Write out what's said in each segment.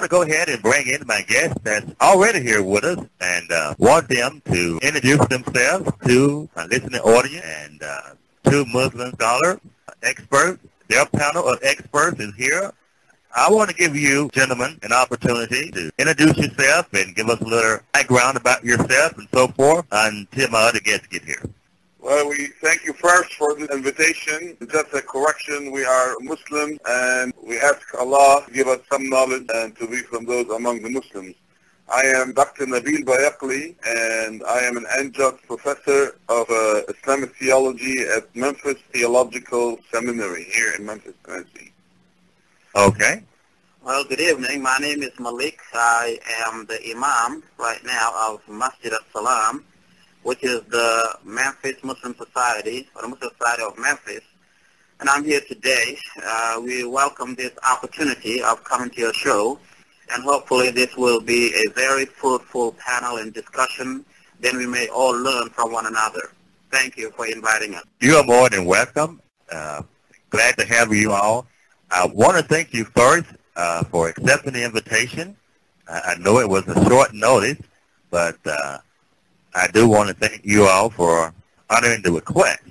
want to go ahead and bring in my guest that's already here with us and uh, want them to introduce themselves to a listening audience and uh, two Muslim scholars, experts. Their panel of experts is here. I want to give you, gentlemen, an opportunity to introduce yourself and give us a little background about yourself and so forth until my other guests get here. Well, we thank you first for the invitation. Just a correction, we are Muslims and we ask Allah to give us some knowledge and to be from those among the Muslims. I am Dr. Nabil Bayakly and I am an adjunct professor of uh, Islamic theology at Memphis Theological Seminary here in Memphis, Tennessee. Okay. Well, good evening. My name is Maleck. I am the Imam right now of Masjid al-Salam which is the Memphis Muslim Society, or the Muslim Society of Memphis. And I'm here today. Uh, we welcome this opportunity of coming to your show, and hopefully this will be a very fruitful panel and discussion. Then we may all learn from one another. Thank you for inviting us. You are more than welcome. Uh, glad to have you all. I want to thank you first uh, for accepting the invitation. I, I know it was a short notice, but uh, I do want to thank you all for honoring the request.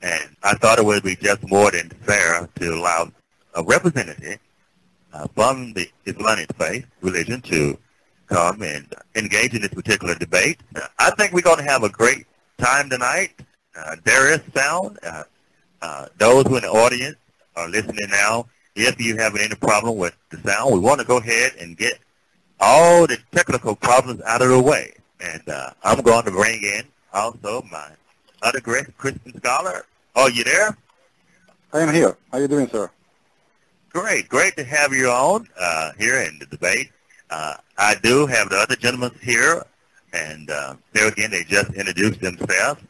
And I thought it would be just more than fair to allow a representative uh, from the Islamic faith religion to come and engage in this particular debate. Uh, I think we're going to have a great time tonight. Uh, there is sound. Uh, uh, those who in the audience are listening now, if you have any problem with the sound, we want to go ahead and get all the technical problems out of the way. And uh, I'm going to bring in also my other great Christian scholar. Are you there? I am here. How are you doing, sir? Great. Great to have you on uh, here in the debate. Uh, I do have the other gentlemen here, and uh, there again, they just introduced themselves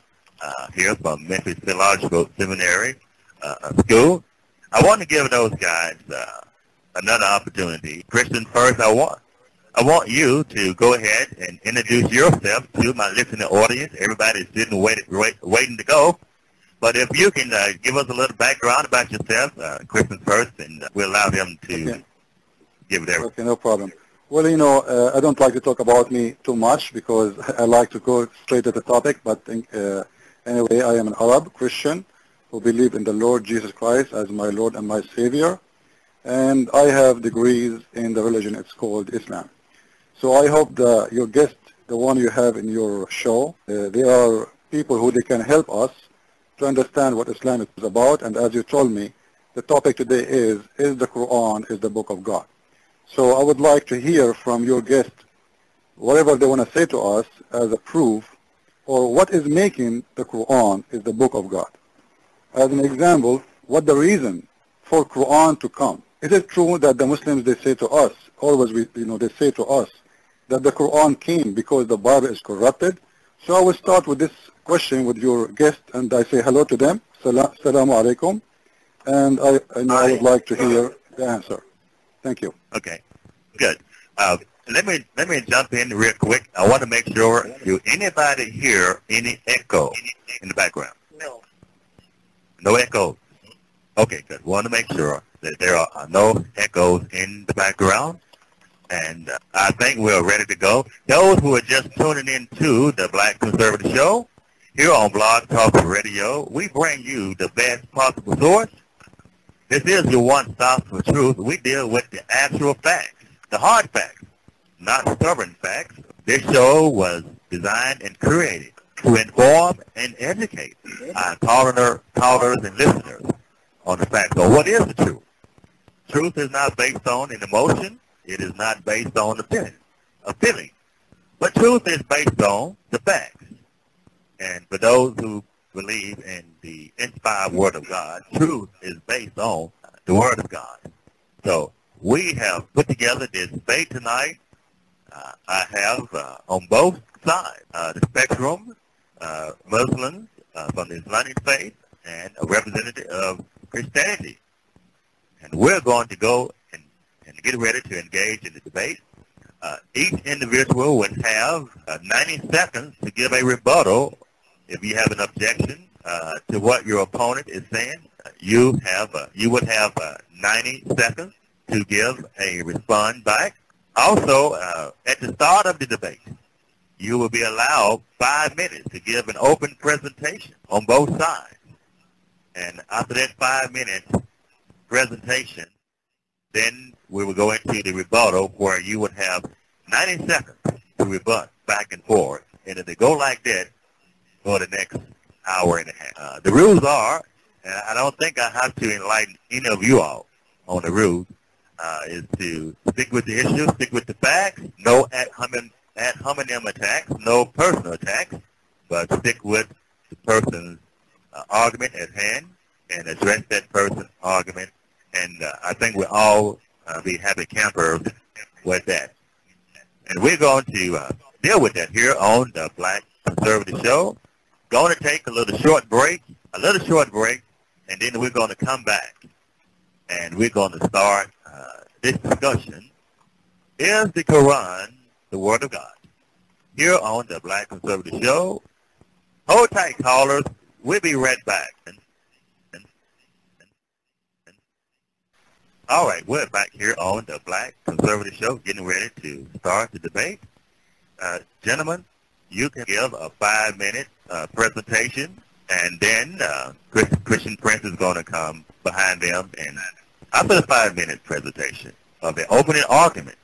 uh, here from Memphis Theological Seminary uh, School. I want to give those guys uh, another opportunity. Christian Prince, I want I want you to go ahead and introduce yourself to my listening audience. Everybody's sitting wait, wait, waiting to go. But if you can uh, give us a little background about yourself, uh, Christian Prince, and uh, we'll allow them to okay. give their... Okay, no problem. Well, you know, uh, I don't like to talk about me too much because I like to go straight to the topic. But uh, anyway, I am an Arab Christian who believe in the Lord Jesus Christ as my Lord and my Savior. And I have degrees in the religion. It's called Islam. So I hope your guest, the one you have in your show, uh, they are people who they can help us to understand what Islam is about. And as you told me, the topic today is, is the Quran is the book of God. So I would like to hear from your guest whatever they want to say to us as a proof or what is making the Quran is the book of God. As an example, what the reason for Quran to come. Is it true that the Muslims, they say to us, always, we, you know, they say to us, that the Quran came because the Bible is corrupted? So I will start with this question with your guest, and I say hello to them. Salam alaikum. And I, and I would like to hear the answer. Thank you. Okay, good. Uh, let me let me jump in real quick. I want to make sure do anybody hear any echo in the background? No. No echo. Okay, good. Want to make sure that there are no echoes in the background and uh, I think we're ready to go. Those who are just tuning in to the Black Conservative Show, here on Blog Talk Radio, we bring you the best possible source. This is your one-stop for truth. We deal with the actual facts, the hard facts, not stubborn facts. This show was designed and created to inform and educate our caller, callers and listeners on the facts. So what is the truth? Truth is not based on an emotion it is not based on opinion, a feeling. But truth is based on the facts. And for those who believe in the inspired Word of God, truth is based on the Word of God. So we have put together this debate tonight. Uh, I have uh, on both sides uh, the spectrum, uh, Muslims uh, from the Islamic faith and a representative of Christianity. And we're going to go and get ready to engage in the debate. Uh, each individual would have uh, 90 seconds to give a rebuttal if you have an objection uh, to what your opponent is saying. you have uh, you would have uh, 90 seconds. to give a response back. Also, uh, at the start of the debate, you will be allowed five minutes to give an open presentation on both sides. And after that five minutes presentation, then we would go into the rebuttal where you would have 90 seconds to rebut back and forth. And if they go like that for the next hour and a half. Uh, the rules are, and I don't think I have to enlighten any of you all on the rules, uh, is to stick with the issue, stick with the facts, no ad hominem, ad hominem attacks, no personal attacks, but stick with the person's uh, argument at hand and address that person's argument. And uh, I think we'll all uh, be happy campers with that. And we're going to uh, deal with that here on the Black Conservative Show. Going to take a little short break, a little short break, and then we're going to come back and we're going to start uh, this discussion. Is the Quran the Word of God? Here on the Black Conservative Show. Hold tight, callers. We'll be right back. All right, we're back here on the Black Conservative Show, getting ready to start the debate. Uh, gentlemen, you can give a five-minute uh, presentation, and then uh, Christian Prince is going to come behind them. And after the five-minute presentation of the opening argument,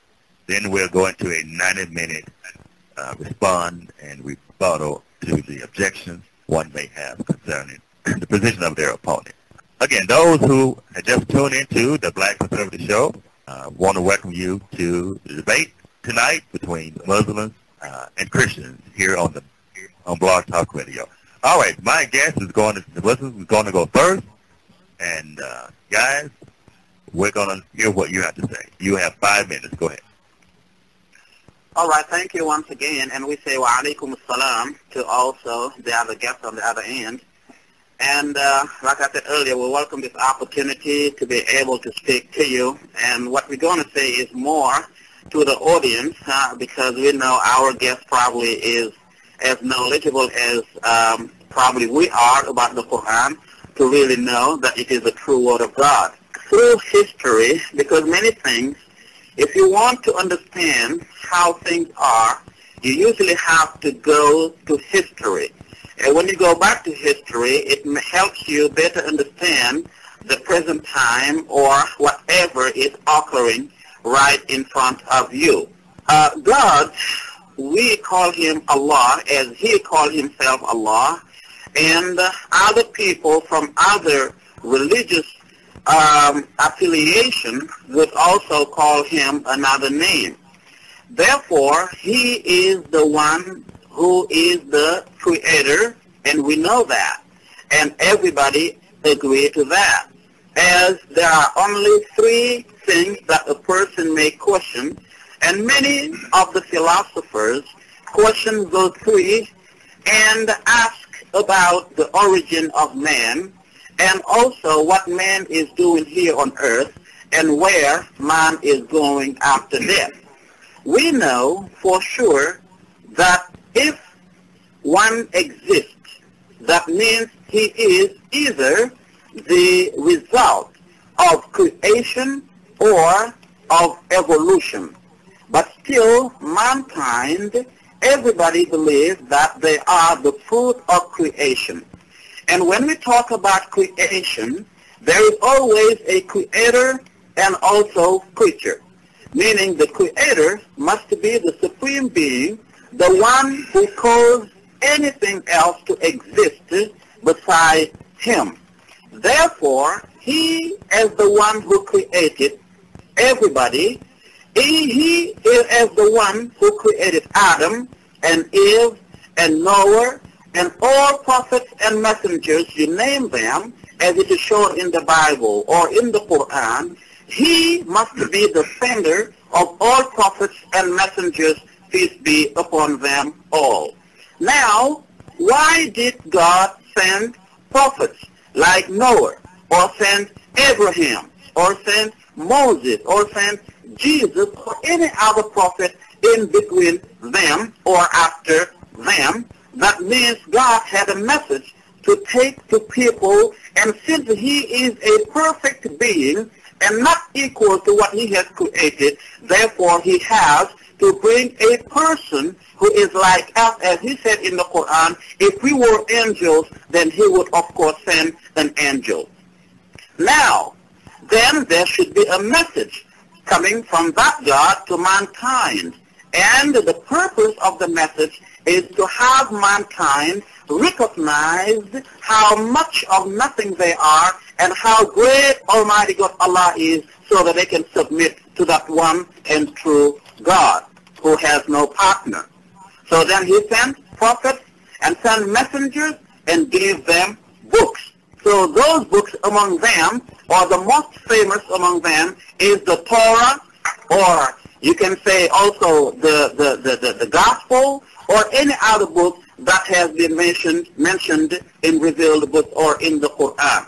then we'll go into a 90-minute uh, respond and rebuttal to the objections one may have concerning the position of their opponent. Again, those who have just tuned into the Black Conservative Show, uh, want to welcome you to the debate tonight between Muslims uh, and Christians here on the on Blog Talk Radio. All right, my guest is going to the listeners is going to go first, and uh, guys, we're going to hear what you have to say. You have five minutes. Go ahead. All right, thank you once again, and we say wa alaikum salam to also the other guests on the other end. And uh, like I said earlier, we welcome this opportunity to be able to speak to you. And what we're going to say is more to the audience uh, because we know our guest probably is as knowledgeable as um, probably we are about the Quran to really know that it is the true word of God. Through history, because many things, if you want to understand how things are, you usually have to go to history. When you go back to history, it helps you better understand the present time or whatever is occurring right in front of you. Uh, God, we call him Allah as he called himself Allah, and uh, other people from other religious um, affiliation would also call him another name. Therefore, he is the one who is the creator, and we know that, and everybody agree to that. As there are only three things that a person may question, and many of the philosophers question those three and ask about the origin of man and also what man is doing here on earth and where man is going after death. We know for sure that if one exists, that means he is either the result of creation or of evolution. But still, mankind, everybody believes that they are the fruit of creation. And when we talk about creation, there is always a creator and also creature, meaning the creator must be the supreme being, the one who caused anything else to exist besides him. Therefore, he as the one who created everybody, he, he is as the one who created Adam and Eve and Noah and all prophets and messengers, you name them, as it is shown in the Bible or in the Quran, he must be the sender of all prophets and messengers, peace be upon them all. Now, why did God send prophets like Noah, or send Abraham, or send Moses, or send Jesus, or any other prophet in between them or after them? That means God had a message to take to people, and since he is a perfect being, and not equal to what he has created. Therefore, he has to bring a person who is like us, as he said in the Quran, if we were angels, then he would of course send an angel. Now, then there should be a message coming from that God to mankind. And the purpose of the message is to have mankind recognize how much of nothing they are and how great Almighty God Allah is so that they can submit to that one and true God who has no partner. So then he sent prophets and sent messengers and gave them books. So those books among them, or the most famous among them, is the Torah, or you can say also the, the, the, the, the Gospel, or any other book that has been mentioned, mentioned in revealed books or in the Quran.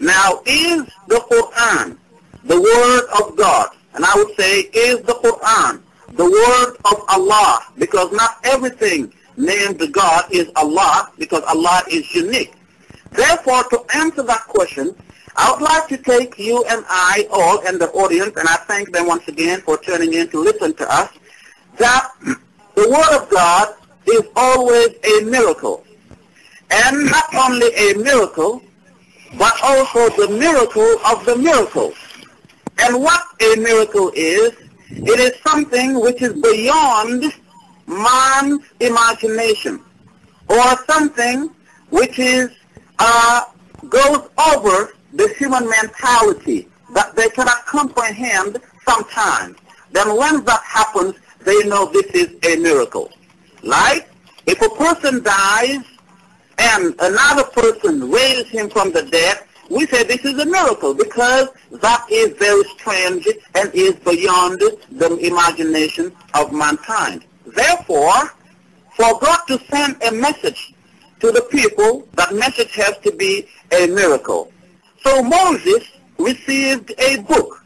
Now, is the Quran the Word of God? And I would say, is the Quran the Word of Allah? Because not everything named God is Allah, because Allah is unique. Therefore, to answer that question, I would like to take you and I all and the audience, and I thank them once again for tuning in to listen to us, that the Word of God is always a miracle. And not only a miracle, but also the miracle of the miracles. And what a miracle is, it is something which is beyond man's imagination, or something which is uh, goes over the human mentality that they cannot comprehend sometimes. Then when that happens, they know this is a miracle. Like if a person dies and another person raises him from the dead, we say this is a miracle because that is very strange and is beyond the imagination of mankind. Therefore, for God to send a message to the people, that message has to be a miracle. So Moses received a book.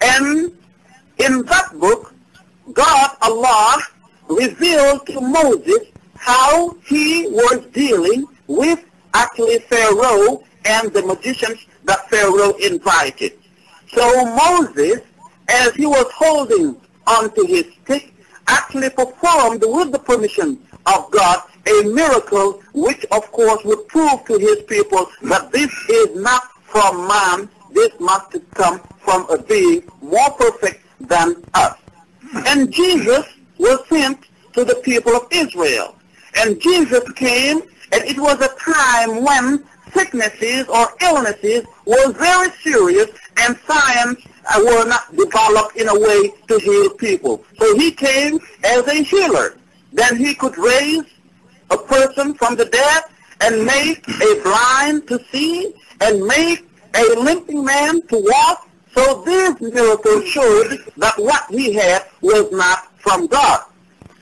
And in that book, God, Allah, revealed to Moses how he was dealing with actually Pharaoh and the magicians that Pharaoh invited. So Moses, as he was holding onto his stick, actually performed with the permission of God a miracle which of course would prove to his people that this is not from man, this must come from a being more perfect than us. And Jesus was sent to the people of Israel. And Jesus came, and it was a time when sicknesses or illnesses were very serious, and science uh, were not developed in a way to heal people. So he came as a healer. Then he could raise a person from the dead and make a blind to see and make a limping man to walk. So this miracle showed that what he had was not from God.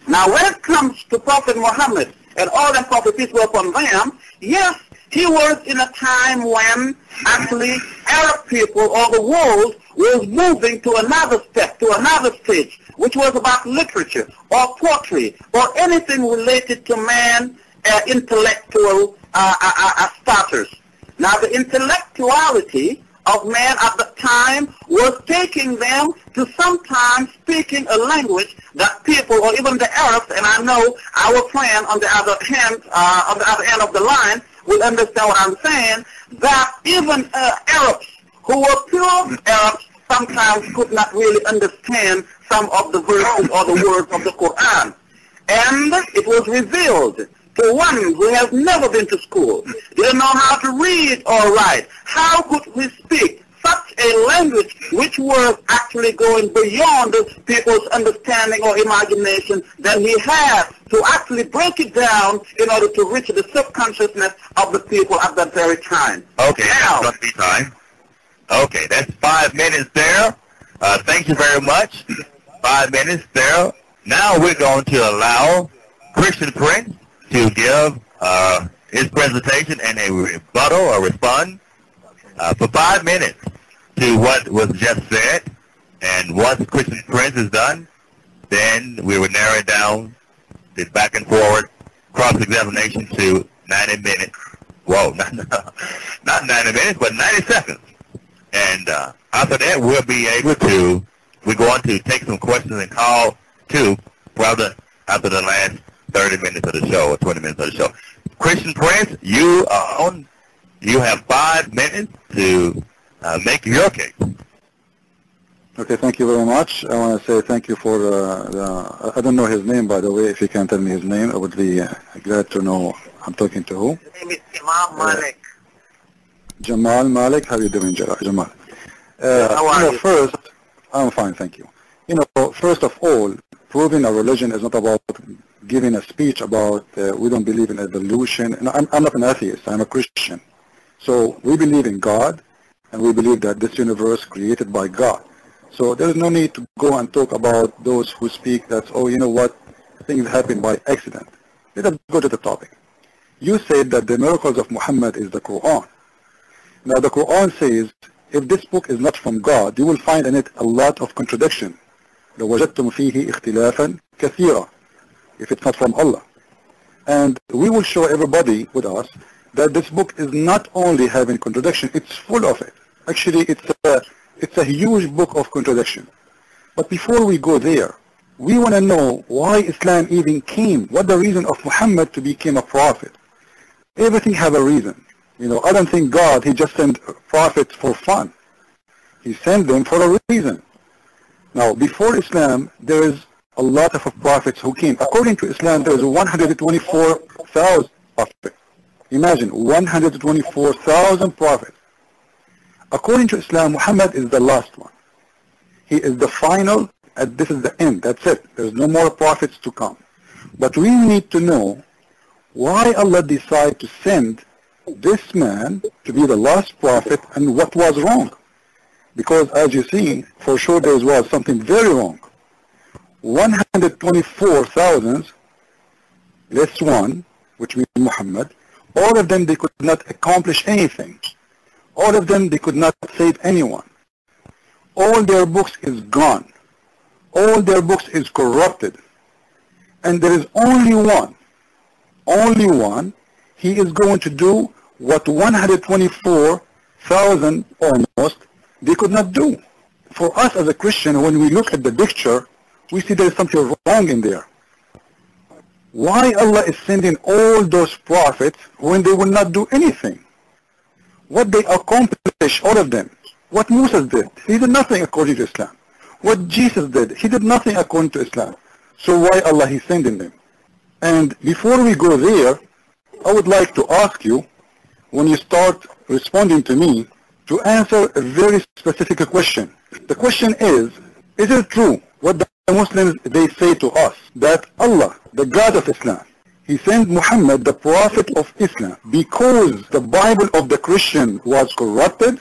Now when it comes to Prophet Muhammad and all the prophets peace be upon them, yes, he was in a time when actually Arab people or the world was moving to another step, to another stage, which was about literature or poetry or anything related to man uh, intellectual uh, uh, uh, uh. Now the intellectuality of man at the time was taking them to sometimes speaking a language that people, or even the Arabs, and I know our friend on the other hand, uh, on the other end of the line, will understand what I'm saying, that even uh, Arabs who were pure Arabs sometimes could not really understand some of the verses or the words of the Quran. And it was revealed to one who has never been to school, didn't know how to read or write. How could we speak such a language which was actually going beyond the people's understanding or imagination that he had to actually break it down in order to reach the subconsciousness of the people at that very time. Okay, now, that's be time. Okay, that's five minutes there. Uh, thank you very much. Five minutes there. Now we're going to allow Christian Prince to give uh, his presentation and a rebuttal or respond uh, for five minutes to what was just said. And once Christian Prince is done, then we will narrow it down the back and forward cross-examination to 90 minutes. Whoa, not, not 90 minutes, but 90 seconds. And uh, after that, we'll be able to, we're going to take some questions and call too, brother, after the last 30 minutes of the show or 20 minutes of the show. Christian Prince, you are on, you have five minutes to uh, make your case. Okay, thank you very much. I want to say thank you for uh, the, I don't know his name, by the way. If you can tell me his name, I would be uh, glad to know I'm talking to who. His name is Imam Maleck. Jamal Malik. How are you doing, Jamal? Uh, How are you know, you? First, I'm fine, thank you. You know, first of all, proving a religion is not about giving a speech about uh, we don't believe in evolution. And I'm, I'm not an atheist. I'm a Christian. So we believe in God, and we believe that this universe created by God. So there is no need to go and talk about those who speak that, oh, you know what, things happen by accident. Let us go to the topic. You said that the miracles of Muhammad is the Quran. Now the Quran says, if this book is not from God, you will find in it a lot of contradiction. لوجدتم فيه اختلافا كثيرا if it's not from Allah. And we will show everybody with us that this book is not only having contradiction, it's full of it. Actually, it's a, it's a huge book of contradiction. But before we go there, we want to know why Islam even came, what the reason of Muhammad to become a prophet. Everything have a reason. You know, I don't think God, he just sent prophets for fun. He sent them for a reason. Now, before Islam, there is a lot of prophets who came. According to Islam, there is 124,000 prophets. Imagine, 124,000 prophets. According to Islam, Muhammad is the last one. He is the final, and this is the end. That's it. There's no more prophets to come. But we need to know why Allah decided to send this man to be the last prophet and what was wrong. Because as you see, for sure there was something very wrong. 124,000 less one, which means Muhammad, all of them they could not accomplish anything. All of them they could not save anyone. All their books is gone. All their books is corrupted. And there is only one, only one, he is going to do what 124,000 almost they could not do. For us as a Christian, when we look at the picture, we see there is something wrong in there. Why Allah is sending all those prophets when they will not do anything? What they accomplish, all of them. What Moses did, he did nothing according to Islam. What Jesus did, he did nothing according to Islam. So why Allah is sending them? And before we go there, I would like to ask you, when you start responding to me, to answer a very specific question. The question is, is it true what the Muslims, they say to us, that Allah, the God of Islam, he sent Muhammad, the prophet of Islam, because the Bible of the Christian was corrupted?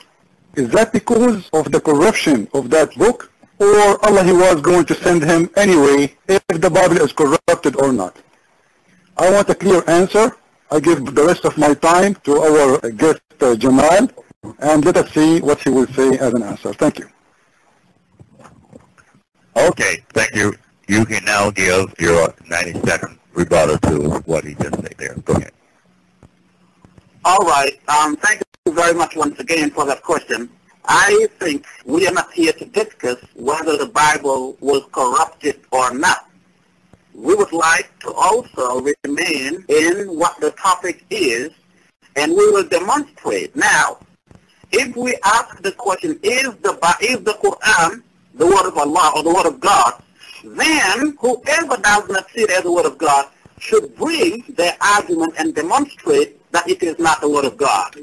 Is that because of the corruption of that book? Or Allah, he was going to send him anyway, if the Bible is corrupted or not? I want a clear answer. I give the rest of my time to our guest uh, Jamal, and let us see what he will say as an answer. Thank you. Okay, thank you. You can now give your 90 second rebuttal to what he just said there. Go ahead. All right. Um, thank you very much once again for that question. I think we are not here to discuss whether the Bible was corrupted or not. We would like to also remain in what the topic is, and we will demonstrate. Now, if we ask the question, is the, is the Quran the word of Allah or the word of God, then whoever does not see it as the word of God should bring their argument and demonstrate that it is not the word of God.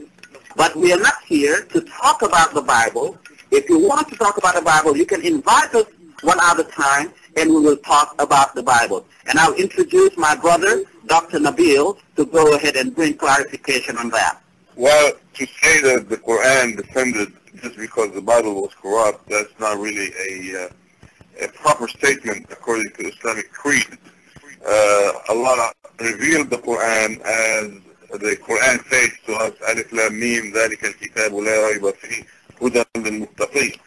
But we are not here to talk about the Bible. If you want to talk about the Bible, you can invite us one other time and we will talk about the Bible. And I'll introduce my brother, Dr. Nabil, to go ahead and bring clarification on that. Well, to say that the Quran descended just because the Bible was corrupt, that's not really a, uh, a proper statement according to Islamic creed. Uh, Allah revealed the Quran as the Quran says to us, Alif Lam Mim, ذلك الكتاب لا ريب فيه هدى للمتقين.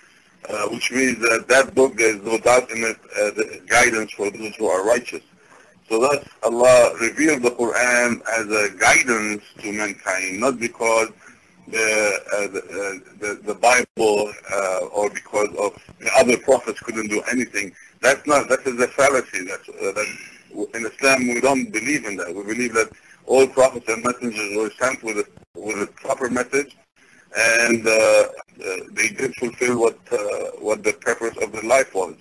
Uh, which means that that book, there is no doubt in it, uh, the guidance for those who are righteous. So thus Allah revealed the Quran as a guidance to mankind, not because the, uh, the, uh, the, the Bible uh, or because of the other prophets couldn't do anything. That's not, that is a fallacy. That's, uh, that in Islam we don't believe in that. We believe that all prophets and messengers were sent with a, with a proper message and uh, uh, they did fulfill what, what the purpose of their life was.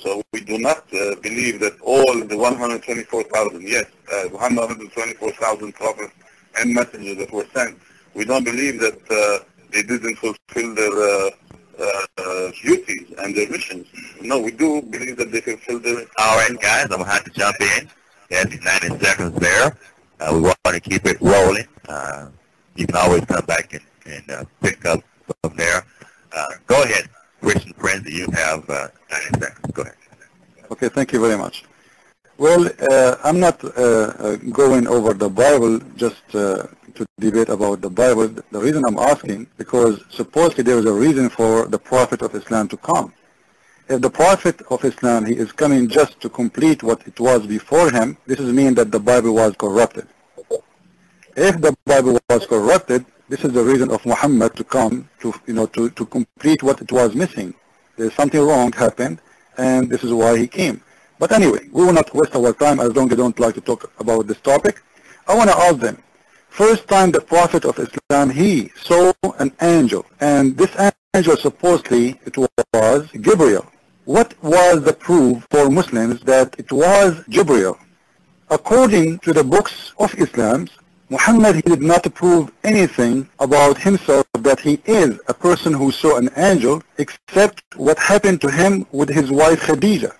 So we do not believe that all the 124,000, yes, uh, 124,000 prophets and messengers that were sent, we don't believe that uh, they didn't fulfill their uh, uh, duties and their missions. No, we do believe that they fulfilled their... All right, guys, I'm going to have to jump in. There's 90 seconds there. Uh, we want to keep it rolling. Uh, you can always come back and, and uh, pick up from there. Uh, go ahead, Christian Prince, you have uh, 90 seconds. Go ahead. Okay, thank you very much. Well, uh, I'm not uh, uh, going over the Bible just uh, to debate about the Bible. The reason I'm asking, because supposedly there is a reason for the Prophet of Islam to come. If the Prophet of Islam, he is coming just to complete what it was before him, this is mean that the Bible was corrupted. If the Bible was corrupted, this is the reason of Muhammad to come to, you know, to, to complete what it was missing. There's something wrong happened, and this is why he came. But anyway, we will not waste our time as long as they don't like to talk about this topic. I want to ask them, first time the Prophet of Islam, he saw an angel, and this angel supposedly it was Gabriel. What was the proof for Muslims that it was Gabriel? According to the books of Islam, Muhammad he did not prove anything about himself that he is a person who saw an angel except what happened to him with his wife Khadijah.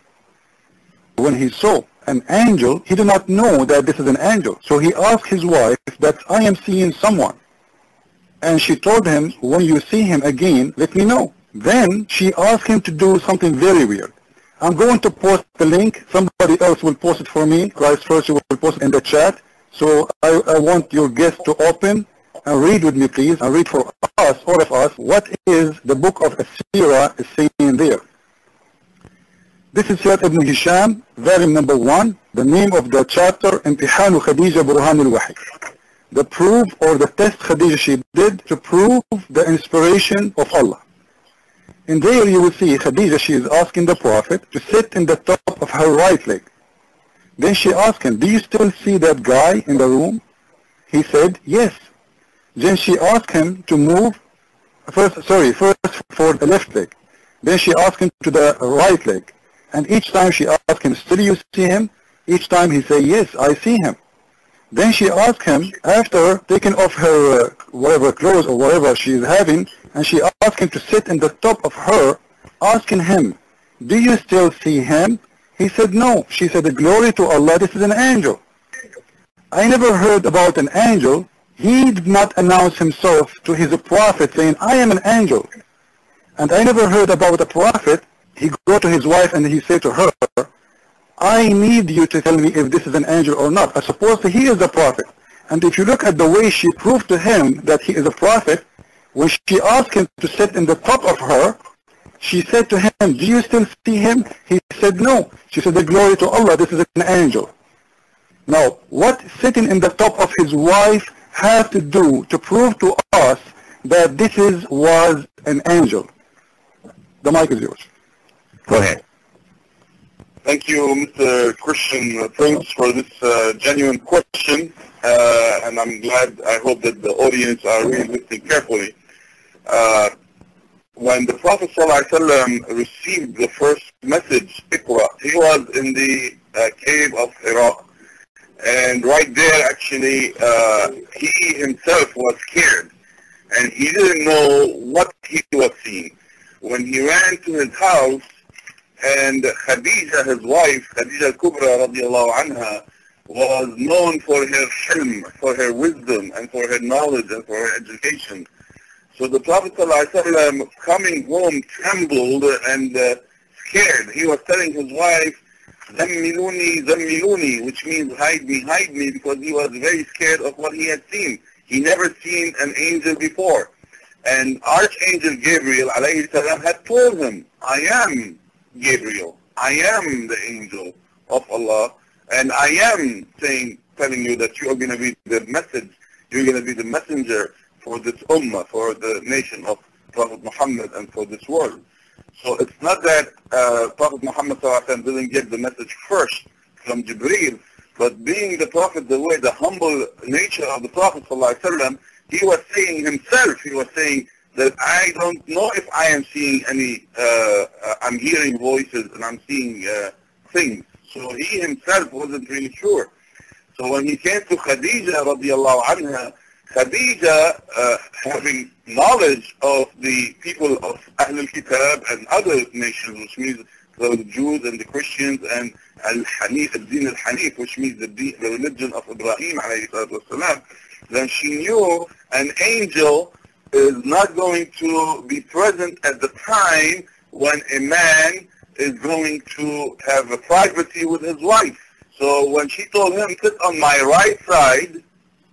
When he saw an angel, he did not know that this is an angel. So he asked his wife that I am seeing someone. And she told him, when you see him again, let me know. Then she asked him to do something very weird. I'm going to post the link. Somebody else will post it for me. Christ first will post it in the chat. So I, I want your guest to open and read with me, please, and read for us, all of us, what is the book of is saying there. This is Sirah ibn Hisham, volume number one, the name of the chapter, Imtihanu Khadija Burhan al-Wahi. The proof or the test Khadija she did to prove the inspiration of Allah. And there you will see Khadija, she is asking the Prophet to sit in the top of her right leg. Then she asked him, do you still see that guy in the room? He said, yes. Then she asked him to move, first, sorry, first for the left leg. Then she asked him to the right leg. And each time she asked him, still you see him? Each time he said, yes, I see him. Then she asked him, after taking off her uh, whatever clothes or whatever she is having, and she asked him to sit in the top of her, asking him, do you still see him? He said, no. She said, glory to Allah, this is an angel. I never heard about an angel. He did not announce himself to his prophet saying, I am an angel. And I never heard about a prophet. He go to his wife and he say to her, I need you to tell me if this is an angel or not. I suppose he is a prophet. And if you look at the way she proved to him that he is a prophet, when she asked him to sit in the top of her, she said to him, do you still see him? He said, no. She said, the glory to Allah, this is an angel. Now, what sitting in the top of his wife have to do to prove to us that this is was an angel? The mic is yours. Go ahead. Thank you, Mr. Christian Prince, for this uh, genuine question. Uh, and I'm glad, I hope that the audience are really listening carefully. Uh, when the Prophet ﷺ received the first message, Iqra, he was in the uh, cave of Hira. And right there, actually, uh, he himself was scared. And he didn't know what he was seeing. When he ran to his house, and Khadija, his wife, Khadija al-Kubra radiallahu anha, was known for her hilm, for her wisdom, and for her knowledge, and for her education. So the Prophet coming home trembled and uh, scared. He was telling his wife, Zammiluni, Zammiluni, which means hide me, hide me, because he was very scared of what he had seen. He never seen an angel before. And Archangel Gabriel alayhi salam had told him, I am Gabriel. I am the angel of Allah. And I am saying, telling you that you are going to be the message, you're going to be the messenger for this ummah, for the nation of Prophet Muhammad and for this world. So it's not that uh, Prophet Muhammad didn't get the message first from Jibreel, but being the Prophet the way, the humble nature of the Prophet he was saying himself, he was saying that I don't know if I am seeing any, uh, uh, I'm hearing voices and I'm seeing uh, things. So he himself wasn't really sure. So when he came to Khadija radiallahu anha, Khadija, uh, having knowledge of the people of Ahlul Kitab and other nations, which means the Jews and the Christians and Al-Hanif, Al-Din Al-Hanif, which means the, the religion of Ibrahim alayhi then she knew an angel is not going to be present at the time when a man is going to have a privacy with his wife. So when she told him, sit on my right side,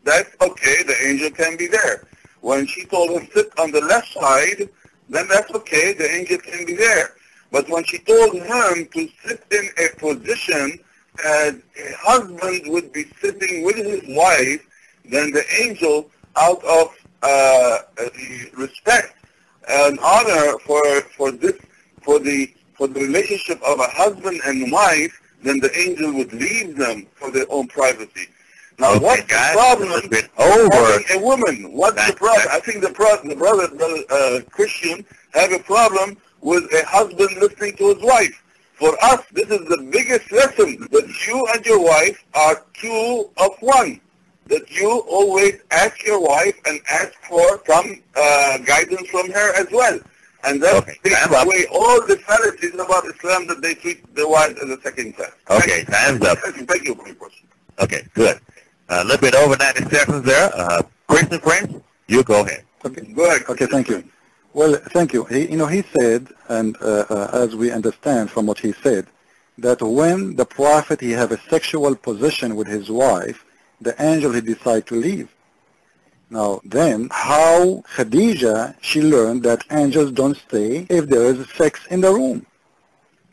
that's okay, the angel can be there. When she told him, sit on the left side, then that's okay, the angel can be there. But when she told him to sit in a position as a husband would be sitting with his wife, then the angel, out of uh, respect and honor for for this for the for the relationship of a husband and wife, then the angel would leave them for their own privacy. Now, Okay, what's guys, the problem it's over. a woman? What's the That's problem? I think the, pro- the brother, the uh, Christian, have a problem with a husband listening to his wife. For us, this is the biggest lesson that you and your wife are two of one. That you always ask your wife and ask for some uh, guidance from her as well. And that Okay, takes time up. away all the fallacies about Islam that they treat their wives as a second class. Okay, time's up. Thank you. Thank for your question. Okay, good. A little bit over 90 seconds there. Uh, Christian Prince, you go ahead. Okay. Go ahead. Okay, thank you. Well, thank you. He, you know, he said, and uh, uh, as we understand from what he said, that when the prophet he have a sexual position with his wife, the angel he decide to leave. Now, then, how Khadija, she learned that angels don't stay if there is sex in the room.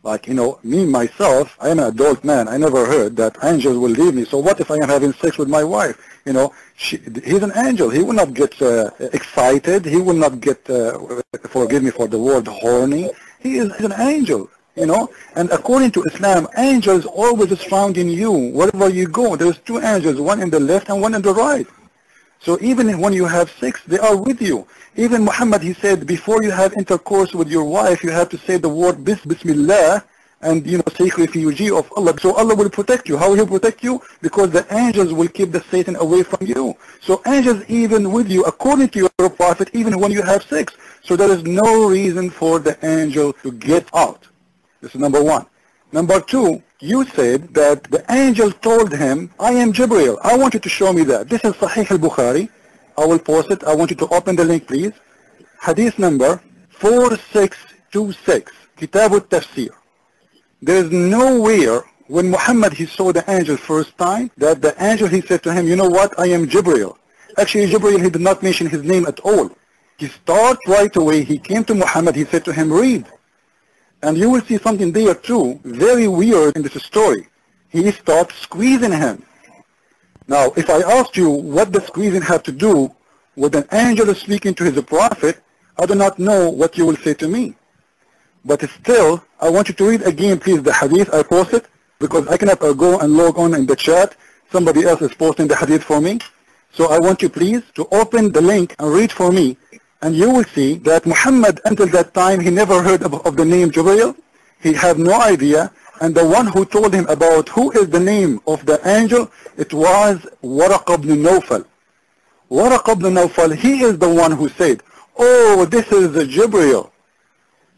Like, you know, me, myself, I am an adult man. I never heard that angels will leave me. So what if I am having sex with my wife? You know, she, he's an angel. He will not get uh, excited. He will not get, uh, forgive me for the word, horny. He is an angel, you know. And according to Islam, angels always is found in you. Wherever you go, there's two angels, one in the left and one in the right. So even when you have sex, they are with you. Even Muhammad, he said, before you have intercourse with your wife, you have to say the word bis, Bismillah, and you know, seek refugee of Allah. So Allah will protect you. How will He protect you? Because the angels will keep the Satan away from you. So angels even with you, according to your prophet, even when you have sex. So there is no reason for the angel to get out. This is number one. Number two, you said that the angel told him, I am Jibril. I want you to show me that. This is Sahih al-Bukhari. I will post it. I want you to open the link, please. Hadith number 4626, Kitab al-Tafsir. There is nowhere when Muhammad he saw the angel first time that the angel he said to him, you know what, I am Jibril. Actually Jibril he did not mention his name at all. He started right away, he came to Muhammad, he said to him, read. And you will see something there too, very weird in this story. He starts squeezing him. Now, if I asked you what the squeezing had to do with an angel speaking to his prophet, I do not know what you will say to me. But still, I want you to read again, please, the hadith I posted, because I cannot uh, go and log on in the chat. Somebody else is posting the hadith for me. So I want you, please, to open the link and read for me. And you will see that Muhammad, until that time, he never heard of, of the name Jibreel. He had no idea. And the one who told him about who is the name of the angel, it was Waraq ibn Nawfal. Waraq ibn Nawfal, he is the one who said, oh, this is Jibreel.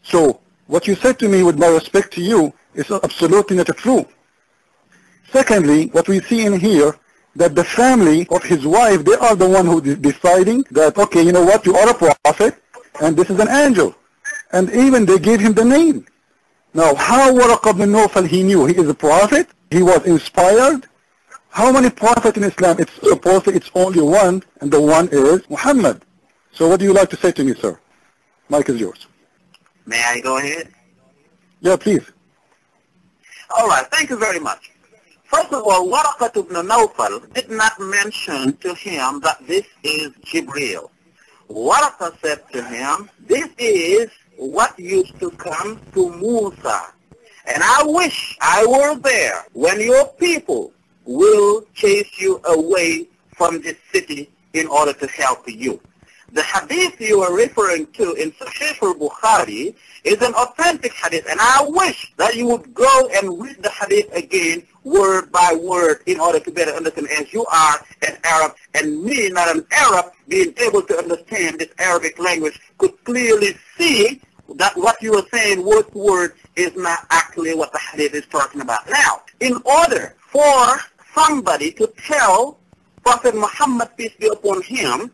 So what you said to me with my respect to you is absolutely not true. Secondly, what we see in here, that the family of his wife, they are the one who is deciding that, okay, you know what, you are a prophet, and this is an angel. And even they gave him the name. Now, how Waraq ibn Nawfal he knew he is a prophet? He was inspired? How many prophets in Islam? It's supposedly it's only one, and the one is Muhammad. So what do you like to say to me, sir? Mike is yours. May I go ahead? Yeah, please. All right, thank you very much. First of all, Waraqat ibn Nawfal did not mention to him that this is Jibreel. Waraka said to him, this is what used to come to Musa. And I wish I were there when your people will chase you away from this city in order to help you. The hadith you are referring to in Sahih al-Bukhari is an authentic hadith, and I wish that you would go and read the hadith again, word by word, in order to better understand, as you are an Arab, and me, not an Arab, being able to understand this Arabic language, could clearly see that what you are saying word to word is not actually what the hadith is talking about. Now, in order for somebody to tell Prophet Muhammad, peace be upon him,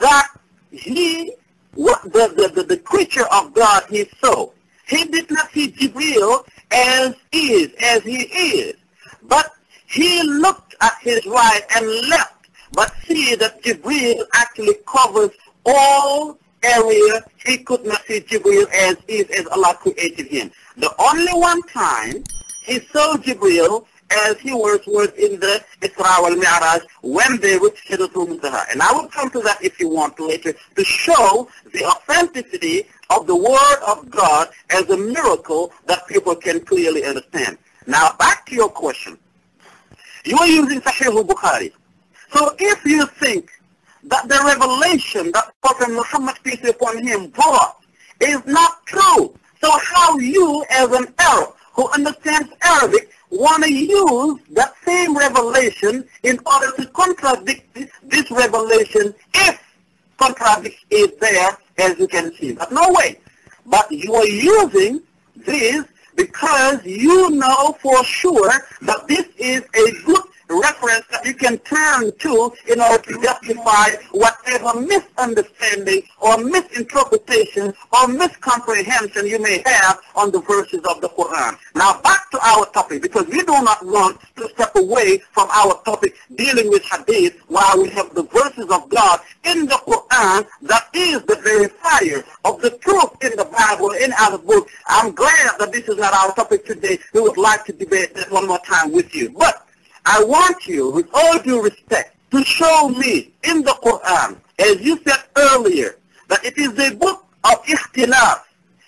that he, what the, the, the, creature of God he saw, he did not see Jibril as is, as he is, but he looked at his right and left, but see that Jibril actually covers all area he could not see Jibril as is as Allah created him. The only one time he saw Jibril as he was was in the Isra wal Mi'raj when they reached Sidratul Muntaha. And I will come to that if you want later to show the authenticity of the Word of God as a miracle that people can clearly understand. Now back to your question. You are using Sahih al-Bukhari. So if you think that the revelation that Prophet Muhammad, peace be upon him, brought is not true, so how you as an Arab who understands Arabic want to use that same revelation in order to contradict this revelation if contradiction is there, as you can see. But no way. But you are using this because you know for sure that this is a good reference that you can turn to in order to justify whatever misunderstanding or misinterpretation or miscomprehension you may have on the verses of the Quran. Now back to our topic because we do not want to step away from our topic dealing with hadith while we have the verses of God in the Quran that is the verifier of the truth in the Bible, in our book. I'm glad that this is not our topic today. We would like to debate this one more time with you. But I want you, with all due respect, to show me in the Quran, as you said earlier, that it is a book of ikhtilaf.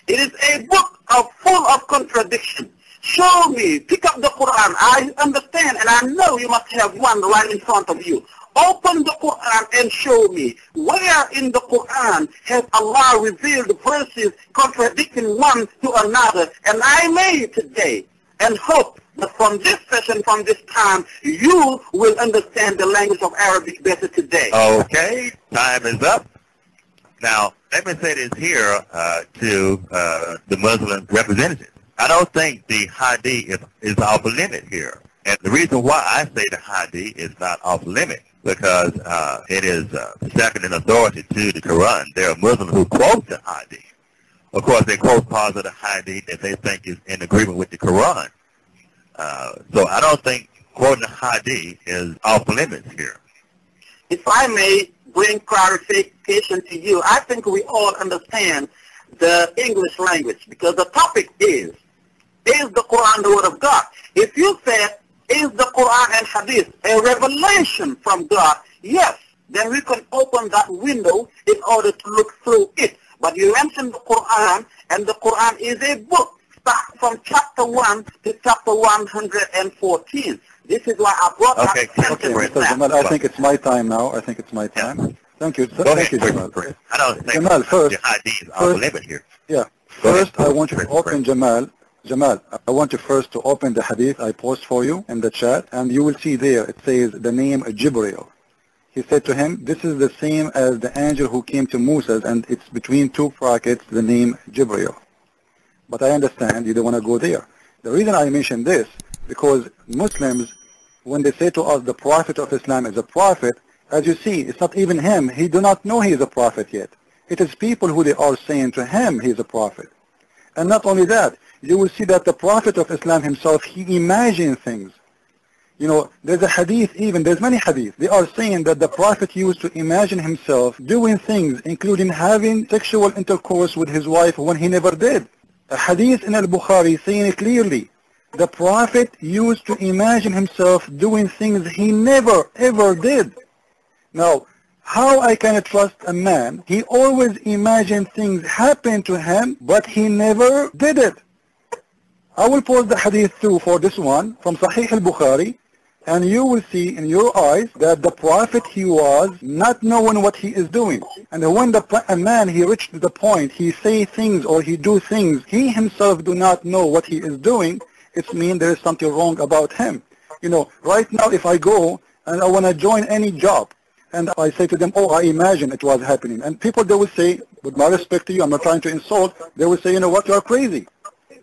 It is a book of full of contradiction. Show me, pick up the Quran. I understand and I know you must have one right in front of you. Open the Quran and show me where in the Quran has Allah revealed verses contradicting one to another. And I may today and hope but from this session, from this time, you will understand the language of Arabic better today. Okay, time is up. Now, let me say this here uh, to uh, the Muslim representatives. I don't think the Hadith is, is off limit here. And the reason why I say the Hadith is not off limit because uh, it is uh, second in authority to the Quran. There are Muslims who quote the Hadith. Of course, they quote parts of the Hadith that they think is in agreement with the Quran. Uh, so I don't think quoting Hadith is off limits here. If I may bring clarification to you, I think we all understand the English language because the topic is, is the Quran the Word of God? If you said, is the Quran and Hadith a revelation from God? Yes, then we can open that window in order to look through it. But you mentioned the Quran, and the Quran is a book start from chapter 1 to chapter 114. This is why I brought okay. that Okay, Mr. Jamal, I think it's my time now. I think it's my time. Yeah. Thank you. Go Thank ahead, you, Jamal. I don't think Jamal, first, the Hadith first, here. Yeah. Go First, ahead. I want you to open Jamal. Jamal, I want you first to open the hadith I post for you in the chat, and you will see there it says the name Jibril. He said to him, this is the same as the angel who came to Moses, and it's between two brackets the name Jibril. But I understand you don't want to go there. The reason I mention this, because Muslims, when they say to us the Prophet of Islam is a prophet, as you see, it's not even him. He do not know he is a prophet yet. It is people who they are saying to him he is a prophet. And not only that, you will see that the Prophet of Islam himself, he imagined things. You know, there's a hadith even, there's many hadith. They are saying that the Prophet used to imagine himself doing things, including having sexual intercourse with his wife when he never did. A hadith in al-Bukhari saying it clearly. The Prophet used to imagine himself doing things he never, ever did. Now, how I can trust a man? He always imagined things happen to him, but he never did it. I will post the hadith too for this one from Sahih al-Bukhari and you will see in your eyes that the prophet he was not knowing what he is doing. And when the a man he reached the point he say things or he do things he himself do not know what he is doing, it means there is something wrong about him. You know, right now if I go and I want to join any job and I say to them, oh, I imagine it was happening. And people, they will say, with my respect to you, I'm not trying to insult, they will say, you know what, you are crazy.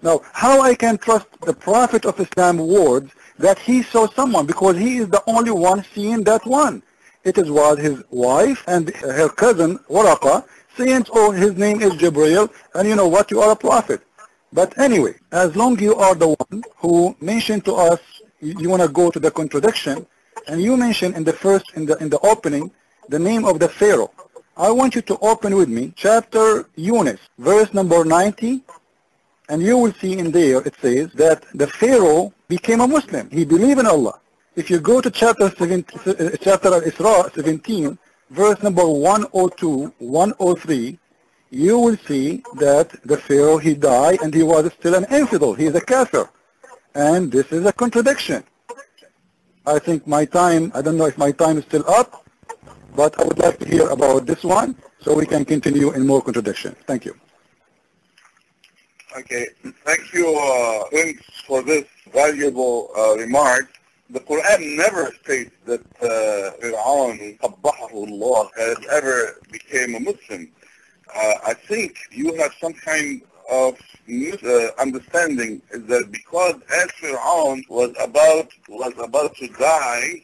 Now, how I can trust the Prophet of Islam words that he saw someone because he is the only one seeing that one. It is was his wife and her cousin, Waraqa, saying, oh, his name is Jibreel, and you know what, you are a prophet. But anyway, as long you are the one who mentioned to us, you, you want to go to the contradiction, and you mentioned in the first, in the, in the opening, the name of the Pharaoh. I want you to open with me chapter Yunus, verse number 90, and you will see in there it says that the Pharaoh became a Muslim. He believed in Allah. If you go to chapter 17, uh, chapter Al-Isra 17, verse number 102, 103, you will see that the Pharaoh, he died and he was still an infidel. He is a kafir. And this is a contradiction. I think my time, I don't know if my time is still up, but I would like to hear about this one so we can continue in more contradiction. Thank you. Okay, thank you, uh, for this valuable uh, remark. The Quran never states that uh, Fir'aun, Allah, has ever became a Muslim. Uh, I think you have some kind of uh, understanding that because as Fir'aun was about was about to die,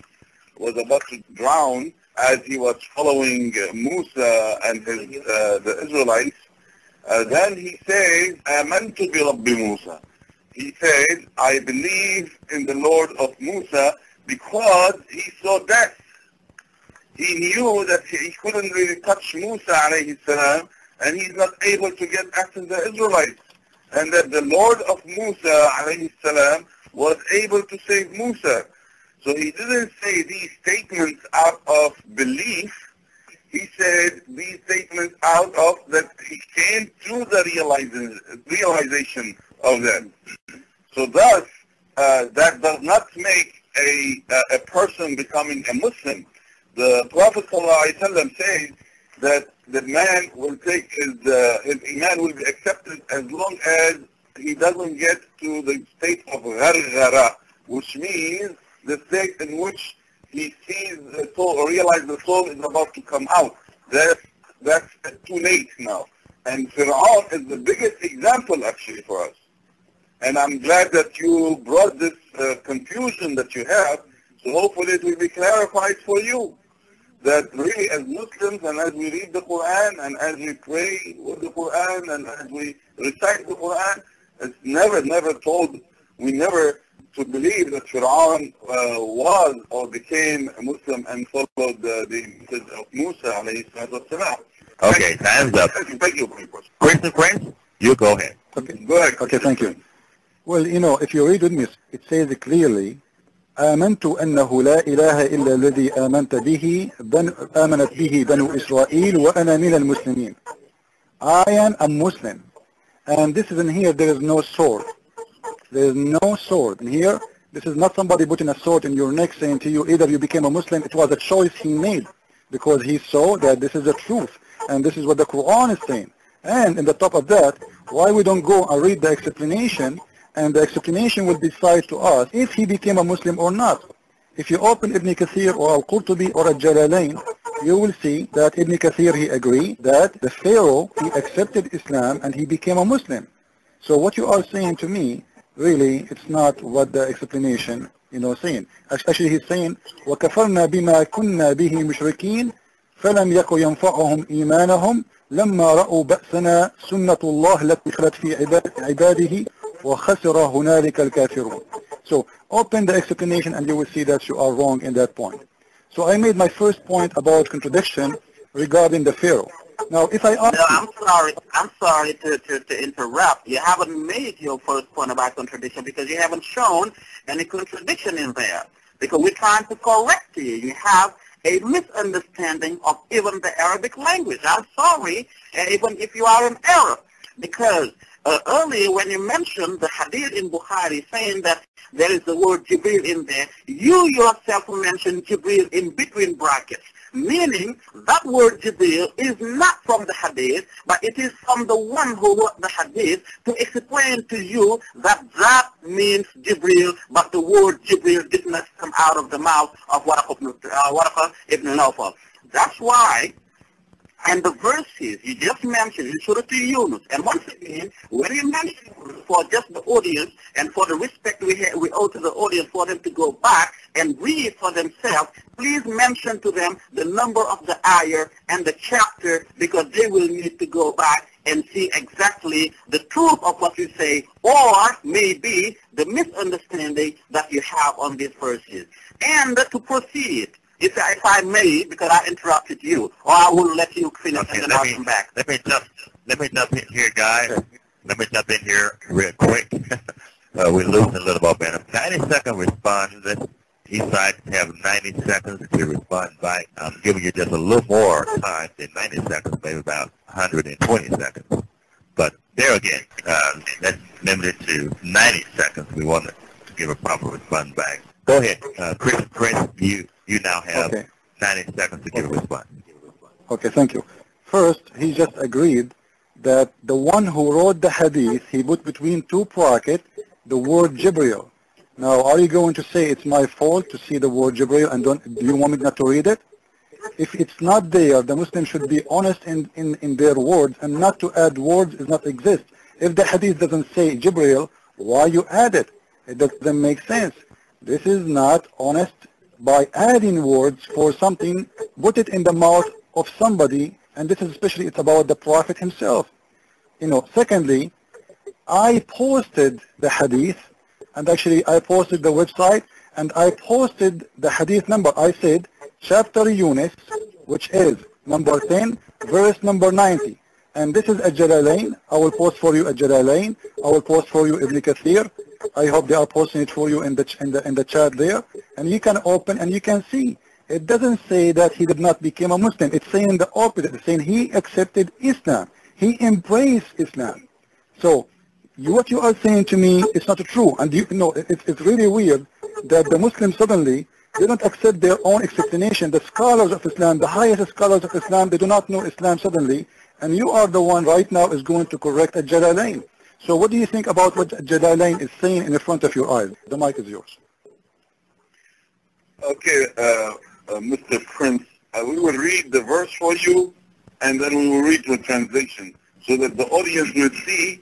was about to drown, as he was following Musa and his uh, the Israelites, uh, then he says, آمنت برب Musa. He says, I believe in the Lord of Musa because he saw death. He knew that he couldn't really touch Musa alayhi salam and he's not able to get after the Israelites. And that the Lord of Musa alayhi salam was able to save Musa. So he didn't say these statements out of belief, he said these statements out of that he came to the realization, of them. So thus, uh, that does not make a, a person becoming a Muslim. The Prophet ﷺ says that the man will take his, uh, his iman will be accepted as long as he doesn't get to the state of gharghara, which means the state in which he sees the soul or realizes the soul is about to come out. That's, that's too late now. And Fir'aun is the biggest example actually for us. And I'm glad that you brought this uh, confusion that you have, so hopefully it will be clarified for you. That really as Muslims and as we read the Quran and as we pray with the Quran and as we recite the Quran, it's never, never told, we never to believe that Fir'aun uh, was or became a Muslim and followed uh, the message of Musa alayhi salatu Okay, time's up. Thank you for your question. Christian Prince, you go ahead. Okay, go ahead. Okay, thank you. Well, you know, if you read with me, it says clearly, آمنت أنه لا إله إلا الذي آمنت به بن آمنت به بنو إسرائيل وأنا من المسلمين. I am a Muslim. And this is in here, there is no sword. There is no sword. And here, this is not somebody putting a sword in your neck saying to you, either you became a Muslim, it was a choice he made because he saw that this is the truth. And this is what the Quran is saying. And in the top of that, why we don't go and read the explanation, and the explanation will decide to us if he became a Muslim or not. If you open Ibn Kathir or Al-Qurtubi or Al-Jalalain, you will see that Ibn Kathir, he agreed that the Pharaoh, he accepted Islam and he became a Muslim. So what you are saying to me really it's not what the explanation you know saying actually he's saying وكفرنا بما كنا به مشركين فلم يكن ينفعهم إيمانهم لما رأوا بأسنا سنة الله التي خلت في عباده وخسر هنالك الكافرون so open the explanation and you will see that you are wrong in that point so I made my first point about contradiction regarding the Pharaoh now, if I ask no, I'm sorry. I'm sorry to, to, to interrupt. You haven't made your first point about contradiction because you haven't shown any contradiction in there. Because we're trying to correct you. You have a misunderstanding of even the Arabic language. I'm sorry, uh, even if you are an Arab, because uh, earlier when you mentioned the hadith in Bukhari saying that there is the word Jibril in there, you yourself mentioned Jibril in between brackets meaning that word Jibril is not from the hadith, but it is from the one who wrote the hadith to explain to you that that means Jibril, but the word Jibril did not come out of the mouth of Waraq ibn, uh, ibn Nawfal. That's why and the verses you just mentioned in Surah Yunus. And once again, when you mention for just the audience and for the respect we, have, we owe to the audience for them to go back and read for themselves, please mention to them the number of the ayah and the chapter because they will need to go back and see exactly the truth of what you say or maybe the misunderstanding that you have on these verses. And to proceed, if, if I may, because I interrupted you, or I will let you finish Okay, and then I'll me, come back. let me jump, let me jump in here, guys. Let me jump in here real quick. uh, we're losing a little momentum. 90 second response. Each side have 90 seconds to respond back. I'm giving you just a little more time than 90 seconds, maybe about 120 seconds. But there again, uh, that's limited to 90 seconds. We want to give a proper response back. Go ahead, uh, Chris. Chris, you you now have Okay. 90 seconds to give a response. Okay, thank you. First, he just agreed that the one who wrote the hadith, he put between two brackets the word Jibril. Now, are you going to say it's my fault to see the word Jibril and don't, do you want me not to read it? If it's not there, the Muslim should be honest in, in, in their words and not to add words does not exist. If the hadith doesn't say Jibril, why you add it? It doesn't make sense. This is not honest by adding words for something, put it in the mouth of somebody, and this is especially it's about the Prophet himself. You know, secondly, I posted the hadith, and actually I posted the website, and I posted the hadith number. I said, chapter Yunus, which is number 10, verse number 90. And this is a Jalalain. I will post for you a Jalalain. I will post for you Ibn Kathir. I hope they are posting it for you in the, in the, in the chat there. And you can open and you can see. It doesn't say that he did not become a Muslim. It's saying the opposite. It's saying he accepted Islam. He embraced Islam. So you, what you are saying to me is not true. And you know, it's, it's really weird that the Muslims suddenly, they don't accept their own explanation. The scholars of Islam, the highest scholars of Islam, they do not know Islam suddenly. And you are the one right now is going to correct a Jalalain. So what do you think about what Jalalain is saying in front of your eyes? The mic is yours. Okay, uh, uh, Mr. Prince, uh, we will read the verse for you, and then we will read the translation, so that the audience will see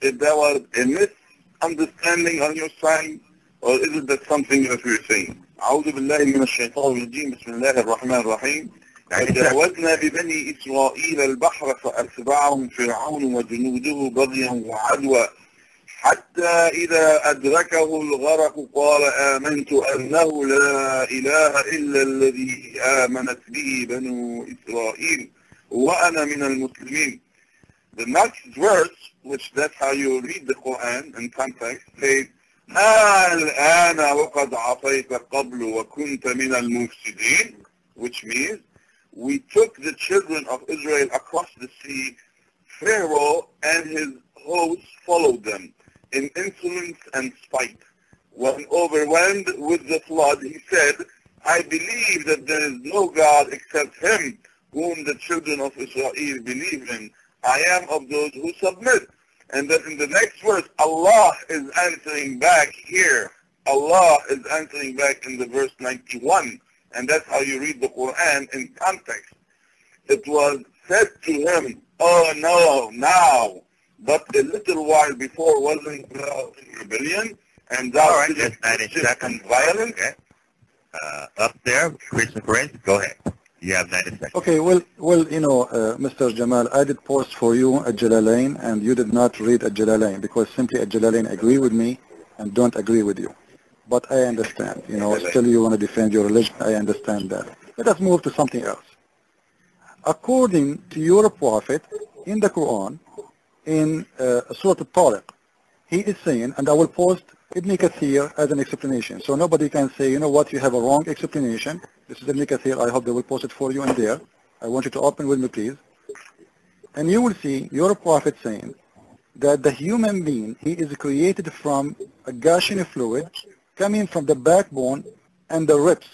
if there was a misunderstanding on your side, or is it that something that we're saying. أعوذ بالله من الشيطان الرجيم بسم الله الرحمن الرحيم وجاوزنا ببني إسرائيل البحر فأتبعهم فرعون وجنوده بغيا وعدوى حتى إذا أدركه الغرق قال آمنت أنه لا إله إلا الذي آمنت به بنو إسرائيل وأنا من المسلمين. The next verse, which that's how you read the Quran in context, says, الآن وقد عصيت قبل وكنت من المفسدين, which means we took the children of Israel across the sea. Pharaoh and his hosts followed them in insolence and spite. When overwhelmed with the flood, he said, I believe that there is no God except him whom the children of Israel believe in. I am of those who submit. And then in the next verse, Allah is answering back here. Allah is answering back in the verse 91. And that's how you read the Quran in context. It was said to him, oh no, now, but a little while before wasn't thou in rebellion, and thou All right, didst just 90 persist seconds. in violence. Okay. Uh, up there, Christian Prince, go ahead. You have 90 seconds. Okay, well, well, you know, uh, Mr. Jamal, I did post for you a Jalalain, and you did not read a Jalalain because simply a Jalalain agree with me and don't agree with you. But I understand, you know, still you want to defend your religion. I understand that. Let us move to something else. According to your prophet in the Quran, in uh, Surah Al-Tariq, he is saying, and I will post Ibn Kathir as an explanation. So nobody can say, you know what, you have a wrong explanation. This is Ibn Kathir. I hope they will post it for you in there. I want you to open with me, please. And you will see your prophet saying that the human being, he is created from a gushing fluid coming from the backbone and the ribs.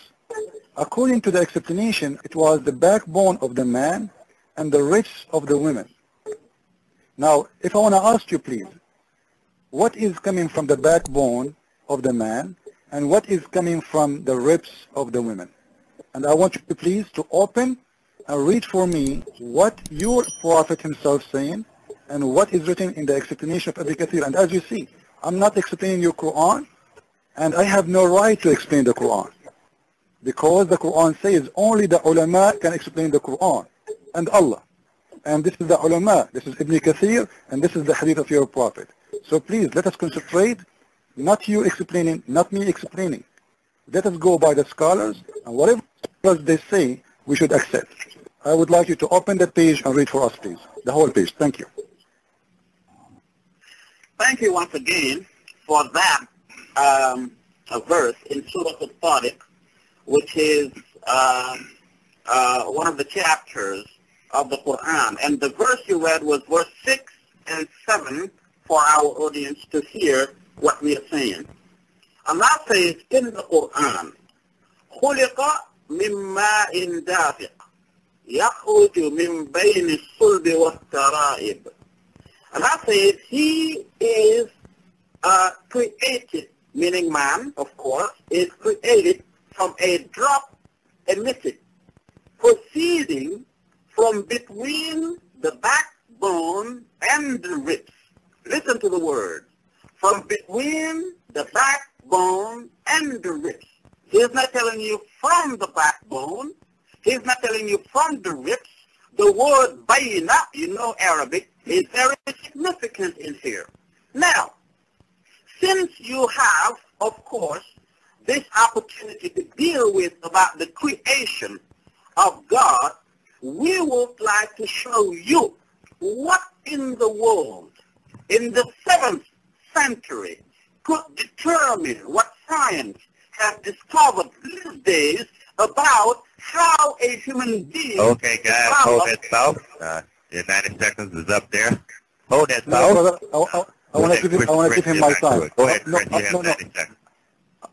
According to the explanation, it was the backbone of the man and the ribs of the women. Now, if I want to ask you, please, what is coming from the backbone of the man and what is coming from the ribs of the women? And I want you, please, to open and read for me what your prophet himself saying and what is written in the explanation of Ibn Kathir. And as you see, I'm not explaining your Quran, and I have no right to explain the Quran. Because the Quran says only the ulama can explain the Quran, and Allah. And this is the ulama, this is Ibn Kathir, and this is the hadith of your prophet. So please, let us concentrate, not you explaining, not me explaining. Let us go by the scholars, and whatever they say, we should accept. I would like you to open the page and read for us, please. The whole page. Thank you. Thank you once again for that um, verse in Surah Al-Tariq, which is uh, uh, one of the chapters of the Quran. And the verse you read was verse 6 and 7 for our audience to hear what we are saying. Allah says in the Quran, خُلِقَ مِن مَاءٍ دَافِقٍ يخرج من بين الصلب والترائب. Allah says He is uh, created, meaning man, of course, is created from a drop emitted, proceeding from between the backbone and the ribs. Listen to the word. From between the backbone and the ribs. He's not telling you from the backbone, He's not telling you from the ribs. The word bayna, you know Arabic, is very significant in here. Now, since you have, of course, this opportunity to deal with about the creation of God, we would like to show you what in the world in the seventh century could determine what science has discovered these days about how a human being... Okay, guys, hold that thought. Uh, your 90 seconds is up there. Hold that thought. I, want to give him, I want to give him my time. Ahead, no, Chris, you have no, no.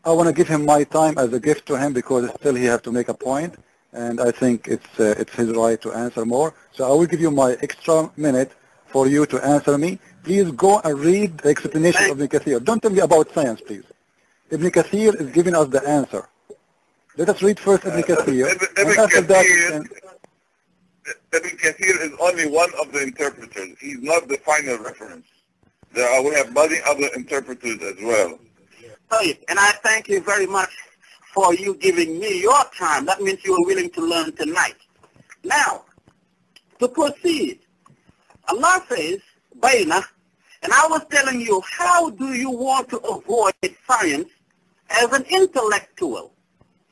I want to give him my time as a gift to him because still he has to make a point, and I think it's uh, it's his right to answer more. So I will give you my extra minute for you to answer me. Please go and read the explanation of Ibn Kathir. Don't tell me about science, please. Ibn Kathir is giving us the answer. Let us read first Ibn Kathir. Ibn, and Ibn after that, we Kathir, can- Ibn Kathir is only one of the interpreters. He's not the final reference. There are, we have many other interpreters as well. And I thank you very much for you giving me your time. That means you are willing to learn tonight. Now, to proceed, Allah says, Baina, and I was telling you, how do you want to avoid science as an intellectual?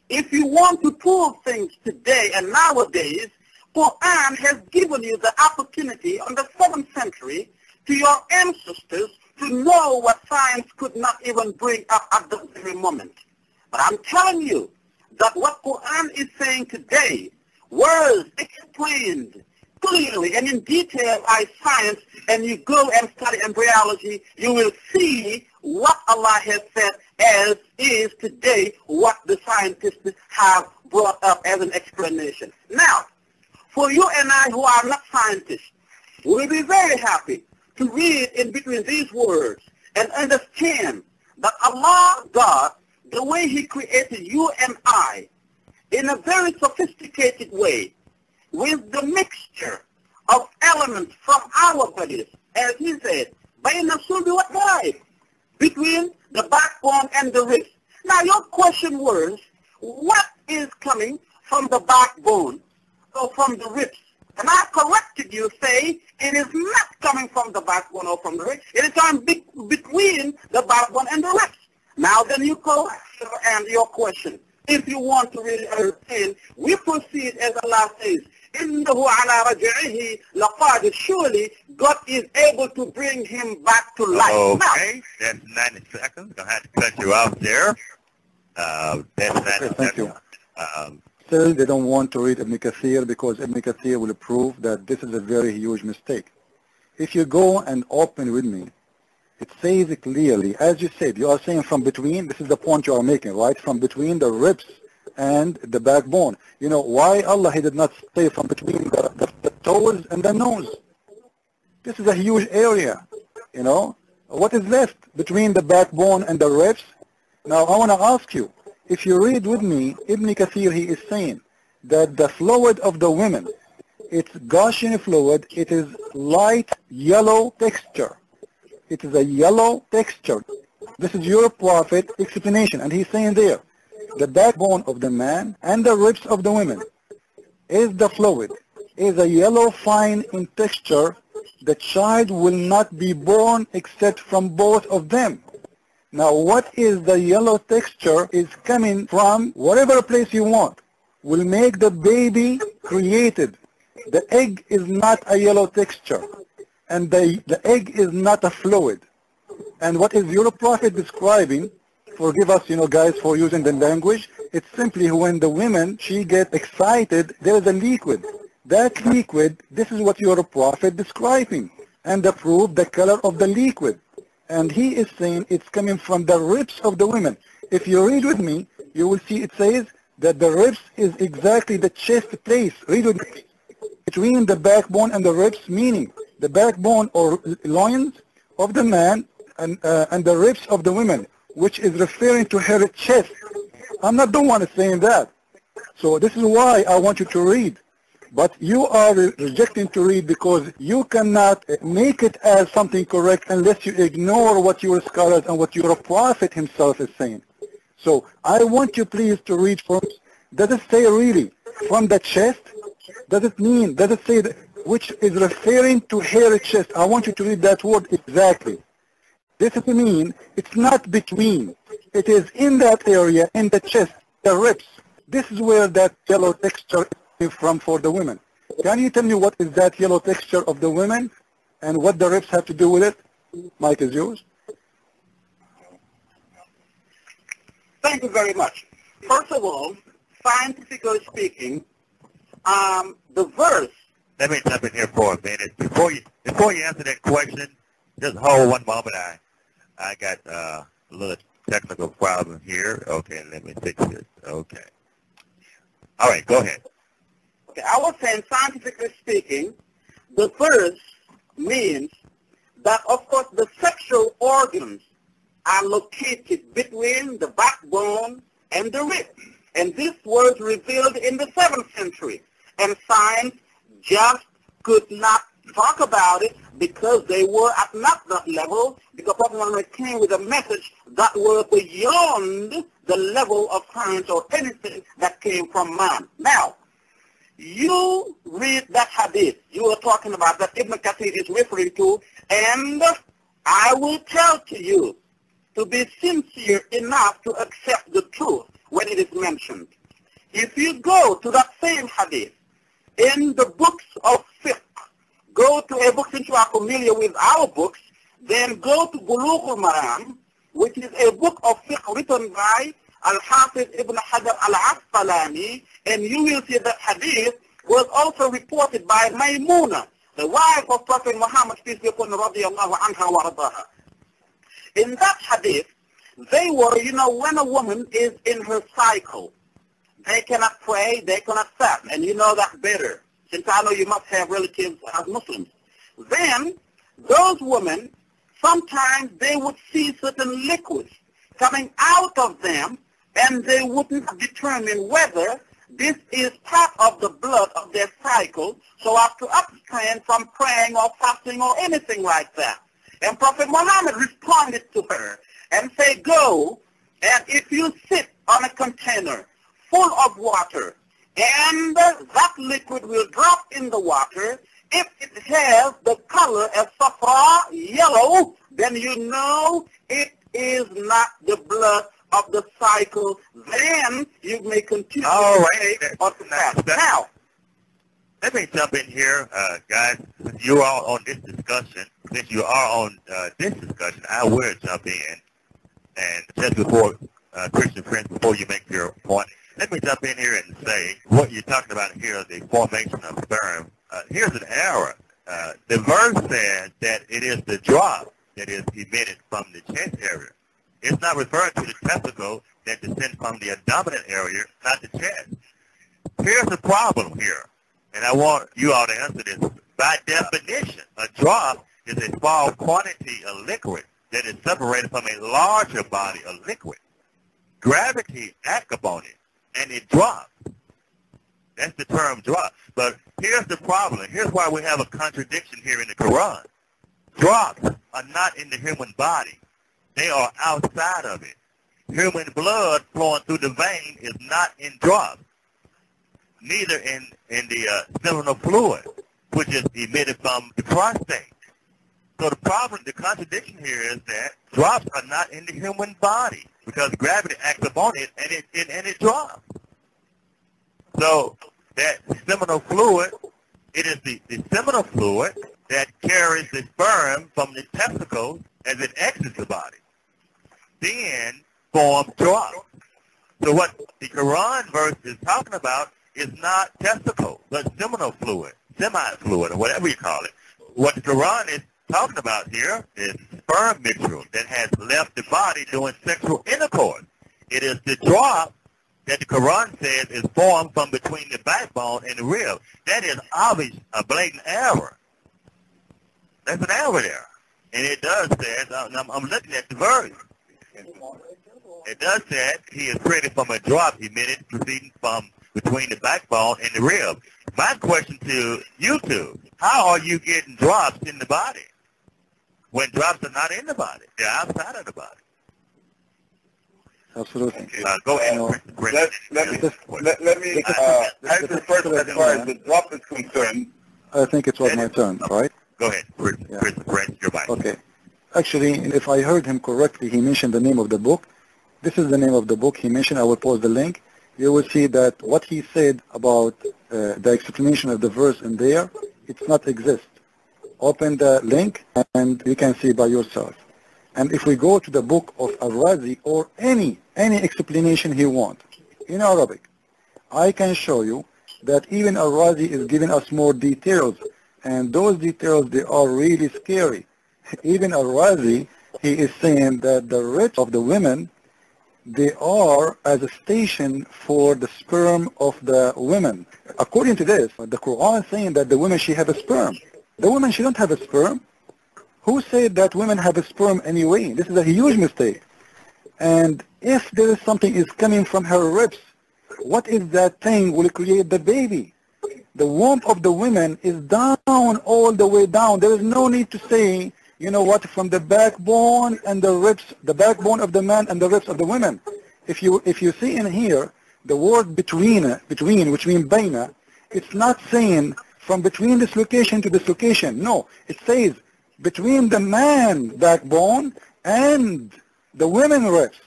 If you want to prove things today and nowadays, Quran has given you the opportunity on the 7th century to your ancestors to know what science could not even bring up at the very moment. But I'm telling you that what Quran is saying today was explained clearly and in detail by science, and you go and study embryology, you will see what Allah has said as is today what the scientists have brought up as an explanation. Now, for you and I who are not scientists, we'll be very happy to read in between these words and understand that Allah, God, the way He created you and I, in a very sophisticated way, with the mixture of elements from our bodies, as He said, بين الصلب والترائب, between the backbone and the ribs. Now your question was, what is coming from the backbone or from the ribs? And I corrected you, say it is not coming from the backbone or from the ribs. It is coming be- between the backbone and the ribs. Now then you correct and your question. If you want to really understand, we proceed as Allah says, إنه على رجعه لقادر. Surely God is able to bring him back to life. Now, Okay, that's 90 seconds. Gonna have to cut you off there. Uh, that's 90 Okay, thank seconds. you. Um, Still, they don't want to read Ibn Kathir because Ibn Kathir will prove that this is a very huge mistake. If you go and open with me, it says it clearly, as you said, you are saying from between, this is the point you are making, right? From between the ribs and the backbone. You know, why Allah, He did not say from between the, the, the toes and the nose? This is a huge area, you know? What is left between the backbone and the ribs? Now, I want to ask you, if you read with me, Ibn Kathir, he is saying that the fluid of the women, it's gushing fluid, it is light yellow texture. It is a yellow texture. This is your prophet explanation, and he's saying there, the backbone of the man and the ribs of the women is the fluid, is a yellow fine in texture. The child will not be born except from both of them. Now what is the yellow texture is coming from whatever place you want. Will make the baby created. The egg is not a yellow texture. And the, the egg is not a fluid. And what is your prophet describing, forgive us, you know, guys, for using the language, it's simply when the women, she gets excited, there is a liquid. That liquid, this is what your prophet describing. And the proof, the color of the liquid. And he is saying it's coming from the ribs of the women. If you read with me, you will see it says that the ribs is exactly the chest place. Read with me. Between the backbone and the ribs, meaning the backbone or loins of the man and, uh, and the ribs of the women, which is referring to her chest. I'm not the one saying that. So this is why I want you to read. But you are re- rejecting to read because you cannot make it as something correct unless you ignore what your scholars and what your prophet himself is saying. So I want you please to read from, does it say really from the chest? Does it mean, does it say that, which is referring to hair chest? I want you to read that word exactly. This is mean it's not between. It is in that area, in the chest, the ribs. This is where that yellow texture from for the women. Can you tell me what is that yellow texture of the women and what the ribs have to do with it? Mike is yours. Thank you very much. First of all, scientifically speaking, um, the verse, let me jump in here for a minute. Before you before you answer that question, just hold one moment. I I got uh, a little technical problem here. Okay, let me fix it. Okay. All right, go ahead. Okay, I was saying scientifically speaking, the first means that of course the sexual organs are located between the backbone and the rib. And this was revealed in the 7th century. And science just could not talk about it because they were at not that level because Prophet came with a message that was beyond the level of science or anything that came from man. Now, you read that hadith you were talking about that Ibn Kathir is referring to, and I will tell to you to be sincere enough to accept the truth when it is mentioned. If you go to that same hadith in the books of fiqh, go to a book since you are familiar with our books, then go to Bulugh al-Maram, which is a book of fiqh written by Al-Hafiz Ibn Hajar al-Asqalani, and you will see that hadith was also reported by Maymuna, the wife of Prophet Muhammad, peace be upon him, radiallahu anha wa radaha. In that hadith, they were, you know, when a woman is in her cycle, they cannot pray, they cannot fast, and you know that better, since I know you must have relatives as Muslims. Then, those women, sometimes they would see certain liquids coming out of them, and they wouldn't determine whether this is part of the blood of their cycle, so as to abstain from praying or fasting or anything like that. And Prophet Muhammad responded to her and said, go, and if you sit on a container full of water, and that liquid will drop in the water, if it has the color of safra, yellow, then you know it is not the blood of the cycle. Then you may continue All right. to right. pray or to fast. That- Now, let me jump in here, uh, guys. Since you are on this discussion, since you are on uh, this discussion, I will jump in. And just before, uh, Christian Prince, before you make your point, let me jump in here and say what you're talking about here, the formation of sperm. Uh, here's an error. Uh, the verse says that it is the drop that is emitted from the chest area. It's not referring to the testicle that descends from the abdominal area, not the chest. Here's the problem here, and I want you all to answer this. By definition, a drop is a small quantity of liquid that is separated from a larger body of liquid. Gravity acts upon it, and it drops. That's the term drop. But here's the problem. Here's why we have a contradiction here in the Quran. Drops are not in the human body. They are outside of it. Human blood flowing through the vein is not in drops. Neither in, in the uh, seminal fluid, which is emitted from the prostate. So the problem, the contradiction here is that drops are not in the human body because gravity acts upon it and it, it and it drops. So that seminal fluid, it is the, the seminal fluid that carries the sperm from the testicles as it exits the body. Then forms drops. So what the Quran verse is talking about is not testicle, but seminal fluid, semi-fluid, or whatever you call it. What the Quran is talking about here is sperm mixture that has left the body during sexual intercourse. It is the drop that the Quran says is formed from between the backbone and the rib. That is obvious, a blatant error. There's an error there. And it does say, I'm looking at the verse. It does say he is created from a drop emitted proceeding from between the backbone and the rib. My question to you two, how are you getting drops in the body when drops are not in the body? They're outside of the body. Absolutely. Uh, go ahead. No. Chris. Let, let me, let, let me uh, answer first as far as the drop is concerned. I think it was my turn, right? Go ahead, Chris. Yeah. Chris, Chris, your mic. Okay. Actually, if I heard him correctly, he mentioned the name of the book. This is the name of the book he mentioned. I will post the link. You will see that what he said about uh, the explanation of the verse in there, it's not exist. Open the link and you can see by yourself. And if we go to the book of Al-Razi or any, any explanation he wants in Arabic, I can show you that even Al-Razi is giving us more details. And those details, they are really scary. Even Al-Razi, he is saying that the rich of the women, they are as a station for the sperm of the women. According to this, the Quran is saying that the women, she have a sperm. The women, she don't have a sperm. Who said that women have a sperm anyway? This is a huge mistake. And if there is something is coming from her ribs, what is that thing will create the baby? The womb of the women is down all the way down. There is no need to say, you know what, from the backbone and the ribs, the backbone of the man and the ribs of the women. If you if you see in here the word between, between, which means baina, it's not saying from between this location to this location. No, it says between the man backbone and the women ribs.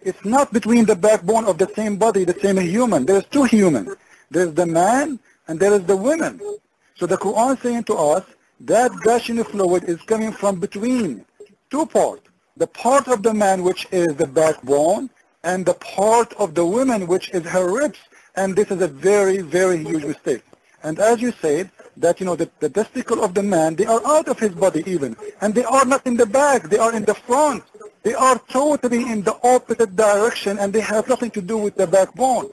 It's not between the backbone of the same body, the same human. There's two humans. There's the man and there is the women. So the Quran is saying to us that gushing fluid is coming from between two parts. The part of the man which is the backbone and the part of the woman which is her ribs. And this is a very, very huge mistake. And as you said, that, you know, the, the testicle of the man, they are out of his body even. And they are not in the back, they are in the front. They are totally in the opposite direction and they have nothing to do with the backbone.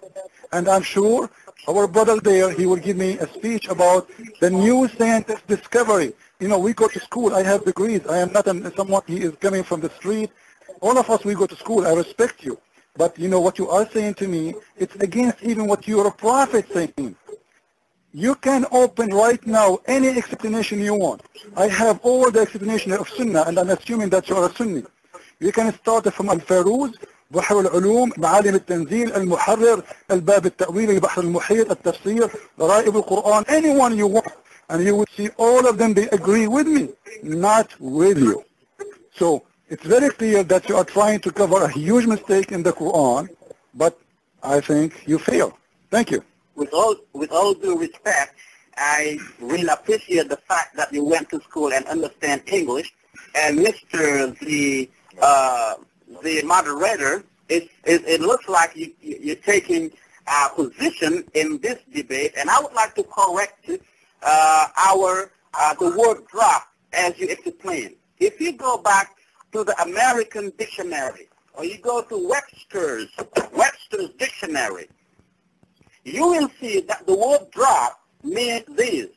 And I'm sure our brother there, he will give me a speech about the new scientist discovery. You know, we go to school, I have degrees, I am not an, someone, he is coming from the street. All of us, we go to school, I respect you. But you know, what you are saying to me, it's against even what your prophet saying. You can open right now any explanation you want. I have all the explanation of Sunnah, and I'm assuming that you are a Sunni. You can start from Al-Faruz, بحر العلوم معالم التنزيل المحرر الباب التأويل البحر المحيط التفسير رائب القرآن anyone you want and you will see all of them they agree with me not with you so it's very clear that you are trying to cover a huge mistake in the Quran but I think you fail thank you with all with all due respect, I really appreciate the fact that you went to school and understand English. And Mr. the uh, the moderator, it, it, it looks like you, you're taking a position in this debate, and I would like to correct uh, our uh, the word drop as you explained. If you go back to the American dictionary, or you go to Webster's Webster's dictionary, you will see that the word drop means this.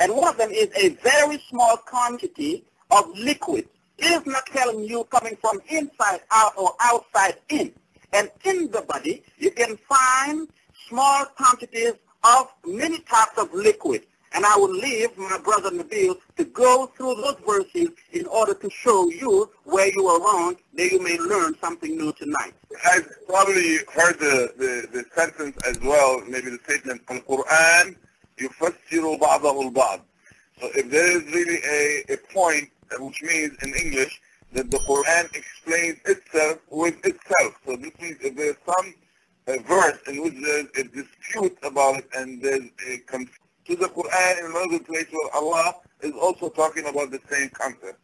And one of them is a very small quantity of liquid. It is not telling you coming from inside out or outside in. And in the body, you can find small quantities of many types of liquid. And I will leave my brother Nabil to go through those verses in order to show you where you are wrong, that you may learn something new tonight. I've probably heard the, the, the sentence as well, maybe the statement, Al-Quran يفسر بعضه البعض. So if there is really a, a point, which means in English, that the Quran explains itself with itself. So this means if there's some verse in which there's a dispute about it and there's a to the Quran in another place where Allah is also talking about the same concept.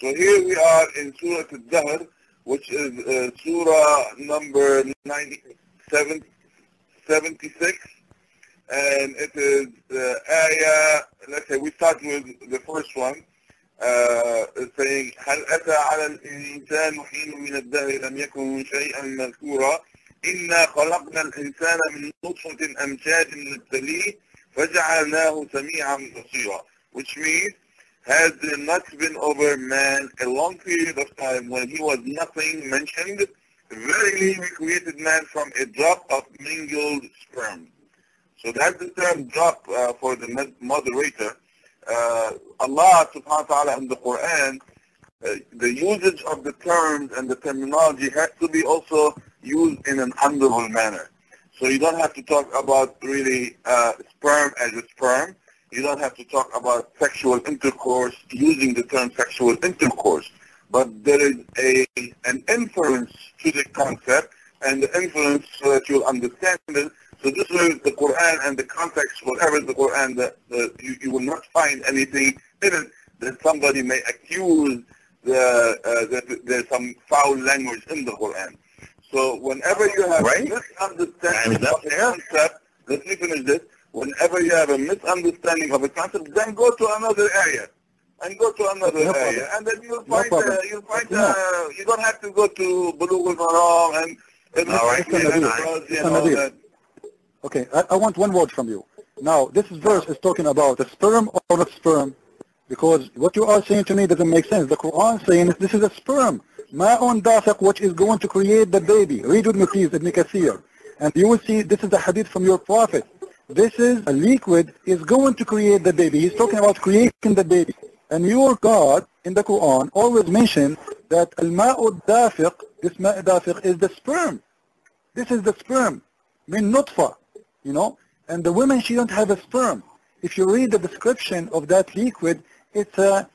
So here we are in Surah Al-Dahr, which is uh, Surah number 97, 76, and it is uh, ayah, let's say we start with the first one, هل أتى على الإنسان حين من الدهر لم يكن شيئا مذكورا إنا خلقنا الإنسان من نطفة أمشاج نبتليه فجعلناه سميعا بصيرا which means has there not been over man a long period of time when he was nothing mentioned verily we created man from a drop of mingled sperm so that's the term drop uh, for the moderator uh, Allah subhanahu wa ta'ala in the Quran uh, the usage of the terms and the terminology has to be also used in an honorable manner so you don't have to talk about really uh, sperm as a sperm. You don't have to talk about sexual intercourse using the term sexual intercourse. But there is a an inference to the concept and the inference so that you'll understand it. So this way the Quran and the context, whatever the Quran, that you, you will not find anything in it that somebody may accuse the, uh, that there's some foul language in the Quran. So whenever you have right? misunderstanding of a concept, let me finish this. Whenever you have a misunderstanding of a concept, then go to another area. And go to another no area. And then you'll find, no uh, you'll find uh, you don't have to go to Bulugh al and, and, all right. and, and all that. Okay, I, I want one word from you. Now, this verse is talking about a sperm or not sperm, because what you are saying to me doesn't make sense. The Quran saying this is a sperm. Ma'un dafiq, which is going to create the baby. Read with me please, Ibn Kathir. And you will see this is the hadith from your prophet. This is a liquid is going to create the baby. He's talking about creating the baby. And your God in the Quran always mentions that al-ma'u dafiq, this ma'u dafiq is the sperm. This is the sperm. Min nutfa, you know. And the women, she don't have a sperm. If you read the description of that liquid, it's a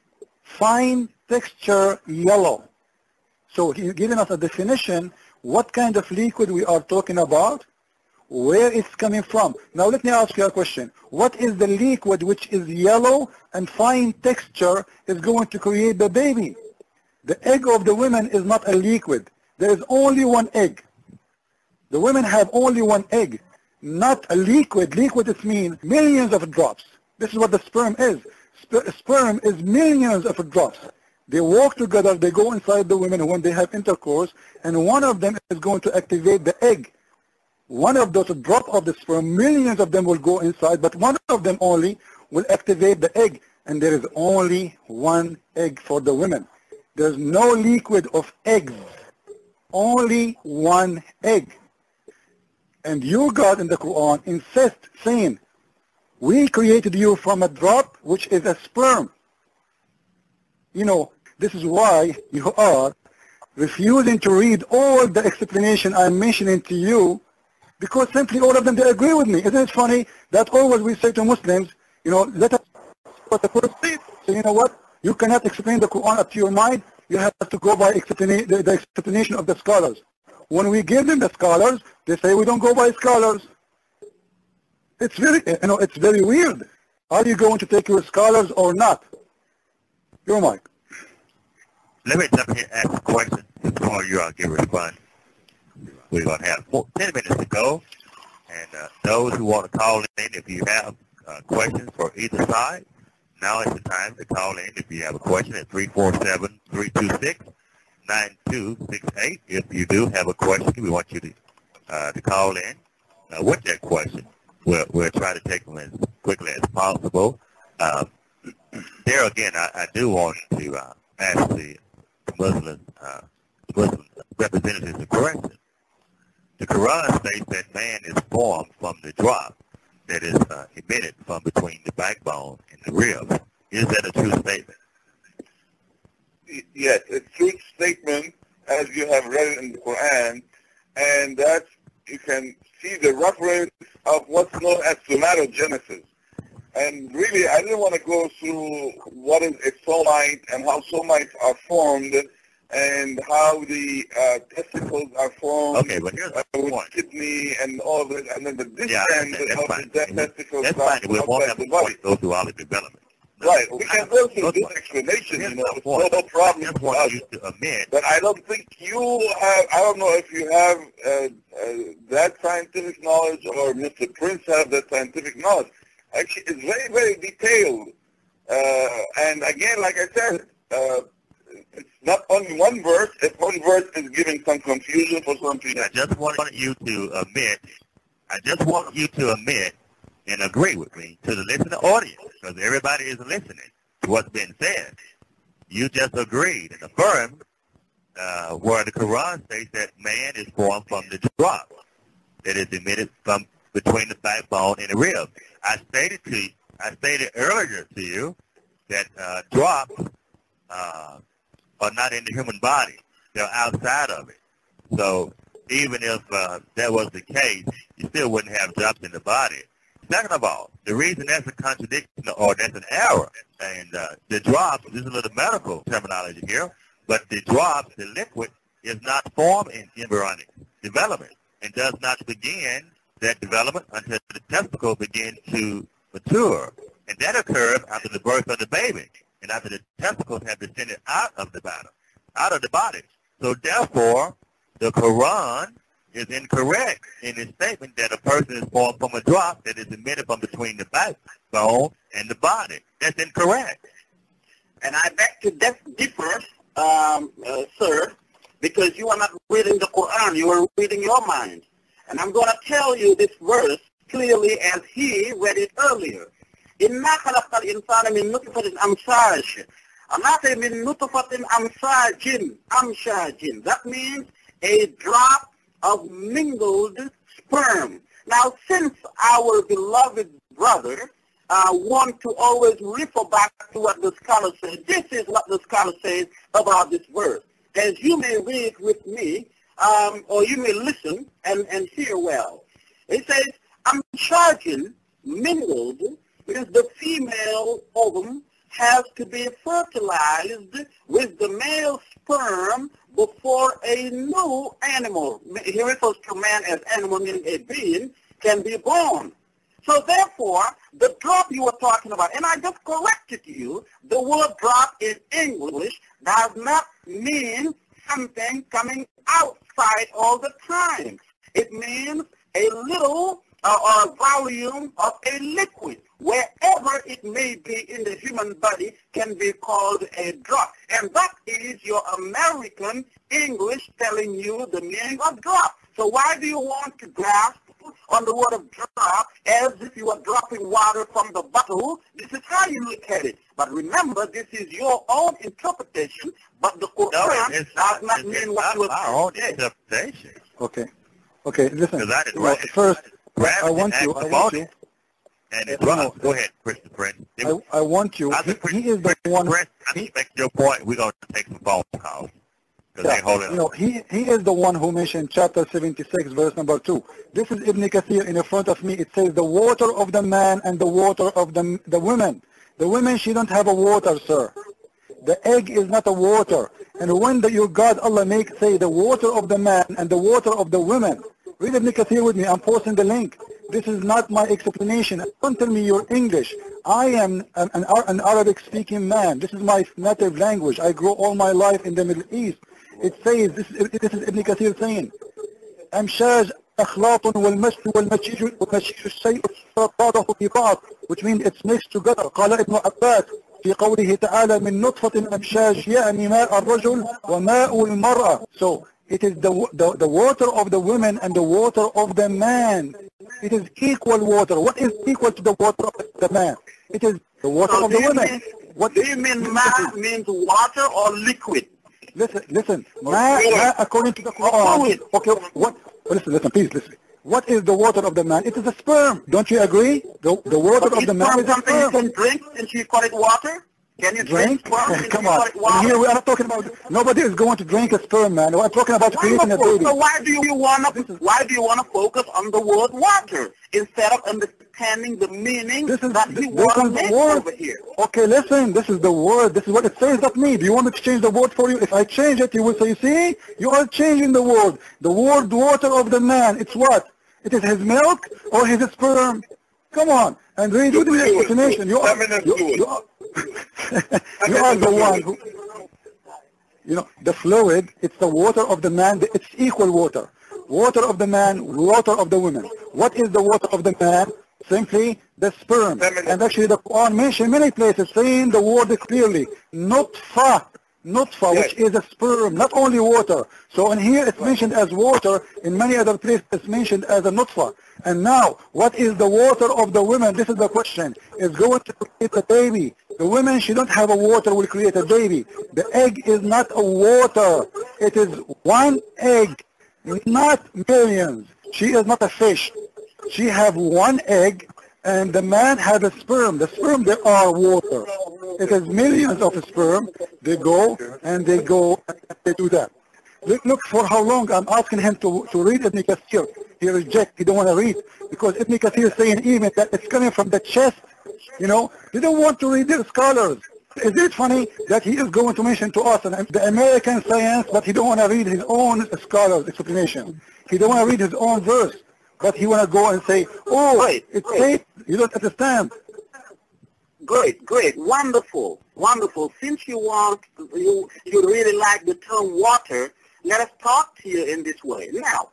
fine texture yellow. So he's giving us a definition, what kind of liquid we are talking about, where it's coming from. Now let me ask you a question. What is the liquid which is yellow and fine texture is going to create the baby? The egg of the women is not a liquid. There is only one egg. The women have only one egg, not a liquid. Liquid it means millions of drops. This is what the sperm is. Sp sperm is millions of drops. They walk together, they go inside the women when they have intercourse, and one of them is going to activate the egg. One of those drop of the sperm, millions of them will go inside, but one of them only will activate the egg, and there is only one egg for the women. There's no liquid of eggs, only one egg. And your God in the Quran insists, saying, we created you from a drop, which is a sperm. You know, this is why you are refusing to read all the explanation I'm mentioning to you because simply all of them, they agree with me. Isn't it funny that always we say to Muslims, you know, let us what the Quran says. So you know what? You cannot explain the Quran up to your mind. You have to go by the, the explanation of the scholars. When we give them the scholars, they say we don't go by scholars. It's very, you know, it's very weird. Are you going to take your scholars or not? Your mic. Let me jump and ask a question before you all get respond. We're going to have four, 10 minutes to go. And uh, those who want to call in, if you have uh, questions for either side, now is the time to call in. If you have a question at 347-326-9268. If you do have a question, we want you to, uh, to call in uh, with that question. We'll, we'll try to take them as quickly as possible. Uh, there again, I, I do want to uh, ask the Muslim, uh, Muslim representatives a question. The Quran states that man is formed from the drop that is uh, emitted from between the backbone and the ribs. Is that a true statement? Yes, a true statement as you have read it in the Quran, and that you can see the reference of what's known as somitogenesis. And really, I didn't want to go through what is a somite and how somites are formed and how the uh, testicles are formed Okay, but here's uh, with point. kidney and all of it, and then the this Yeah, end that's of fine. the testicles That's are fine. We won't have the a body. point to go through all the development. Right, we can go through this explanation, you know, it's point. no problem just us. to admit But I don't think you have, I don't know if you have uh, uh, that scientific knowledge or Mr. Prince have that scientific knowledge. Actually, it's very, very detailed. Uh, and again, like I said, uh, it's not only one verse. If one verse is giving some confusion for some people. I just wanted you to admit, I just want you to admit and agree with me to the listening audience, because everybody is listening to what's being said. You just agreed and affirmed uh, where the Quran states that man is formed from the drop that is emitted from between the backbone and the rib. I stated to you, I stated earlier to you that uh, drops uh, are not in the human body; they're outside of it. So even if uh, that was the case, you still wouldn't have drops in the body. Second of all, the reason that's a contradiction or that's an error, and uh, the drops, this is a little medical terminology here, but the drops, the liquid, is not formed in embryonic development and does not begin that development until the testicle begins to mature. And that occurs after the birth of the baby and after the testicles have descended out of the body, out of the body. So therefore, the Quran is incorrect in its statement that a person is formed from a drop that is emitted from between the backbone and the body. That's incorrect. And I beg to dif- differ, um, uh, sir, because you are not reading the Quran, you are reading your mind. And I'm going to tell you this verse clearly as he read it earlier. إِنَّا خَلَقَ الْإِنسَانَ مِن نُطْفَةٍ أَمْشَاجٍ Allah said, min nutfatin amshajin, amshajin. That means a drop of mingled sperm. Now, since our beloved brother uh, want to always refer back to what the scholar says, this is what the scholar says about this verse. As you may read with me, um, or you may listen and, and hear well. It says, I'm charging mingled because the female ovum has to be fertilized with the male sperm before a new animal, he refers to man as animal meaning a being, can be born. So therefore, the drop you were talking about, and I just corrected you, the word drop in English does not mean something coming outside all the time. It means a little uh, or volume of a liquid, wherever it may be in the human body, can be called a drop. And that is your American English telling you the meaning of drop. So why do you want to grasp on the word of drop as if you were dropping water from the bottle? This is how you look at it. But remember, this is your own interpretation, but the Quran it's does not, not it's, mean it's what not you were our own saying. interpretation. Okay. Okay, listen. Because that is You right. First, I want you, acts I want you, it, And it no. drops. Go ahead, Christopher. I, I want you, I he, think he is the one, I think make your point. We're going to take some phone calls. Yeah, you know, he, he is the one who mentioned chapter 76, verse number 2. This is Ibn Kathir in front of me. It says, the water of the man and the water of the, the women. The women, she don't have a water, sir. The egg is not a water. And when the, your God, Allah, make, say, the water of the man and the water of the women. Read Ibn Kathir with me. I'm posting the link. This is not my explanation. Don't tell me your English. I am an, an, an Arabic-speaking man. This is my native language. I grew all my life in the Middle East. It says, this, this is Ibn Kathir saying, أمشاج أخلاط والمشي والمشيج والمشيج الشيء بعضه في بعض which means it's mixed together قال ابن عباس في قوله تعالى من نطفة أمشاج يعني ماء الرجل وماء المرأة so it is the, the, the water of the women and the water of the man it is equal water what is equal to the water of the man it is the water So of the women mean, what do you mean ma means water or liquid? Listen, listen. Ma, ma, according to the Quran. Okay, what? Listen, listen, please, listen. What is the water of the man? It is a sperm. Don't you agree? The, the water But of the man sperm is a something you sperm. can drink and you call it water? Can you drink, Drink? and Come you on. here we are not talking about, nobody is going to drink a sperm, man. We're talking about creating a baby. So why do you want to why do you want to focus on the word water instead of understanding the meaning This is, that this you want to the make word. over here? Okay, listen, this is the word. This is what it says, not me. Do you want me to change the word for you? If I change it, you will say, see, you are changing the word. The word water of the man, it's what? It is his milk or his sperm? Come on, and read with the explanation. You are, you, you are, you are the one who, you know, the fluid, it's the water of the man, it's equal water. Water of the man, water of the woman. What is the water of the man? Simply the sperm. And actually the Quran mentioned many places saying the word clearly. Nutfa, nutfa, Yes. which is a sperm, not only water. So in here it's mentioned as water, in many other places it's mentioned as a nutfa. And now, what is the water of the women? This is the question. Is going to create a baby. The women, she don't have a water, will create a baby. The egg is not a water. It is one egg, not millions. She is not a fish. She have one egg, and the man has a sperm. The sperm, they are water. It has millions of sperm. They go, and they go, and they do that. Look, for how long I'm asking him to, to read Ibn Kathir. He reject. He don't want to read because Ibn Kathir is saying even that it's coming from the chest. You know, they don't want to read their scholars. Is it funny that he is going to mention to us the American science, but he don't want to read his own scholars' explanation. He don't want to read his own verse, but he want to go and say, oh, Right, it's right. safe. You don't understand. Great, great, wonderful, wonderful. Since you want, you you really like the term water, let us talk to you in this way. Now,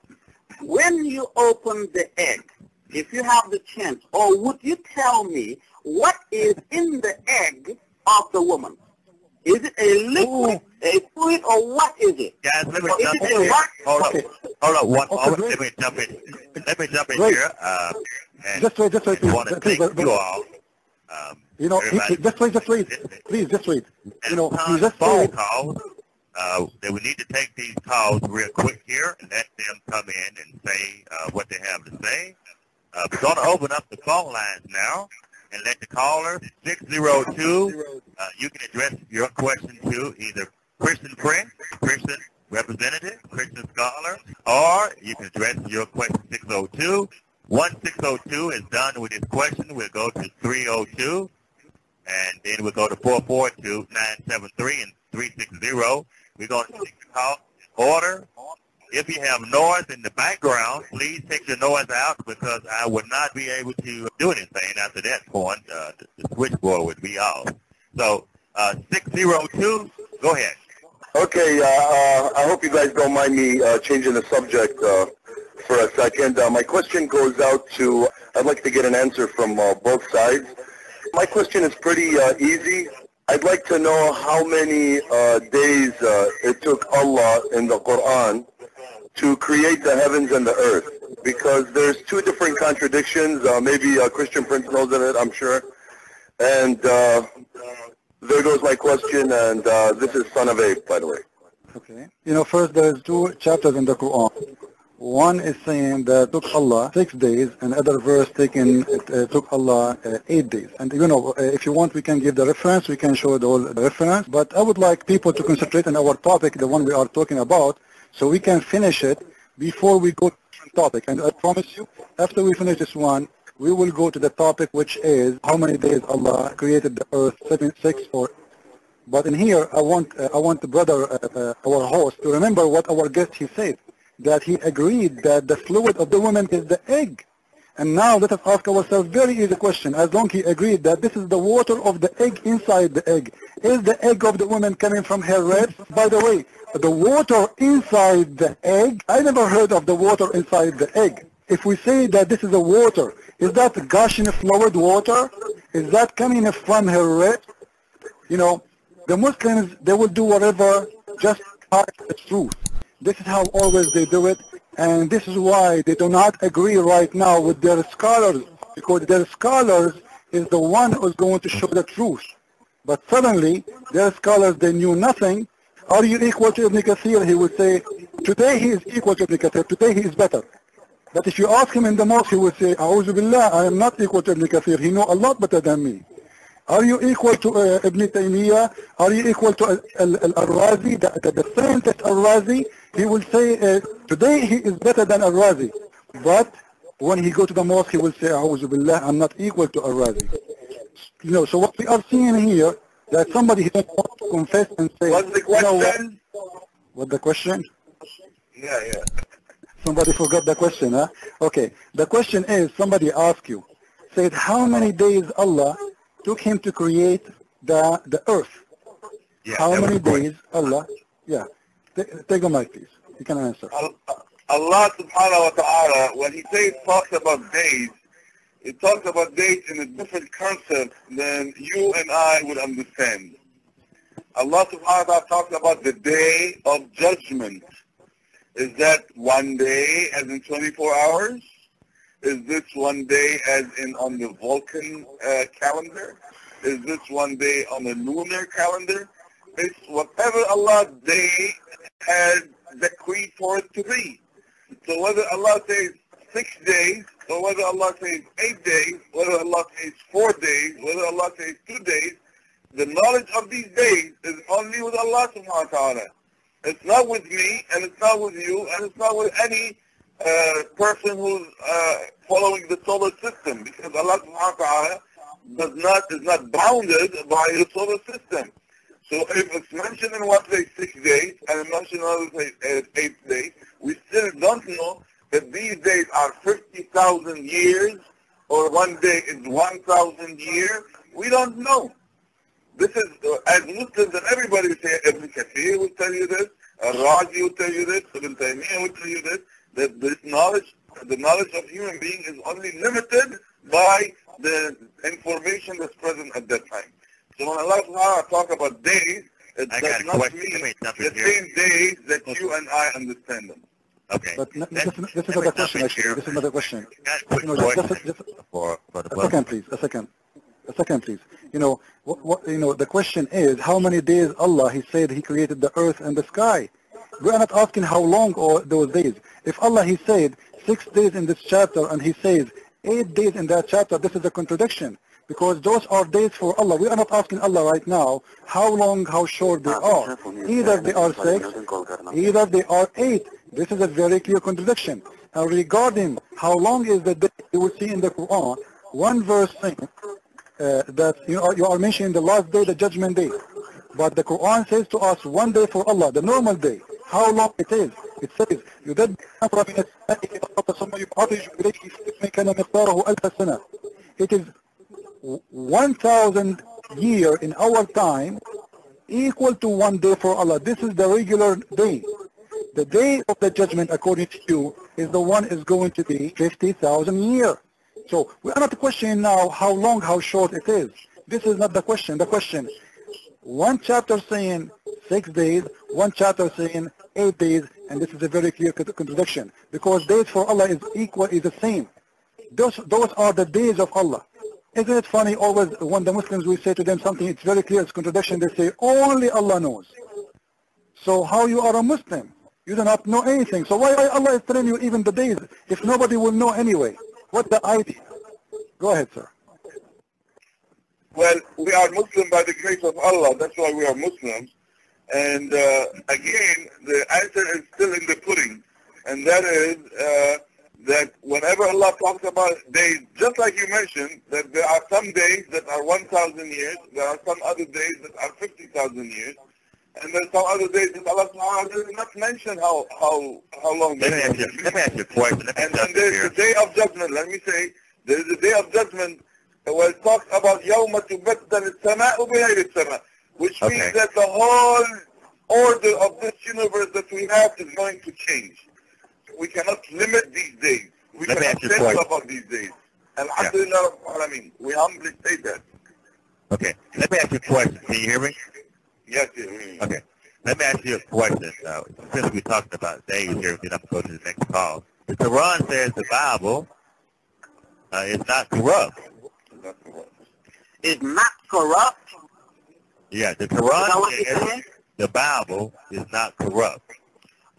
when you open the egg, if you have the chance, or would you tell me what is in the egg of the woman? Is it a liquid, a fluid, or what is it? Guys, let me Or jump in here. rock? Hold up. Hold up. One, Okay, hold up. great. Let me jump in. Let me jump in Great. here. Uh, and Just wait, just wait, please. want to Please, thank you all. Um, You know, he, just wait, just wait. Please, just wait. You know, he tons just phone said, calls. Uh, that we need to take these calls real quick here and let them come in and say uh, what they have to say. Uh, we're going to open up the phone lines now and let the caller 602. Uh, you can address your question to either Christian Prince, Christian representative, Christian scholar, or you can address your question 602. Once 602 is done with this question, we'll go to 302 and then we'll go to 442-973 and 360. We're going to take the call order. If you have noise in the background, please take your noise out because I would not be able to do anything after that point. Uh, the, the switchboard would be off. So uh, 602, go ahead. Okay, uh, uh, I hope you guys don't mind me uh, changing the subject uh, for a second. My question goes out to, I'd like to get an answer from both sides. My question is pretty easy. I'd like to know how many uh, days uh, it took Allah in the Quran to create the heavens and the earth. Because there's two different contradictions. Uh, maybe Christian Prince knows of it, I'm sure. And uh, there goes my question, and uh, this is Son of Abe, by the way. Okay. You know, first there's two chapters in the Quran. One is saying that took Allah six days, and other verse taking it uh, took Allah uh, eight days. And you know, uh, if you want, we can give the reference. We can show the whole the reference. But I would like people to concentrate on our topic, the one we are talking about, so we can finish it before we go to the topic. And I promise you, after we finish this one, we will go to the topic which is how many days Allah created the earth, seven, six or but in here, I want uh, I want the brother, uh, uh, our host, to remember what our guest he said, that he agreed that the fluid of the woman is the egg, And now let us ask ourselves very easy question. As he agreed that this is the water of the egg inside the egg. Is the egg of the woman coming from her ribs? By the way, the water inside the egg, I never heard of the water inside the egg. If we say that this is a water, is that gushing fluid water? Is that coming from her ribs? You know, the Muslims, they will do whatever just to the truth. This is how always they do it. And this is why they do not agree right now with their scholars, because their scholars is the one who's going to show the truth. But suddenly, their scholars, they knew nothing. Are you equal to Ibn Kathir? He would say, today he is equal to Ibn Kathir, today he is better. But if you ask him in the mosque, he would say, Billah, I am not equal to Ibn Kathir. He know a lot better than me. Are you equal to uh, Ibn Taymiyyah? Are you equal to Al-Razi, the, the, the scientist Al-Razi? He will say, uh, today he is better than Al-Razi. But when he go to the mosque, he will say, Billah, I'm not equal to Al-Razi. You know, so what we are seeing here, that somebody doesn't want to confess and say, What's the you know question? what? what the question? Yeah, yeah. Somebody forgot the question, huh? Okay. The question is, somebody asked you, said, how many days Allah took him to create the, the earth? Yeah, how many days Allah, yeah. Take, take the mic, please. You can answer. Allah subhanahu wa ta'ala, when he says talks about days, it talks about days in a different concept than you and I would understand. Allah subhanahu wa ta'ala talks about the day of judgment. Is that one day as in 24 hours? Is this one day as in on the Vulcan uh, calendar? Is this one day on the lunar calendar? It's whatever Allah's day has decreed for it to be. So whether Allah says six days, or whether Allah says eight days, whether Allah says four days, whether Allah says two days, the knowledge of these days is only with Allah subhanahu wa ta'ala. It's not with me, and it's not with you, and it's not with any uh, person who's uh, following the solar system, because Allah subhanahu wa ta'ala does not, is not bounded by the solar system. So if it's mentioned in one place six days, and mentioned in another place uh, eight days, we still don't know that these days are 50,000 years, or one day is 1,000 years. We don't know. This is, uh, as Muslims, and everybody will say, Ibn Kathir will tell you this, Razi will tell you this, Ibn Taymiyyah will tell you this, that this knowledge, the knowledge of human being is only limited by the information that's present at that time. So when Allah subhanahu wa talk about days, it I does a not question. mean Let the here. same days that you and I understand them. Okay. But n- this, is- this is another question, actually. here. This is another question. Got a quick You know, just- just- just- for, for the A brother. second, please. A second. A second, please. You know, what, what, you know, the question is, how many days Allah, He said He created the earth and the sky. We are not asking how long or those days. If Allah, He said six days in this chapter and He says eight days in that chapter, this is a contradiction. Because those are days for Allah. We are not asking Allah right now how long, how short they are. Either they are six, either they are eight. This is a very clear contradiction. And regarding how long is the day, you will see in the Quran, one verse saying uh, that you are, you are mentioning the last day, the judgment day. But the Quran says to us one day for Allah, the normal day How long it is? It says, يُدَبِّرُ الْأَمْرَ مِنَ السَّمَاءِ إِلَى الْأَرْضِ ثُمَّ يُعَرِّجُ إِلَيْهِ فِي يَوْمٍ كَانَ مِقْدَارُهُ أَلْفَ سَنَةٍ It is 1,000 year in our time equal to one day for Allah. This is the regular day. The day of the judgment, according to you, is the one is going to be 50,000 year. So we are not questioning now how long, how short it is. This is not the question. The question, one chapter saying six days, one chapter saying eight days, and this is a very clear contradiction because days for Allah is equal, is the same. Those, those are the days of Allah. Isn't it funny always when the Muslims we say to them something, it's very clear, it's contradiction, they say only Allah knows. So how you are a Muslim? You do not know anything. So why Allah is telling you even the days if nobody will know anyway? What the idea? Go ahead, sir. Well, we are Muslim by the grace of Allah. That's why we are Muslims. And uh, again, the answer is still in the pudding. And that is uh, that whenever Allah talks about days, just like you mentioned, that there are some days that are 1,000 years, there are some other days that are 50,000 years. And there's some other days that Allah subhanahu does not mention how, how, how long Let me ask you, let me ask you a question. And then there's here. the day of judgment. Let me say, there's the day of judgment where it talks about يَوْمَ تُبَدَّلِ السَّمَاءُ بِغَيْرِ السَّمَاء, which Okay. means that the whole order of this universe that we have is going to change. We cannot limit these days. We Let me cannot ask you a tell question. about these days. Alhamdulillah, Rabbil Alameen. we humbly say that. Okay. Let me ask you a question. Can you hear me? Yes, yes. mm. Okay. Let me ask you a question. Uh, since we're talking about days here, then I'm going to go to the next call. The Quran says the Bible uh, is not corrupt. Is not corrupt. Yeah, the Is that what Quran the Bible is not corrupt.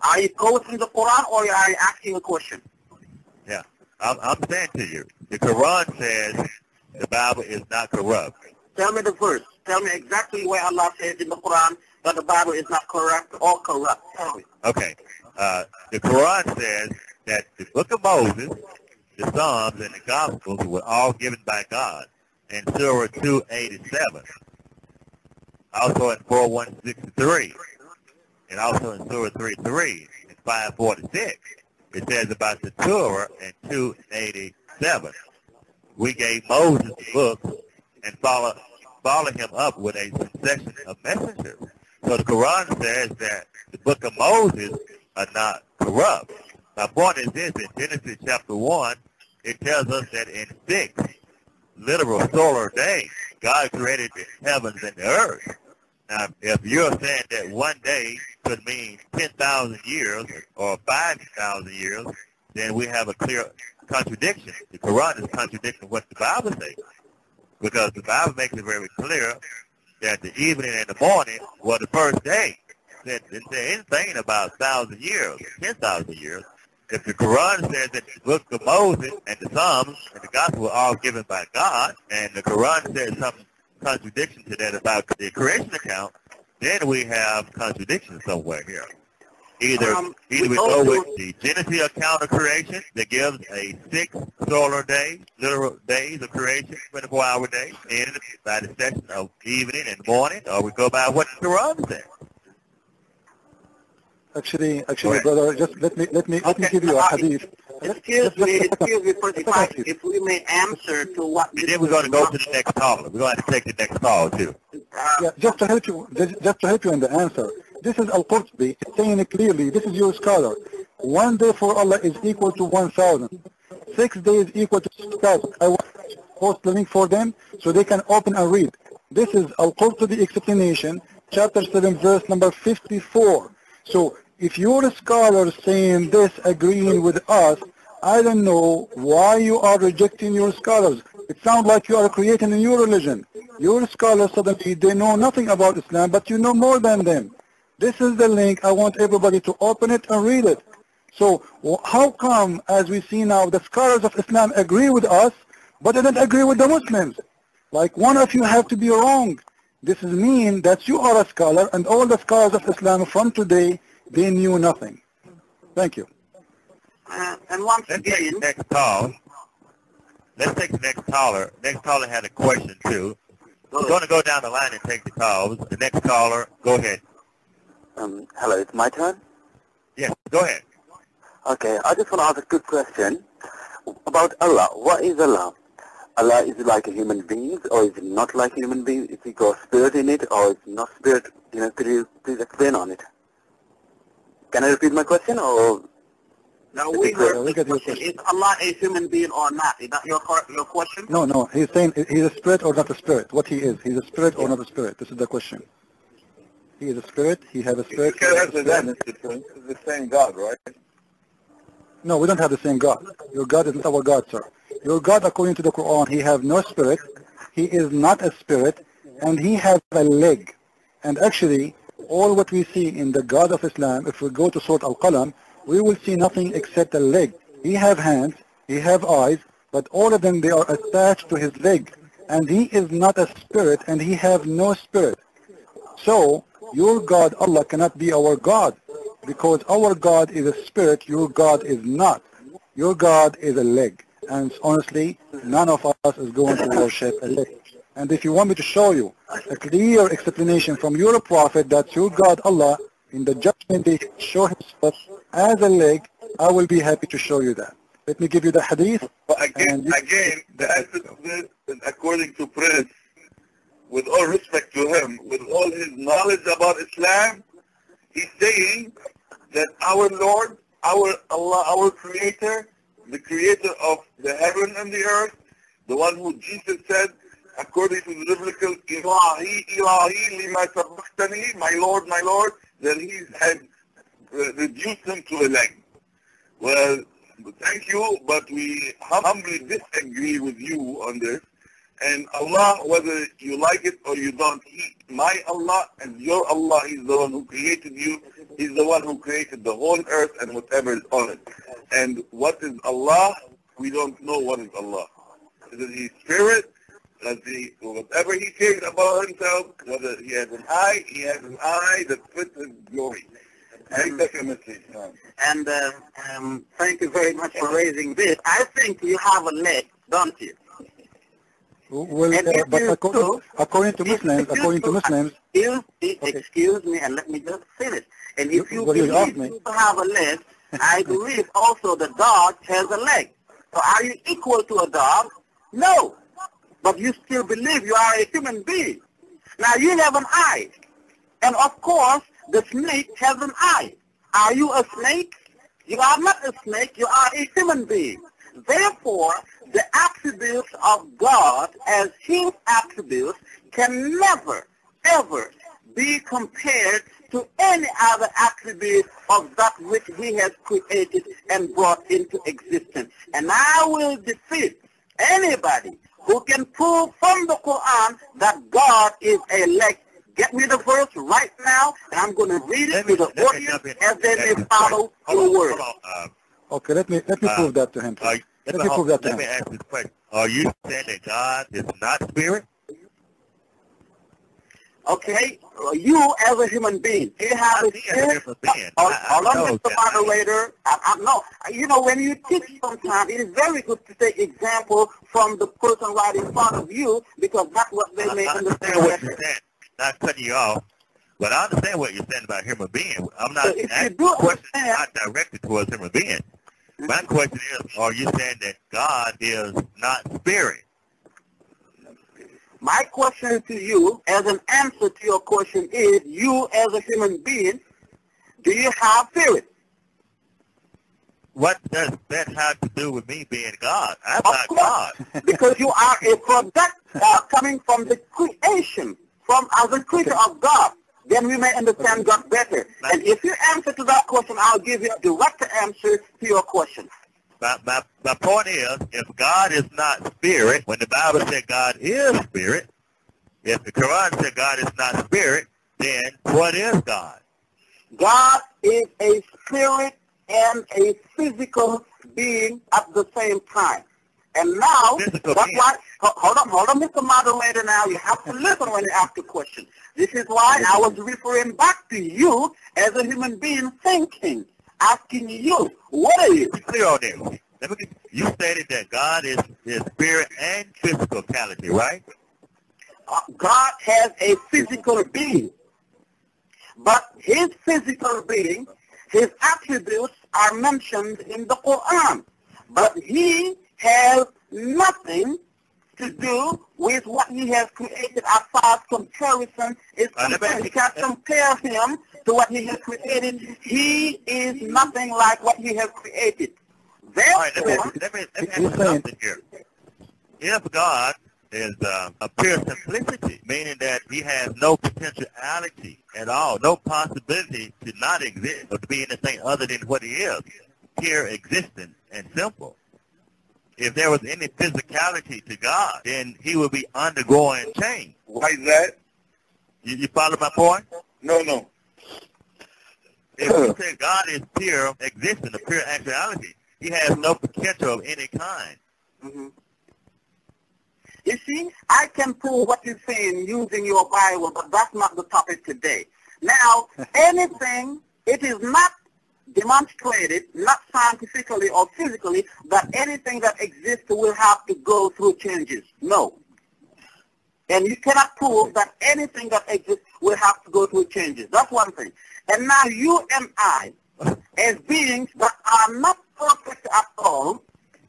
Are you quoting the Quran or are you asking a question? Yeah. I'm, I'm saying to you, the Quran says the Bible is not corrupt. Tell me the verse. Tell me exactly where Allah says in the Quran that the Bible is not corrupt or corrupt. Tell me. Okay. Uh, the Quran says that the book of Moses, the Psalms, and the Gospels were all given by God in Surah 287. Also in 4163. And also in Surah 33 and 546. It says about the Torah in 287. We gave Moses the book and follow, follow him up with a succession of messengers. So the Quran says that the book of Moses are not corrupt. My point is this, in Genesis chapter 1, it tells us that in six literal solar days, God created the heavens and the earth. Now, if you're saying that one day could mean 10,000 years or 5,000 years, then we have a clear contradiction. The Quran is contradicting what the Bible says. Because the Bible makes it very clear that the evening and the morning were the first day. It didn't say anything about 1,000 years, 10,000 years. If the Quran says that the book of Moses and the Psalms and the Gospel were all given by God, and the Quran says some contradiction to that about the creation account, then we have contradiction somewhere here. Either Um, either we go with the Genesis account of creation that gives a six solar day, literal days of creation, 24-hour day, ended by the session of evening and morning, or we go by what the Quran says. Actually, actually, Right. brother, just let me let me let me give you a uh, hadith. Excuse Just- me, just a excuse me, first, if, Just a I, second. if we may answer to what And then we're going to go to the next caller. We're going to have to take the next call, too. Uh, Yeah, just to help you, just just to help you in the answer. This is Al-Qurtubi. Saying it clearly. This is your scholar. One day for Allah is equal to 1,000. Six days equal to 6,000. I will post the link for them so they can open and read. This is Al-Qurtubi explanation, chapter 7, verse number 54. So if you're a scholar saying this, agreeing with us, I don't know why you are rejecting your scholars. It sounds like you are creating a new religion. Your scholars suddenly, they know nothing about Islam, but you know more than them. This is the link. I want everybody to open it and read it. So how come, as we see now, the scholars of Islam agree with us, but they don't agree with the Muslims? Like one of you have to be wrong. This is mean that you are a scholar, and all the scholars of Islam from today, they knew nothing. Thank you. uh, and once Let's take again, the next call. Let's take the next caller. Next caller had a question, too. We're going to go down the line and take the calls. The next caller, go ahead. Um, hello, it's my turn. Yes, go ahead. Okay, I just want to ask a quick question about Allah. What is Allah? Allah is like a human being, or is it not like a human being? Is he got spirit in it, or is it not spirit? You know, could you please explain on it? Can I repeat my question, or now we me clear- heard look the at your question. Is Allah a human being or not? Is that your, your question? No, no, he's saying he's a spirit or not a spirit. What he is, he's a spirit or not a spirit. This is the question. He is a spirit. He has a spirit. You spirit. can answer that. It's the same God, right? No, we don't have the same God. Your God is not our God, sir. Your God, according to the Quran, he have no spirit. He is not a spirit, and he has a leg. And actually, all what we see in the God of Islam, if we go to Surah Al-Qalam, we will see nothing except a leg. He have hands, he have eyes, but all of them, they are attached to his leg. And he is not a spirit, and he have no spirit. So, your God, Allah, cannot be our God because our God is a spirit, your God is not. Your God is a leg. And honestly, none of us is going to worship a leg. And if you want me to show you a clear explanation from your prophet that your God Allah in the judgment day show himself as a leg, I will be happy to show you that. Let me give you the hadith. But again, again, the answer to this is according to Prince, with all respect to him, with all his knowledge about Islam, he's saying that our Lord, our Allah, our Creator, the Creator of the heaven and the earth, the one who Jesus said, according to the biblical, Ilahi, Ilahi, lima my Lord, my Lord, that he had reduced him to a leg. Well, thank you, but we humbly disagree with you on this. And Allah, whether you like it or you don't, he, my Allah and your Allah, He's the one who created you. He's the one who created the whole earth and whatever is on it. And what is Allah? We don't know what is Allah. Is it He spirit? Does he, whatever he says about himself, whether he has an eye, he has an eye that fits his glory. Take. And uh, um, thank you very much for raising this. I think you have a leg, don't you? Well, uh, but according, do- according to Muslims, according to Muslims, Excuse, me- Okay. excuse me, and let me just finish. And if you Well, you believe asked me. you have a leg, I believe also the dog has a leg. So are you equal to a dog? No. But you still believe you are a human being. Now you have an eye. And of course, the snake has an eye. Are you a snake? You are not a snake. You are a human being. Therefore, the attributes of God as his attributes can never, ever be compared to any other attribute of that which he has created and brought into existence. And I will defeat anybody who can prove from the Quran that God is a leg. Get me the verse right now, and I'm going to read it Let to me, the let me audience as they may follow your word. Hold on. okay, let me let me Uh, prove that to him. Uh, please. let, Let me, me prove that to let him. me ask this question. Are you saying that God is not spirit? Okay, you as a human being, you have a see as a spirit. human being. Hold I- I hold on, know Mr. that. Moderator. I, I, no, you know, when you teach sometimes, it is very good to take example from the person right in front of you because that's what they I, may I understand what you're saying. Not cutting you off, but I understand what you're saying about human being. I'm not So asking questions not directed towards human being. My mm-hmm. question is, are you saying that God is not spirit? My question to you, as an answer to your question, is you as a human being, do you have spirit? What does that have to do with me being God? I'm Of not course, God. because you are a product uh, coming from the creation, from as a creature of God. Then we may understand God better. And if you answer to that question, I'll give you a direct answer to your question. My, my, my point is, if God is not spirit, when the Bible said God is spirit, if the Quran said God is not spirit, then what is God? God is a spirit and a physical being at the same time. And now, that's why, hold on, hold on, Mr. Moderator now. You have to listen when you ask a question. This is why I was referring back to you as a human being thinking, asking you, what are you? Be clear on this. Let me get, you stated that God is, is spirit and physicality, right? Uh, God has a physical being. But his physical being, his attributes are mentioned in the Quran. But he has nothing to do with what he has created as far as comparison is concerned. You can't compare him to what he has created. He is nothing like what he has created. All right, let me, Therefore, let me, let me ask you something here. If God is uh, a pure simplicity, meaning that he has no potentiality at all, no possibility to not exist or to be anything other than what he is, pure existence and simple. If there was any physicality to God, then he would be undergoing change. Why is that? You, you follow my point? No, no. If you say God is pure existence, a pure actuality, he has no potential of any kind. Mhm. You see, I can prove what you're saying using your Bible, but that's not the topic today. Now, anything, it is not demonstrated, not scientifically or physically, that anything that exists will have to go through changes. No. And you cannot prove that anything that exists will have to go through changes. That's one thing. And now you and I, as beings that are not perfect at all,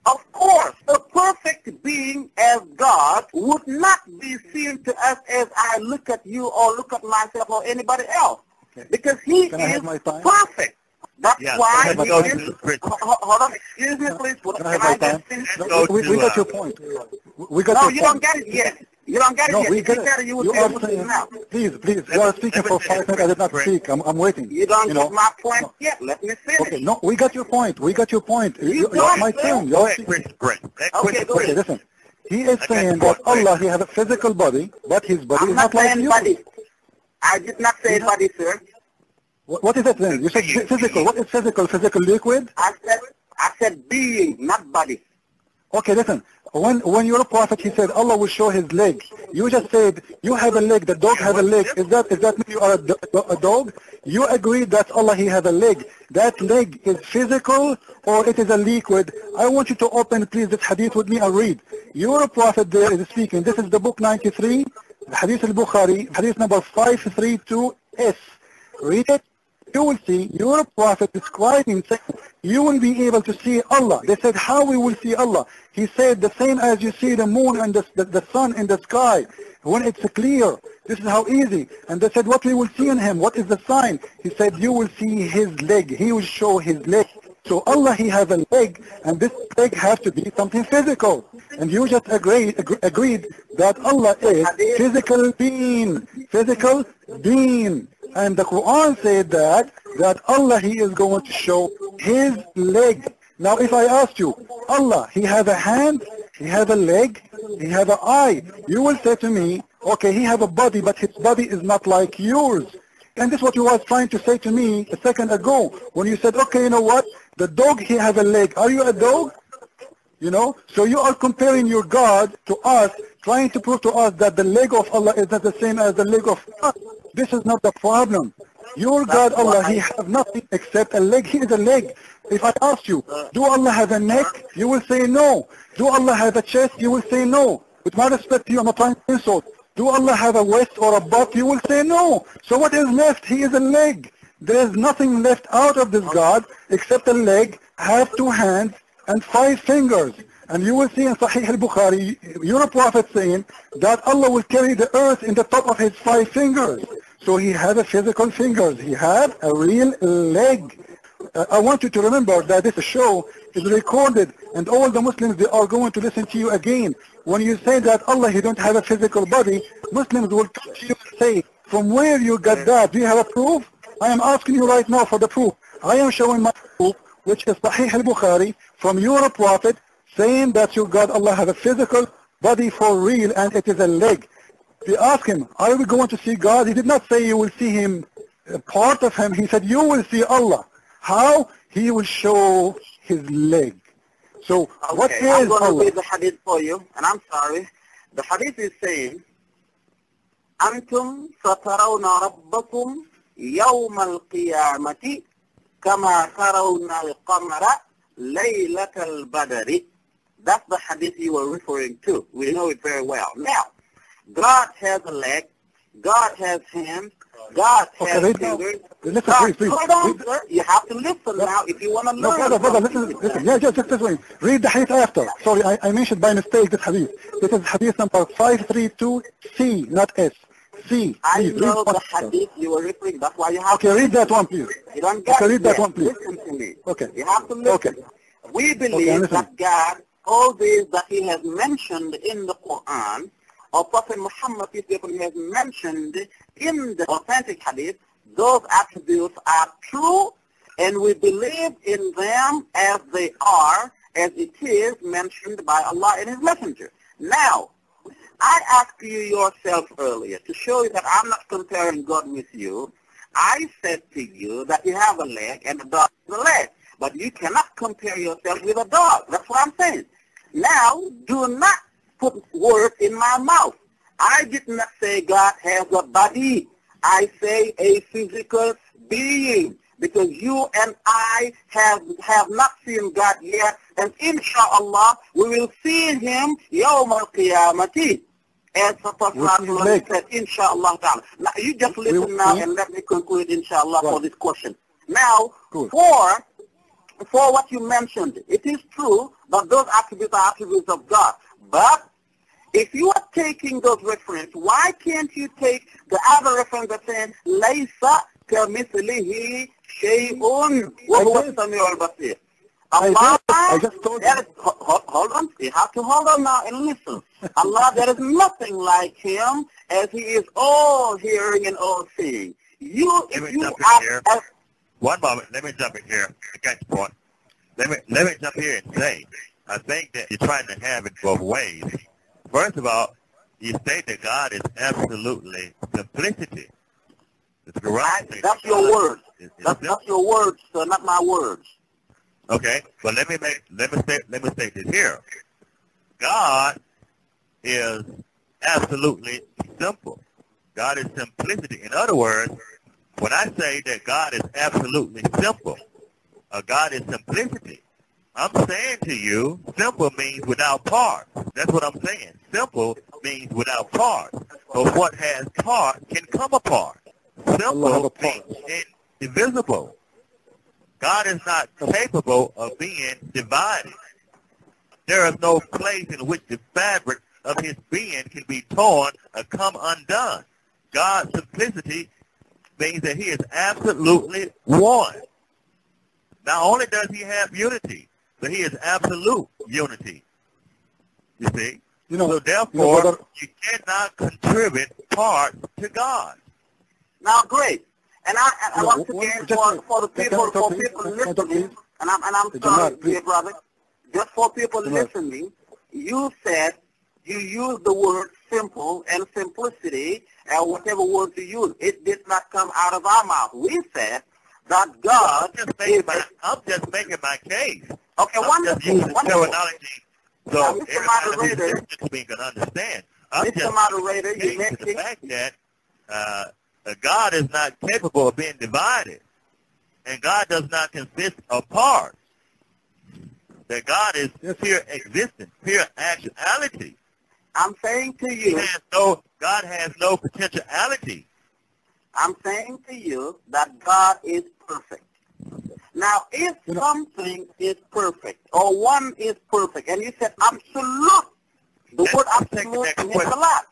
of course, a perfect being as God would not be seen to us as I look at you or look at myself or anybody else. Okay. Because he Can is have my time? perfect. That's Yeah, why can I he is... to Chris? Ho- ho- Hold on, excuse me, please. Can I have my time? just No, we, we got uh, your point. We got No, your you point. don't get it yet. You don't get it No, yet. we If get get it, it. you You are able saying, now. please, please, you are speaking for five minutes. I did not speak. I'm, I'm waiting. You don't You know? get my point No. yet. Let me finish. Okay, no, we got your point. We got your point. You You, you, don't, my sir. turn. Go You're ahead, Chris. Chris. Let Okay, go Okay, listen. He is got saying that. Allah, He has a physical body, but His body I'm is not not like saying you. body. I did not say body, sir. What, is it then? You said physical. What is physical? Physical liquid? I said I said being, not body. Okay, listen. When when you're a prophet, he said Allah will show his leg. You just said you have a leg. The dog have a leg. Is that is that mean you are a, do- a dog? You agree that Allah he has a leg. That leg is physical or it is a liquid. I want you to open please this hadith with me and read. You're a prophet there is speaking. This is the book 93, the hadith al-Bukhari, hadith number 532s. Read it. You will see your prophet describing saying you will be able to see Allah. They said how we will see Allah. He said the same as you see the moon and the, the, the sun in the sky when it's clear. This is how easy. And they said what we will see in him. What is the sign? He said you will see his leg. He will show his leg. So Allah, He has a leg, and this leg has to be something physical. And you just agreed, agreed that Allah is physical being, physical being. And the Quran said that, that Allah, He is going to show His leg. Now if I ask you, Allah, He has a hand, He has a leg, He has an eye. You will say to me, okay, He has a body, but His body is not like yours. And this is what you was trying to say to me a second ago when you said, okay, you know what? The dog, he has a leg. Are you a dog? You know? So you are comparing your God to us, trying to prove to us that the leg of Allah is not the same as the leg of us. This is not the problem. Your God, Allah, He has nothing except a leg. He is a leg. If I ask you, do Allah have a neck? You will say no. Do Allah have a chest? You will say no. With my respect to you, I'm not trying to insult. Do Allah have a waist or a butt? You will say no. So what is left? He is a leg. There is nothing left out of this God except a leg, half two hands, and five fingers. And you will see in Sahih al-Bukhari, your prophet saying that Allah will carry the earth in the top of his five fingers. So he had a physical fingers. He had a real leg. Uh, I want you to remember that this show is recorded and all the Muslims, they are going to listen to you again. When you say that Allah, He don't have a physical body, Muslims will come to you and say, from where you got that? Do you have a proof? I am asking you right now for the proof. I am showing my proof, which is Sahih al-Bukhari, from your prophet, saying that your God, Allah, have a physical body for real and it is a leg. We ask him, are we going to see God? He did not say you will see him, uh, part of him. He said you will see Allah. How? He will show his leg. So what Okay, I'm is going to Allah? read the hadith for you, and I'm sorry. The hadith is saying, أنتم سترون ربكم يوم القيامة كما ترون القمر ليلة البدر. That's the hadith you were referring to. We know it very well. Now, God has a leg. God has hands. God Okay, has read now. fingers. Listen, God, please, please. hold on, Read- sir. You have to listen now if you want to No, learn. brother, brother, something. listen, listen. Yeah, just, just this way. Read the hadith after. Sorry, I, I mentioned by mistake this hadith. This is hadith number 532C, not S. C. I read know the hadith you were referring. That's why you have Okay, to read that one, please. You don't get Okay, read that yet. one, please. Listen to me. Okay. You have to listen. Okay. We believe listen. that God, all these that He has mentioned in the Quran, or Prophet Muhammad peace be upon him, has mentioned in the authentic hadith, those attributes are true, and we believe in them as they are, as it is mentioned by Allah and His Messenger. Now, I asked you yourself earlier to show you that I'm not comparing God with you. I said to you that you have a leg and a dog has a leg, but you cannot compare yourself with a dog. That's what I'm saying. Now, do not put words in my mouth. I did not say God has a body. I say a physical being because you and I have have not seen God yet, and inshallah we will see Him yawm al-qiyamati. As With his said, inshallah ta'ala. Now, you just listen We- now and let me conclude, inshallah, for this question. Now, Good. for, for what you mentioned, it is true that those attributes are attributes of God. But if you are taking those references, why can't you take the other reference that says, Laysa kamithlihi shay'un wa huwa did. As-sami'ul. I did. Allah, I just told there you. is- ho- ho- hold on, you have to hold on now and listen. Allah, there is nothing like Him as He is all hearing and all seeing. You, Let if you jump in ask, here. One moment. Let me jump in here. I got your point. Let me let me jump here and say, I think that you're trying to have it both ways. First of all, you state that God is absolutely simplicity. The Quran I- that's your God words. is- is That's, that's your words, sir, not my words. Okay, but let me make let me say let me state this here. God is absolutely simple. God is simplicity. In other words, when I say that God is absolutely simple, uh, God is simplicity, I'm saying to you, simple means without parts. That's what I'm saying. Simple means without parts. But what has parts can come apart. Simple means indivisible. God is not capable of being divided. There is no place in which the fabric of his being can be torn or come undone. God's simplicity means that he is absolutely one. Not only does he have unity, but he is absolute unity. You see? You know, so you know, therefore, brother, you cannot contribute parts to God. Now, great. And I, and I No, once one- again, for, for the people, can I talk, for please? people Can I talk, listening, and I'm, and I'm sorry, Jamal, dear brother, just for people Jamal. listening, you said you used the word simple and simplicity and whatever word you use. It did not come out of our mouth. We said that I'm God just is my, I'm just making my case. okay, I'm wonderful, just using wonderful. terminology so Now, Mr. everybody who's Moderator- listening to me can understand. I'm Mr. just Moderator, you making make the fact that uh, God is not capable of being divided, and God does not consist of parts. That God is pure existence, pure actuality. I'm saying to you, has no, God has no potentiality. I'm saying to you that God is perfect. Now, if something is perfect, or one is perfect, and you said absolute, the Let's word absolute means a lot.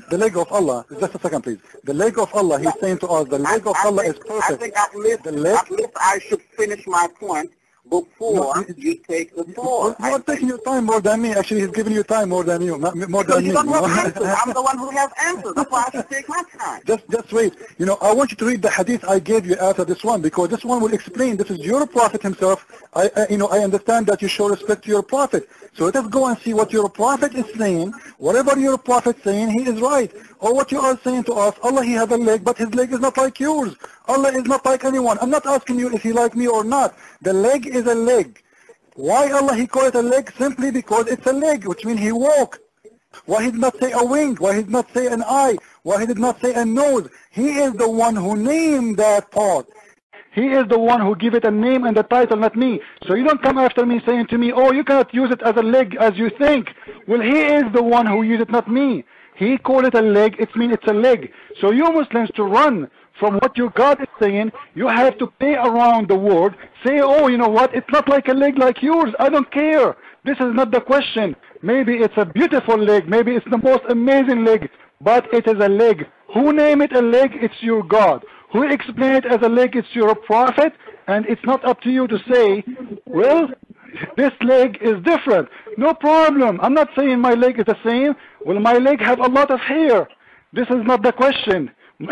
The, the leg of Allah, just a second, please. The leg of Allah, he's saying to us, the leg of I, I Allah think, is I perfect. think at least, The leg- at least I should finish my point before No, you- take the floor. you are taking your time more than me. Actually, he's giving you time more than you, more than you me. don't you have know? answers. I'm the one who has answers. That's why I should take my time. Just, just wait. You know, I want you to read the hadith I gave you after this one because this one will explain. This is your prophet himself. I, I, you know, I understand that you show respect to your prophet. So let us go and see what your prophet is saying. Whatever your prophet is saying, he is right. Or what you are saying to us, Allah, he has a leg, but his leg is not like yours. Allah is not like anyone. I'm not asking you if he like me or not. The leg is a leg. Why Allah he call it a leg? Simply because it's a leg, which means he walk. Why he did not say a wing? Why he did not say an eye? Why he did not say a nose? He is the one who named that part. He is the one who give it a name and a title, not me. So you don't come after me saying to me, oh, you cannot use it as a leg as you think. Well, he is the one who used it, not me. He called it a leg, it means it's a leg. So you Muslims to run from what your God is saying, you have to play around the word, say, oh, you know what, it's not like a leg like yours, I don't care. This is not the question. Maybe it's a beautiful leg, maybe it's the most amazing leg, but it is a leg. Who name it a leg? It's your God. Who explain it as a leg? It's your prophet, and it's not up to you to say, well, this leg is different. No problem. I'm not saying my leg is the same. Will my leg have a lot of hair. This is not the question.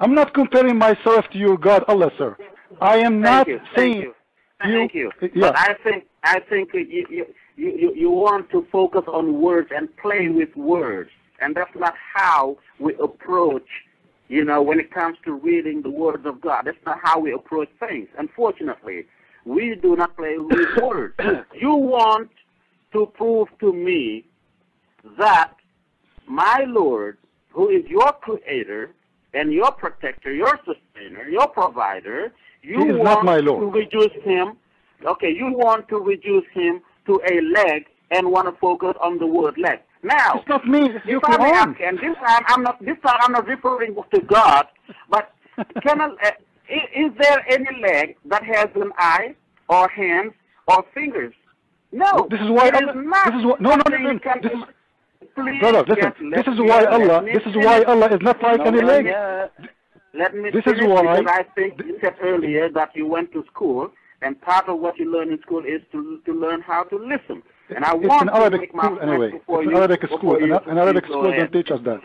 I'm not comparing myself to your God, Allah, sir. I am not Thank you. saying Thank you. Thank you. Yeah. But I think I think you, you you you you want to focus on words and play with words, and that's not how we approach. You know, when it comes to reading the words of God, that's not how we approach things. Unfortunately, we do not play with words. You want to prove to me that my Lord, who is your creator and your protector, your sustainer, your provider, you He is want not my to Lord. reduce him. Okay, you want to reduce him to a leg and want to focus on the word leg. Now, It's not me. It's if I may ask, and this time I'm not this time I'm not referring to God, but can a, uh, i- is there any leg that has an eye or hands or fingers? No. This is why It Allah- not this is what- no, no, listen, you this is- Please, Brother, listen. This is why Allah. This is why Allah is not like No, any let leg. me, uh, Let me This is why- I think you said earlier that you went to school, and part of what you learn in school is to to learn how to listen. And I It's want an to Arabic make my school anyway. before It's an you- Arabic before school. An, an Arabic school don't teach us that.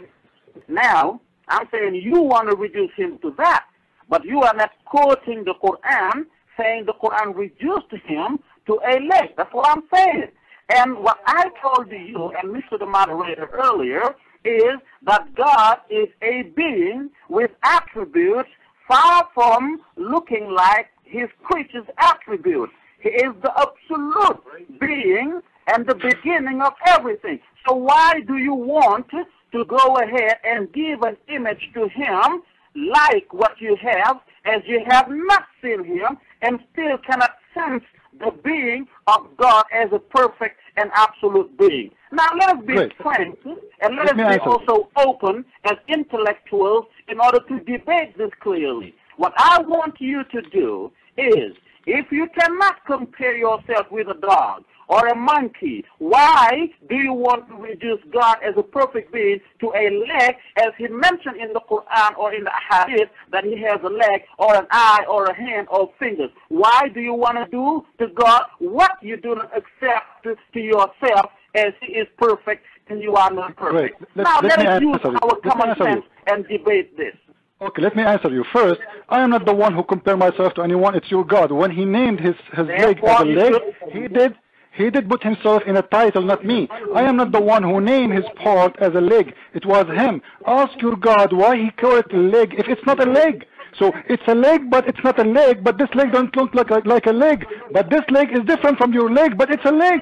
Now, I'm saying you want to reduce him to that, but you are not quoting the Quran, saying the Quran reduced him to a leg. That's what I'm saying. And what I told you and Mr. the moderator earlier is that God is a being with attributes far from looking like his creature's attributes. He is the absolute being and the beginning of everything. So why do you want to go ahead and give an image to him like what you have as you have not seen him and still cannot sense the being of God as a perfect and absolute being. Now let us be Great. frank and let, Let us be answer. also open as intellectuals in order to debate this clearly. What I want you to do is if you cannot compare yourself with a dog or a monkey, why do you want to reduce God as a perfect being to a leg, as he mentioned in the Quran or in the Hadith that he has a leg or an eye or a hand or fingers? Why do you want to do to God what you do not accept to, to yourself as he is perfect and you are not perfect? Let- now let let, me us use you. our Let common answer you. sense and debate this. Okay, let me answer you. First, I am not the one who compare myself to anyone. It's your God. When he named his, his leg as a leg, he did he did put himself in a title, not me. I am not the one who named his part as a leg. It was him. Ask your God why he called it a leg if it's not a leg. So it's a leg, but it's not a leg. But this leg don't look like a, like a leg. But this leg is different from your leg, but it's a leg.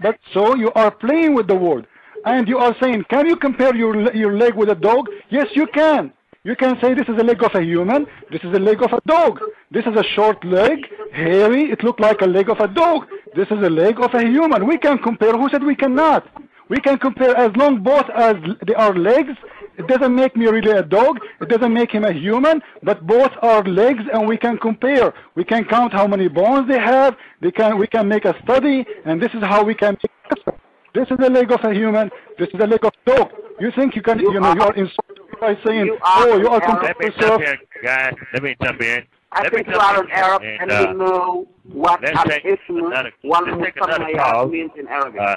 But so you are playing with the word, and you are saying, can you compare your your leg with a dog? Yes, you can. You can say this is a leg of a human, this is a leg of a dog. This is a short leg, hairy, it looked like a leg of a dog. This is a leg of a human. We can compare. Who said we cannot? We can compare as long both as they are legs. It doesn't make me really a dog. It doesn't make him a human, but both are legs and we can compare. We can count how many bones they have. They can, we can make a study and this is how we can make this is the leg of a human. This is the leg of a dog. You think you can, you, You know, you are- are insulting by saying, you oh, you are an comparing Let me yourself. jump in, guys. Let me jump in. I Let think you are an Arab and, and uh, you know what let's take al-ism, another- one let's take another call. means in Arabic. Uh,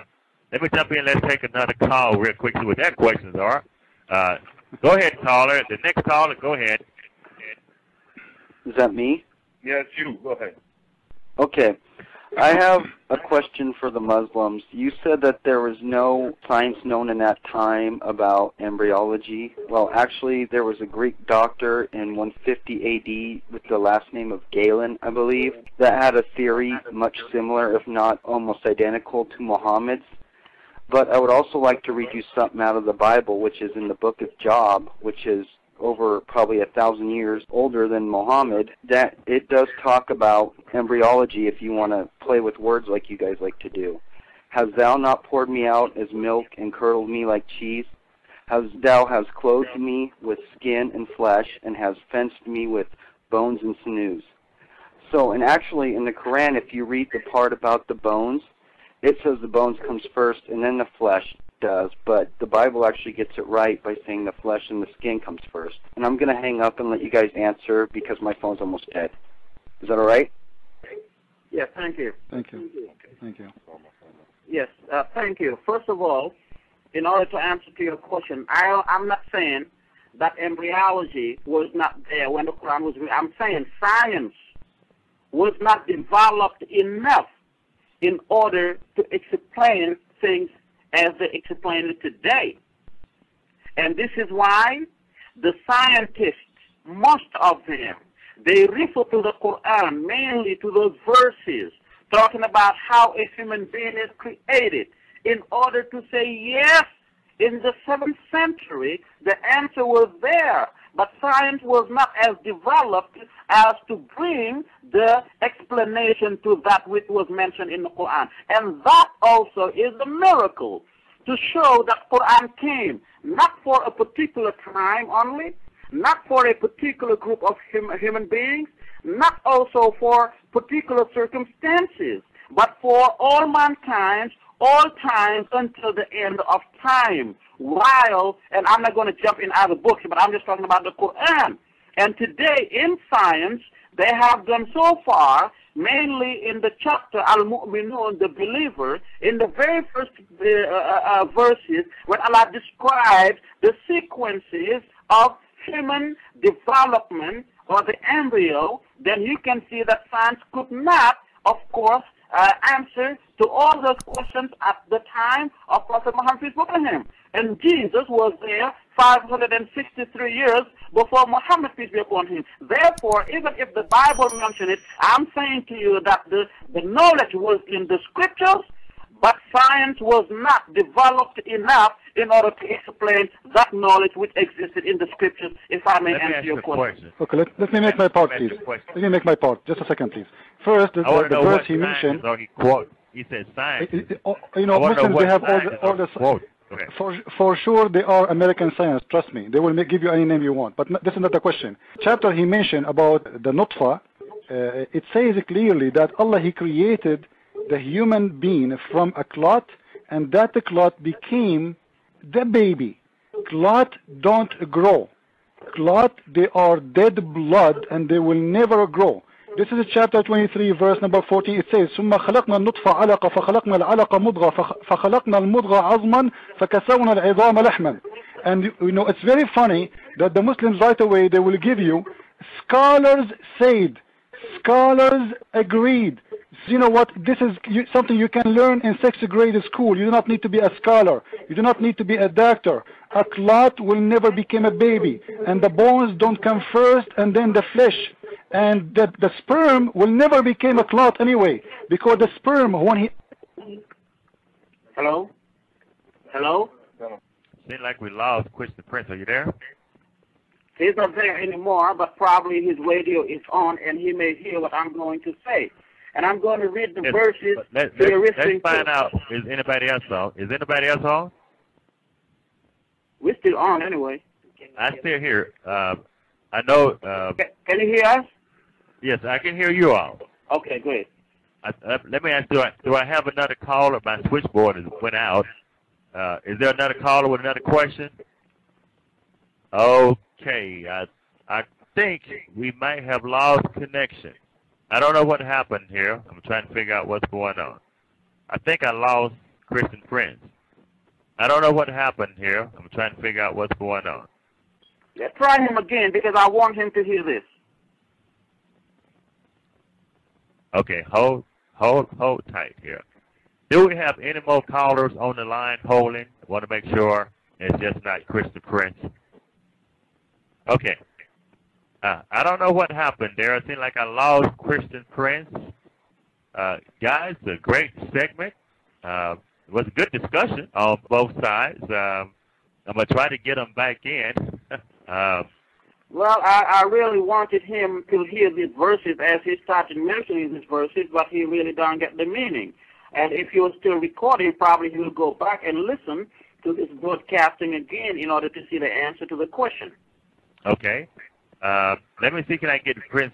let me jump in. Let's take another call real quick. See what that questions are. Uh, go ahead, caller. The next caller, go ahead. Is that me? Yes, you. Go ahead. Okay. I have a question for the Muslims. You said that there was no science known in that time about embryology. Well, actually, there was a Greek doctor in 150 AD with the last name of Galen, I believe, that had a theory much similar, if not almost identical, to Muhammad's. But I would also like to read you something out of the Bible, which is in the book of Job, which is over probably a thousand years older than Muhammad, that it does talk about embryology if you want to play with words like you guys like to do. Hast thou not poured me out as milk and curdled me like cheese? Hast thou hast clothed me with skin and flesh, and has fenced me with bones and sinews? So, and actually in the Quran, if you read the part about the bones, it says the bones comes first and then the flesh does, but the Bible actually gets it right by saying the flesh and the skin comes first. And I'm going to hang up and let you guys answer because my phone's almost dead. Is that all right? Yes, thank you. Thank you. Thank you. Yes, uh, thank you. First of all, in order to answer to your question, I, I'm not saying that embryology was not there when the Quran was written. I'm saying science was not developed enough in order to explain things as they explain it today. And this is why the scientists, most of them, they refer to the Quran mainly to those verses talking about how a human being is created in order to say, yes, in the 7th century, the answer was there, but science was not as developed as to bring the explanation to that which was mentioned in the Quran. And that also is a miracle to show that Quran came not for a particular time only, not for a particular group of hum, human beings, not also for particular circumstances, but for all mankind, all times until the end of time. While, and I'm not going to jump in other books, but I'm just talking about the Quran. And today in science, they have gone so far, mainly in the chapter Al-Mu'minun, the believer, in the very first uh, uh, uh, verses, when Allah describes the sequences of human development or the embryo, then you can see that science could not, of course, uh, answer to all those questions at the time of Prophet Muhammad peace be him. And Jesus was there 563 years before Muhammad peace be upon him. Therefore, even if the Bible mentions it, I'm saying to you that the, the knowledge was in the scriptures, but science was not developed enough in order to explain that knowledge which existed in the scriptures, if I may Let answer your question. question. Okay, let, let me make my part, Let me please. ask you a question. Let me make my part. Just a second, please. First, the, the, the verse he mentioned, or he quote. He said science. it- it- oh, you know, want to know Muslims, they have all the, all the, quote. Okay. For, for sure, they are American science. Trust me. They will make, give you any name you want. But n- this is not the question. Chapter he mentioned about the nutfa, uh, it says clearly that Allah He created the human being from a clot, and that clot became the baby. Clot don't grow. Clot, they are dead blood, and they will never grow. This is chapter 23 verse number 14 it says ثم خلقنا النطفة علقة فخلقنا العلقة مضغة فخ- فخلقنا المضغة عظما فكسونا العظام لحما and you know it's very funny that the Muslims right away they will give you scholars said scholars agreed you know what this is you, something you can learn in sixth grade school you do not need to be a scholar you do not need to be a doctor a clot will never become a baby and the bones don't come first and then the flesh and the, the sperm will never become a clot anyway because the sperm when he Hello? Hello? Seems like we lost Christian Prince. Are you there? He's not there anymore, but probably his radio is on and he may hear what I'm going to say. And I'm going to read the Yes, verses Let, let, let's find to. out. Is anybody else on? Is anybody else on? We're still on anyway. I still hear. Uh, I know. Uh, Can, can you hear us? yes, I can hear you all. Okay, great. I, uh, let me ask: Do I do I have another caller? My switchboard is went out. Uh, is there another caller with another question? Okay, I I think we might have lost connection. I don't know what happened here. I'm trying to figure out what's going on. I think I lost Christian Prince. I don't know what happened here. I'm trying to figure out what's going on. Let's try him again because I want him to hear this. Okay, hold, hold, hold tight here. Do we have any more callers on the line holding? Want to make sure it's just not Christian Prince. Okay. Uh, I don't know what happened there. It seemed like I lost Christian Prince. Uh, guys, a great segment. Uh, it was a good discussion on both sides. Um, I'm gonna try to get them back in. uh, Well, I, I really wanted him to hear these verses as he started mentioning these verses, but he really don't get the meaning. And if he was still recording, probably he would go back and listen to this broadcasting again in order to see the answer to the question. Okay. Uh, let me see. Can I get Prince?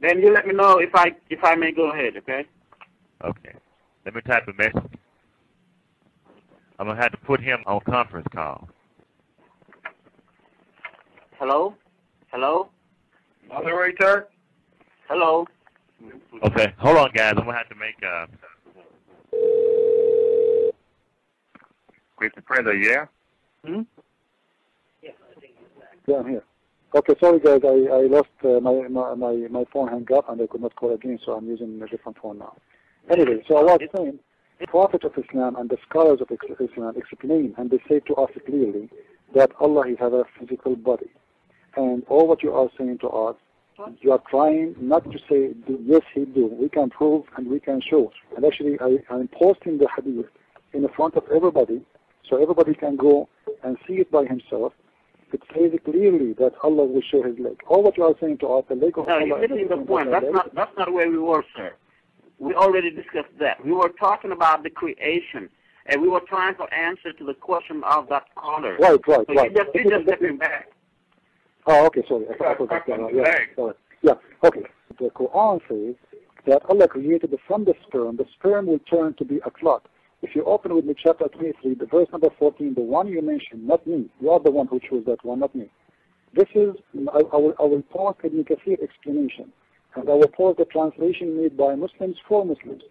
Then you let me know if I if I may go ahead, okay? Okay. Let me type a message. I'm gonna have to put him on conference call. Hello? Hello? Moderator? Hello? Okay. Hold on, guys. I'm gonna have to make uh. Christian Prince, are you there? Yeah, I'm here. Okay, sorry guys, I, I lost uh, my, my, my, phone hung up and I could not call again, so I'm using a different phone now. Anyway, so I was saying, the Prophet of Islam and the scholars of Islam explain and they say to us clearly that Allah he has a physical body. And all what you are saying to us, you are trying not to say, yes, he do. We can prove and we can show. And actually, I, I'm posting the hadith in the front of everybody, so everybody can go and see it by himself. It says clearly that Allah will show his leg. All what you are saying to us, the leg of No, Allah you're missing the point. That's leg. not that's not where we were, sir. we already discussed that. We were talking about the creation, and we were trying to answer to the question of that caller. Right, right, so right. He just, he just stepping back. Oh, okay, sorry. I, I forgot that. Yeah, sorry. yeah, okay. The Quran says that Allah created from the sperm, the sperm will turn to be a clot. If you open with me chapter 23, the verse number 14, the one you mentioned, not me. You are the one who chose that one, not me. This is, I, I will, I will pause Ibn explanation, and I will pause the translation made by Muslims for Muslims.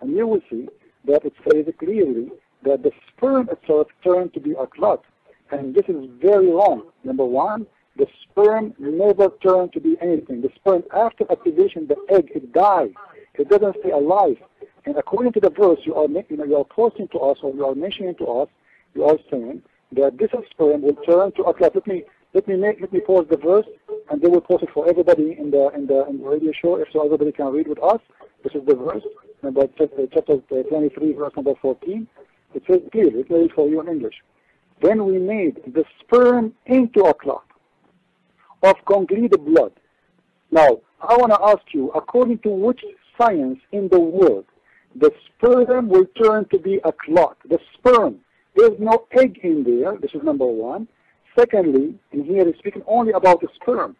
And you will see that it says clearly that the sperm itself turned to be a clot. And this is very wrong. Number one, the sperm never turned to be anything. The sperm, after activation, the egg, it dies. It doesn't stay alive. And according to the verse you are, you know, you are posting to us or you are mentioning to us, you are saying that this sperm will turn to a clot. Let me let me make let me pause the verse, and they will post it for everybody in the in the in the radio show, if so everybody can read with us. This is the verse, number uh, chapter uh, 23, verse number 14. It says clearly, me read for you in English. Then we made the sperm into a clot of congealed blood. Now, I want to ask you, according to which science in the world the sperm will turn to be a clot? The sperm. There's no egg in there. This is number one. Secondly, and here is speaking only about the sperm.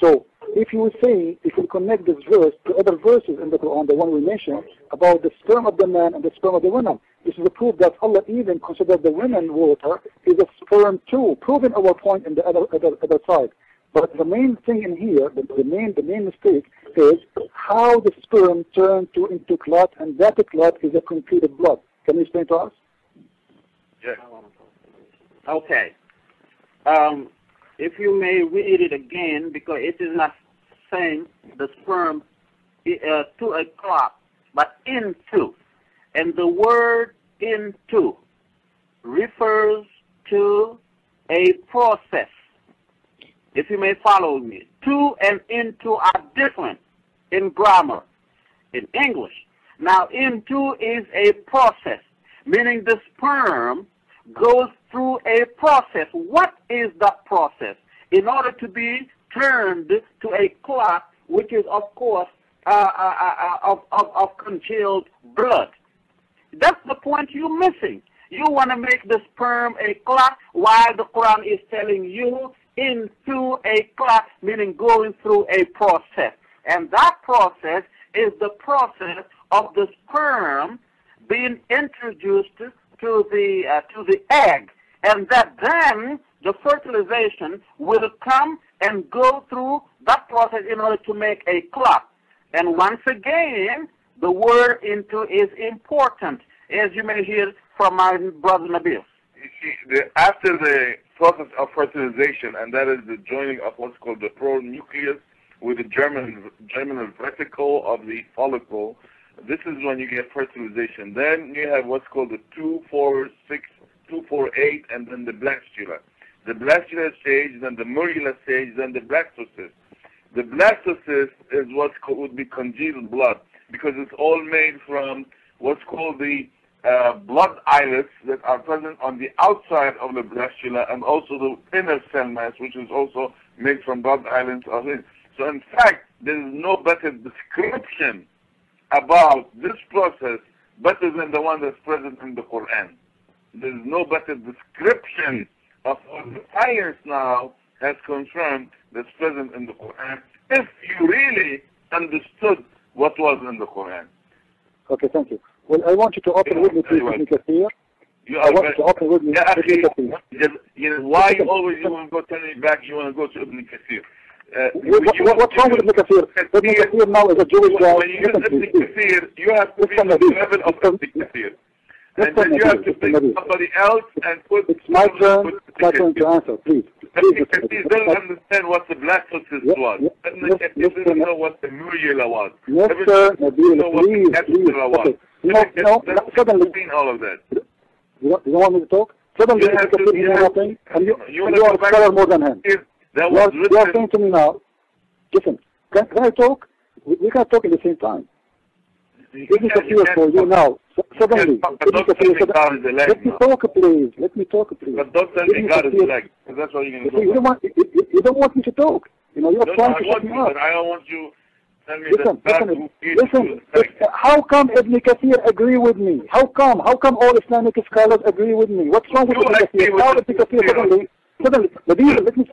So if you say, if you connect this verse to other verses in the Quran, the one we mentioned, about the sperm of the man and the sperm of the woman, this is a proof that Allah even considered the women water is a sperm too, proving our point in the other, other, other side. But the main thing in here, the, the main the main mistake is how the sperm turned to into clot, and that clot is a completed blood. Can you explain to us? Yes. Okay. Um, if you may read it again, because it is not saying the sperm uh, to a clot, but into. And the word into refers to a process. If you may follow me. To and into are different in grammar, in English. Now, into is a process, meaning the sperm goes through a process. What is that process? In order to be turned to a clot, which is, of course, uh, uh, uh, of, of, of congealed blood. That's the point you're missing. You want to make the sperm a clot while the Quran is telling you into a clot, meaning going through a process. And that process is the process of the sperm being introduced to the uh, to the egg, and that then the fertilization will come and go through that process in order to make a clot. And once again, the word into is important, as you may hear from my brother Nabil. After the process of fertilization, and that is the joining of what's called the pronucleus with the germinal, germinal of the follicle, this is when you get fertilization. Then you have what's called the 2, 4, 6, 2, 4, 8, and then the blastula. The blastula stage, then the morula stage, then the blastocyst. The blastocyst is what would be congealed blood because it's all made from what's called the uh, blood islets that are present on the outside of the blastula and also the inner cell mass, which is also made from blood islets. So in fact, there is no better description about this process better than the one that's present in the Quran. There is no better description of what the science now has confirmed that's present in the Quran if you really understood what was in the Quran. Okay, thank you. Well, I want you to open with me, please, Ibn Kathir. You I want you to open with me, Yeah, Ibn Kathir. you know, why you always you want to go me back you want to go to Ibn Kathir? Uh, What, what, what, what's wrong with Ibn Kathir? Ibn Kathir now is a Jewish guy. When you use Ibn. Kathir, you have to be on the level of Ibn Kathir. And then you have to pick somebody else and put It's my turn. It's my turn to answer, please. Please, Ibn. Kathir doesn't understand what the Yeah, was. Ibn Kathir doesn't know what the morula was. Yes, sir. Nabil, know what the please, please. was. No, no, Kathir no, doesn't suddenly. all of that. You don't, you don't want me to talk? Suddenly, You Ibn Kathir you knows nothing, and you, You and you are a scholar more than him. That You was are, you are saying to me now, listen, can, can I talk? We, we can talk at the same time. Ibn Kathir for you now. So, suddenly, But don't tell me God is the leg let me talk, please. Let me talk, please. But don't tell me God is leg, that's what you're You, going see, you, to don't do. want, you, you- you don't want me to talk. You know, you're No, trying to shut me up. I don't want you tell me Listen, listen, listen. the uh, how come Ibn Kathir agree with me? How come? How come all Islamic scholars agree with me? What's wrong with You Ibn Kathir? How Ibn Kathir Kathir. Suddenly, let me, let me.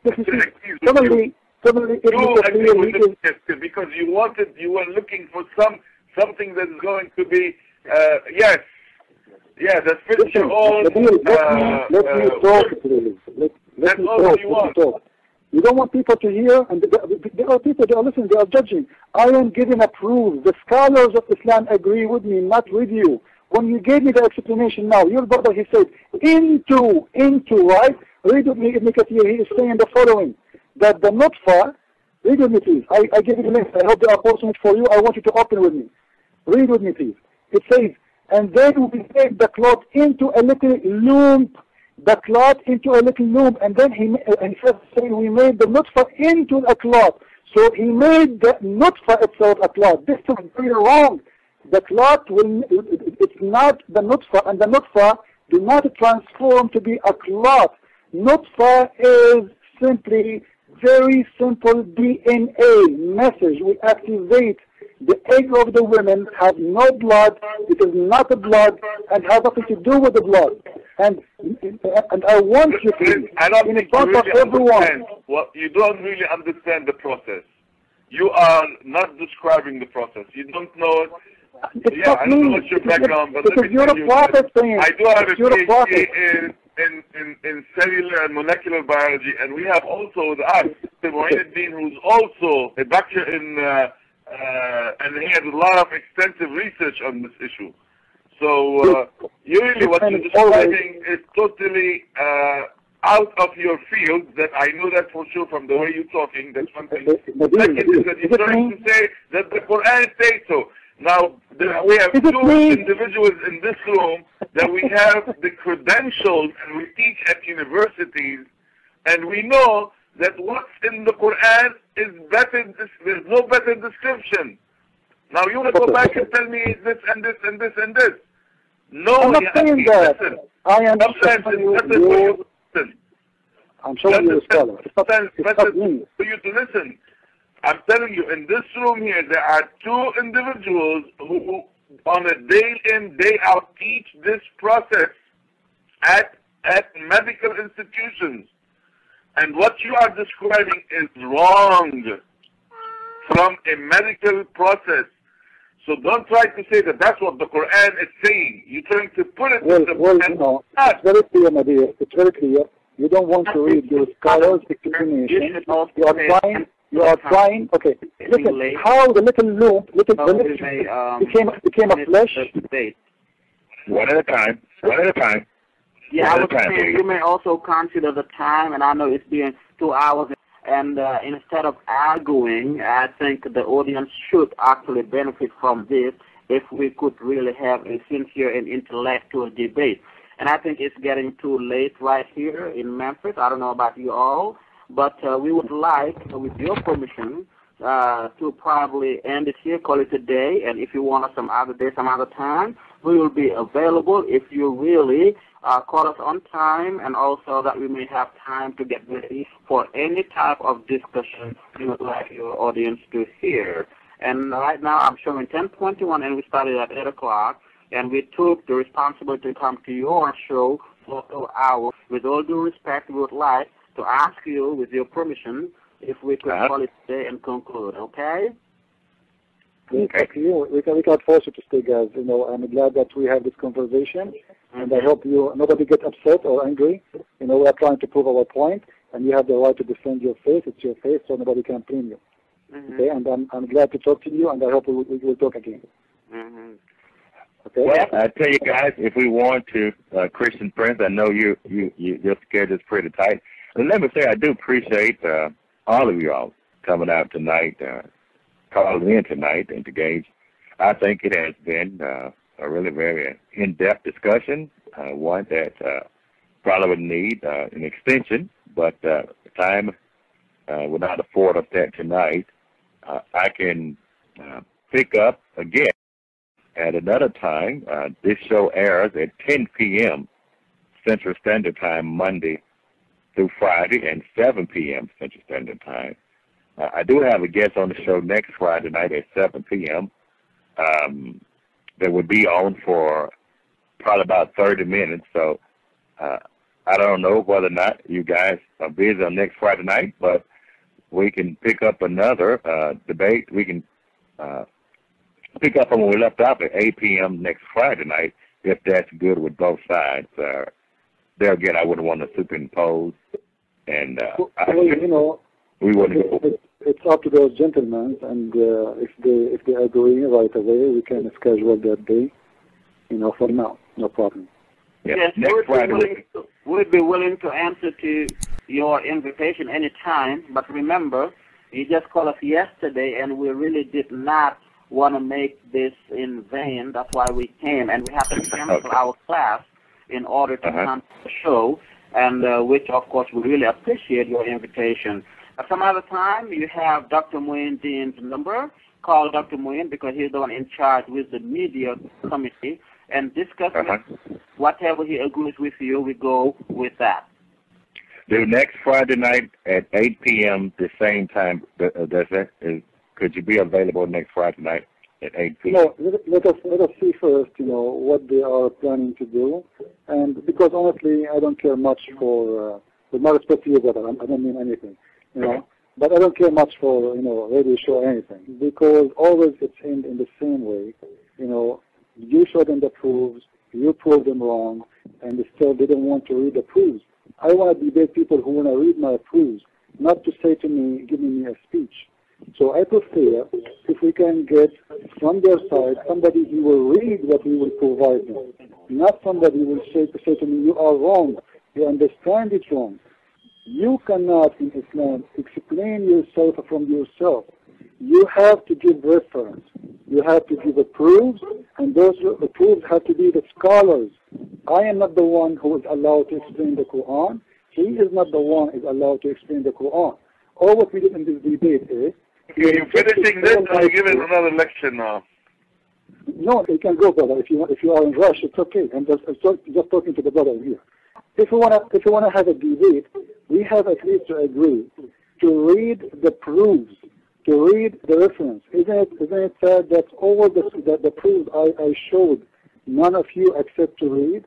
Suddenly, suddenly Ibn You agree with he is, the Kathir because you wanted, you were looking for some something that is going to be, uh, yes, yeah, that fits listen, your own. Nabil, let me, uh, let me uh, talk, please. Let, let That's me all talk, you let me talk. You don't want people to hear, and there there are people, they are listening, they are judging. I am giving a proof. The scholars of Islam agree with me, not with you. When you gave me the explanation now, your brother, he said, into, into, right? Read with me, Ibn Kathir, he is saying the following, that the nutfa, read with me please, I, I gave you the link, I hope they are for you, I want you to open with me. Read with me please. It says, and then we take the cloth into a little loom, the cloth into a little loom, and then he, and he says, saying we made the nutfa into a cloth. So he made the nutfa itself a cloth. This is very wrong. The cloth will, it's not the nutfa, and the nutfa do not transform to be a cloth. Nutfa is simply very simple DNA message. We activate the egg of the women have no blood. It is not a blood and has nothing to do with the blood. And and I want you to, I don't in front of really everyone, understand. Well, you don't really understand the process. You are not describing the process. You don't know it. it's yeah, not I don't know me. what's your background, but it let me your tell you prophet saying. I do have a It's your PhD in, in, in, in cellular and molecular biology, and we have also with us, the Mu'ayyiddin, who's also a doctor in, uh, uh, and he has a lot of extensive research on this issue. So, uh, usually what you're describing is totally uh, out of your field, that I know that for sure from the way you're talking, that's one thing. Second is that you're trying to say that the Quran says so. Now, we have two me? individuals in this room that we have the credentials and we teach at universities, and we know that what's in the Quran is better, there's no better description. Now, you want to go back and tell me this and this and this and this. No, I'm not you saying that. listen. I am Sometimes it's better for you to listen. I'm showing you the scholar. It's not, it's it's better not me. for you to listen. I'm telling you, in this room here, there are two individuals who, on a day in, day out, teach this process at at medical institutions. And what you are describing is wrong from a medical process. So don't try to say that that's what the Quran is saying. You're trying to put it Well, in the well, you know, it's very clear, Nadir. It's very clear. You don't want to read your scholars' explanation. You are trying. You are trying. Okay, listen. How the little loop, little, the little became became a flesh. One at a time. One at a time. Yeah, I One was at a time, saying please. you may also consider the time, and I know it's been two hours. And uh, instead of arguing, I think the audience should actually benefit from this if we could really have a sincere and intellectual debate. And I think it's getting too late right here in Memphis. I don't know about you all, but uh, we would like, with your permission, uh, to probably end it here, call it a day. And if you want us some other day, some other time, we will be available if you really uh, call us on time and also that we may have time to get ready for any type of discussion you would like your audience to hear. And right now I'm showing 1021 and we started at 8 o'clock and we took the responsibility to come to your show for two hours. With all due respect, we would like to ask you, with your permission, if we could Uh-huh. call it today and conclude, okay? It's up you. We, can, we can't force you to stay, guys. You know, I'm glad that we have this conversation, and I hope you nobody get upset or angry. You know, we are trying to prove our point, and you have the right to defend your faith. It's your faith, so nobody can blame you. Mhm. Okay, and I'm I'm glad to talk to you, and I hope we, we will talk again. Mhm. Okay. Well, I tell you guys, if we want to, uh, Christian Prince, I know you, you, you, your schedule's pretty tight. And let me say, I do appreciate uh, all of you all coming out tonight, uh, calling in tonight and engage. I think it has been uh, a really very in-depth discussion, uh, one that uh, probably would need uh, an extension, but uh, time uh, would not afford us that tonight. Uh, I can uh, pick up again at another time. Uh, this show airs at 10 p.m. Central Standard Time, Monday through Friday, and 7 p.m. Central Standard Time. Uh, I do have a guest on the show next Friday night at 7 p.m. Um, that would be on for probably about 30 minutes. So uh, I don't know whether or not you guys are busy on next Friday night, but we can pick up another uh, debate. We can uh, pick up on when we left off at 8 p.m. next Friday night, if that's good with both sides. Uh, there again, I wouldn't want to superimpose, and uh, Well, I, you know, we wouldn't. it, it, it's up to those gentlemen, and uh, if they if they agree right away, we can schedule that day. You know, for now, no problem. Yeah, Yes, next we'd be, Friday. willing to, we'd be willing to answer to your invitation anytime, but remember, you just called us yesterday and we really did not want to make this in vain. That's why we came and we have to cancel Okay. our class in order to Uh-huh. come to the show, and uh, which of course we really appreciate your invitation. At some other time, you have Dr. Moyen Dean's number. Call Dr. Moyen because he's the one in charge with the media committee and discuss Uh-huh. whatever he agrees with you, we go with that. Do next Friday night at 8 p.m. the same time. uh, Does that is? Could you be available next Friday night at 8 p.m.? No, let, let us let us see first, you know, what they are planning to do, and because honestly, I don't care much for. Uh, with my respect to you, brother, I, I don't mean anything, you know. But I don't care much for you know radio show or anything because always it's aimed in the same way, you know. You show them the proofs, you prove them wrong, and they still didn't want to read the proofs. I want to debate people who want to read my proofs, not to say to me, giving me a speech. So I prefer if we can get from their side somebody who will read what we will provide them, not somebody who will say, say to me, you are wrong, you understand it wrong. You cannot in Islam explain yourself from yourself. You have to give reference. You have to give proofs, and those proofs have to be the scholars. I am not the one who is allowed to explain the Quran. He is not the one who is allowed to explain the Quran. All what we did in this debate is You're finishing this, or you giving another lecture now? No, you can go, brother. If you if you are in rush, it's okay. I'm just I'm just, talking to the brother here. If you wanna if you wanna have a debate, we have at least to agree to read the proofs, to read the reference. Isn't it isn't it sad that all the the, the proofs I, I showed, none of you accept to read,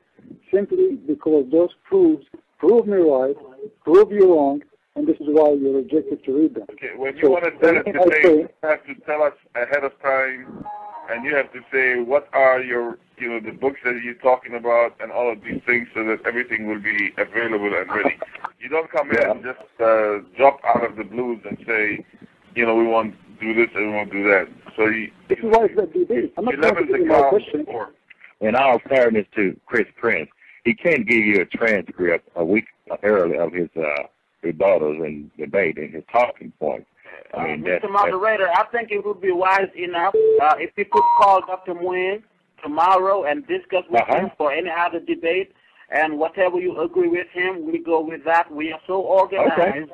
simply because those proofs prove me right, prove you wrong, and this is why you're rejected to read them. Okay, when you So, want to tell us I today, say- you have to tell us ahead of time, and you have to say what are your, you know, the books that you're talking about, and all of these things, so that everything will be available and ready. You don't come in and just uh, drop out of the blues and say, you know, we want to do this and we want to do that. So you, This is why it's a debate. I'm not you trying level to the give my question. before. In all fairness to Chris Prince, he can't give you a transcript a week early of his uh, rebuttals and debate and his talking points. I mean, Uh, Mr. Moderator, I think it would be wise enough uh, if you could call Dr. Nguyen tomorrow and discuss with Uh-huh. him for any other debate, and whatever you agree with him, we go with that. We are so organized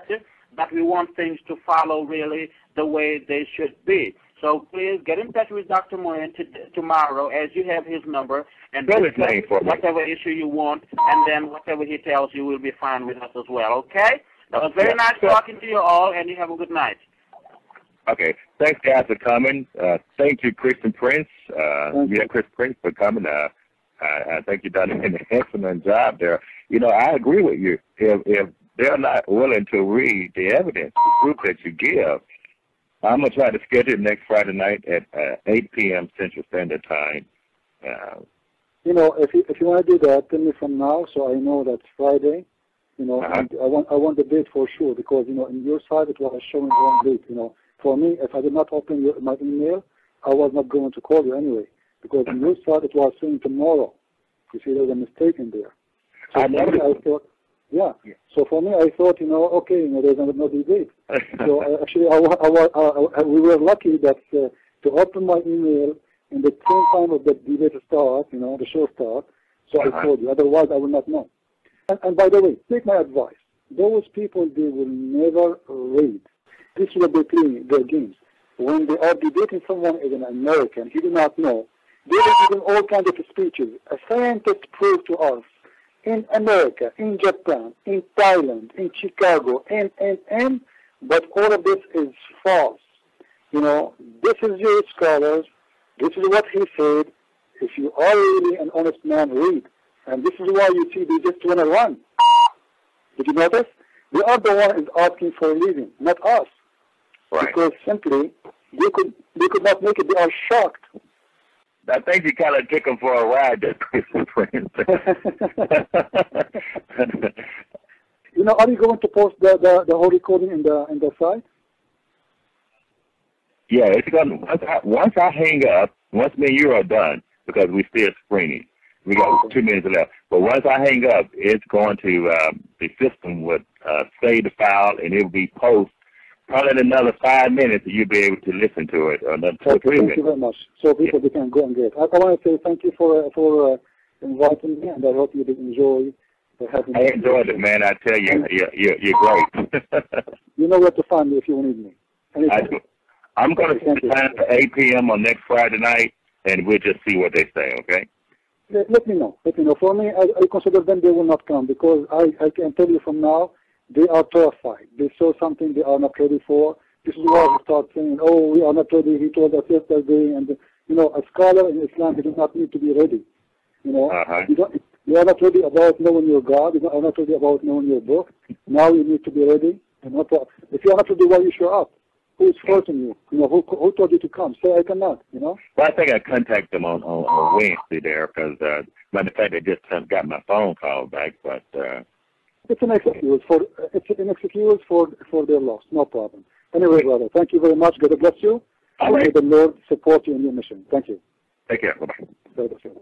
that we want things to follow really the way they should be. So please get in touch with Dr. To, tomorrow as you have his number and Spell his name for me. whatever issue you want, and then whatever he tells you will be fine with us as well, okay? That was very Yeah. nice talking to you all, and you have a good night. Okay. Thanks, guys, for coming. Uh, thank you, Christian Prince. Uh, Thank yeah, Chris Prince, for coming. Uh, I, I think you've done an excellent job there. You know, I agree with you. If, if they're not willing to read the evidence, the proof that you give, I'm going to try to schedule it next Friday night at uh, 8 p.m. Central Standard Time. Uh, You know, if you if you want to do that, tell me from now so I know that's Friday. You know, Uh-huh. and I want I want the date for sure because you know in your side it was showing wrong date. You know, for me, if I did not open your, my email, I was not going to call you anyway because in your side it was saying tomorrow. You see, there's a mistake in there. So I for me, noticed. I thought, yeah. So for me, I thought, you know, okay, you know, there's another no debate. So uh, actually, I, wa- I, wa- uh, we were lucky that uh, to open my email in the same time of the debate start, you know, the show start. So Uh-huh. I told you. Otherwise, I would not know. And, and by the way, take my advice. Those people, they will never read. This will be playing their games. When they are debating someone as an American, he do not know. They are giving all kinds of speeches. A scientist proved to us in America, in Japan, in Thailand, in Chicago, and, and, and But all of this is false. You know, this is your scholars. This is what he said. If you are really an honest man, read. And this is why you see they just want to run. Did you notice? They are the one is asking for a living, not us. Right. Because simply they could they could not make it. They are shocked. I think you kind of took them for a ride, there, you know, are you going to post the, the, the whole recording in the in the site? Yeah, it's gonna once I, once I hang up, once me and you are done, because we still screening. We got two minutes left. But once I hang up, it's going to um, the system would uh, save the file and it will be post probably in another five minutes you'll be able to listen to it. Another Okay, three thank minutes. you very much. So people they can go and get. I, I want to say thank you for uh, for uh, inviting me, and I hope you did enjoy uh. I enjoyed it, man. I tell you, you're you're, you're great. You know where to find me if you need me. I, Anytime. I'm going to set the time for 8 p.m. on next Friday night, and we'll just see what they say. Okay? Let, let me know. Let me know. For me, I, I consider them they will not come because I, I can tell you from now, they are terrified. They saw something they are not ready for. This is why we start saying, oh, we are not ready. He told us yesterday. And, you know, a scholar in Islam, he does not need to be ready. You know, Uh-huh. you, don't, you are not ready about knowing your God. You are not ready about knowing your book. Now you need to be ready. And not, if you are not ready, why you show up? Who is forcing you? You know, who, who told you to come? Say, I cannot, you know? Well, I think I contact them on on, on Wednesday there because, uh, matter of fact, they just got my phone call back. But uh, It's an excuse for it's an excuse for for their loss. No problem. Anyway, brother, thank you very much. God bless you. All And may the Lord support you in your mission. Thank you. take care. Bye bye. God bless you.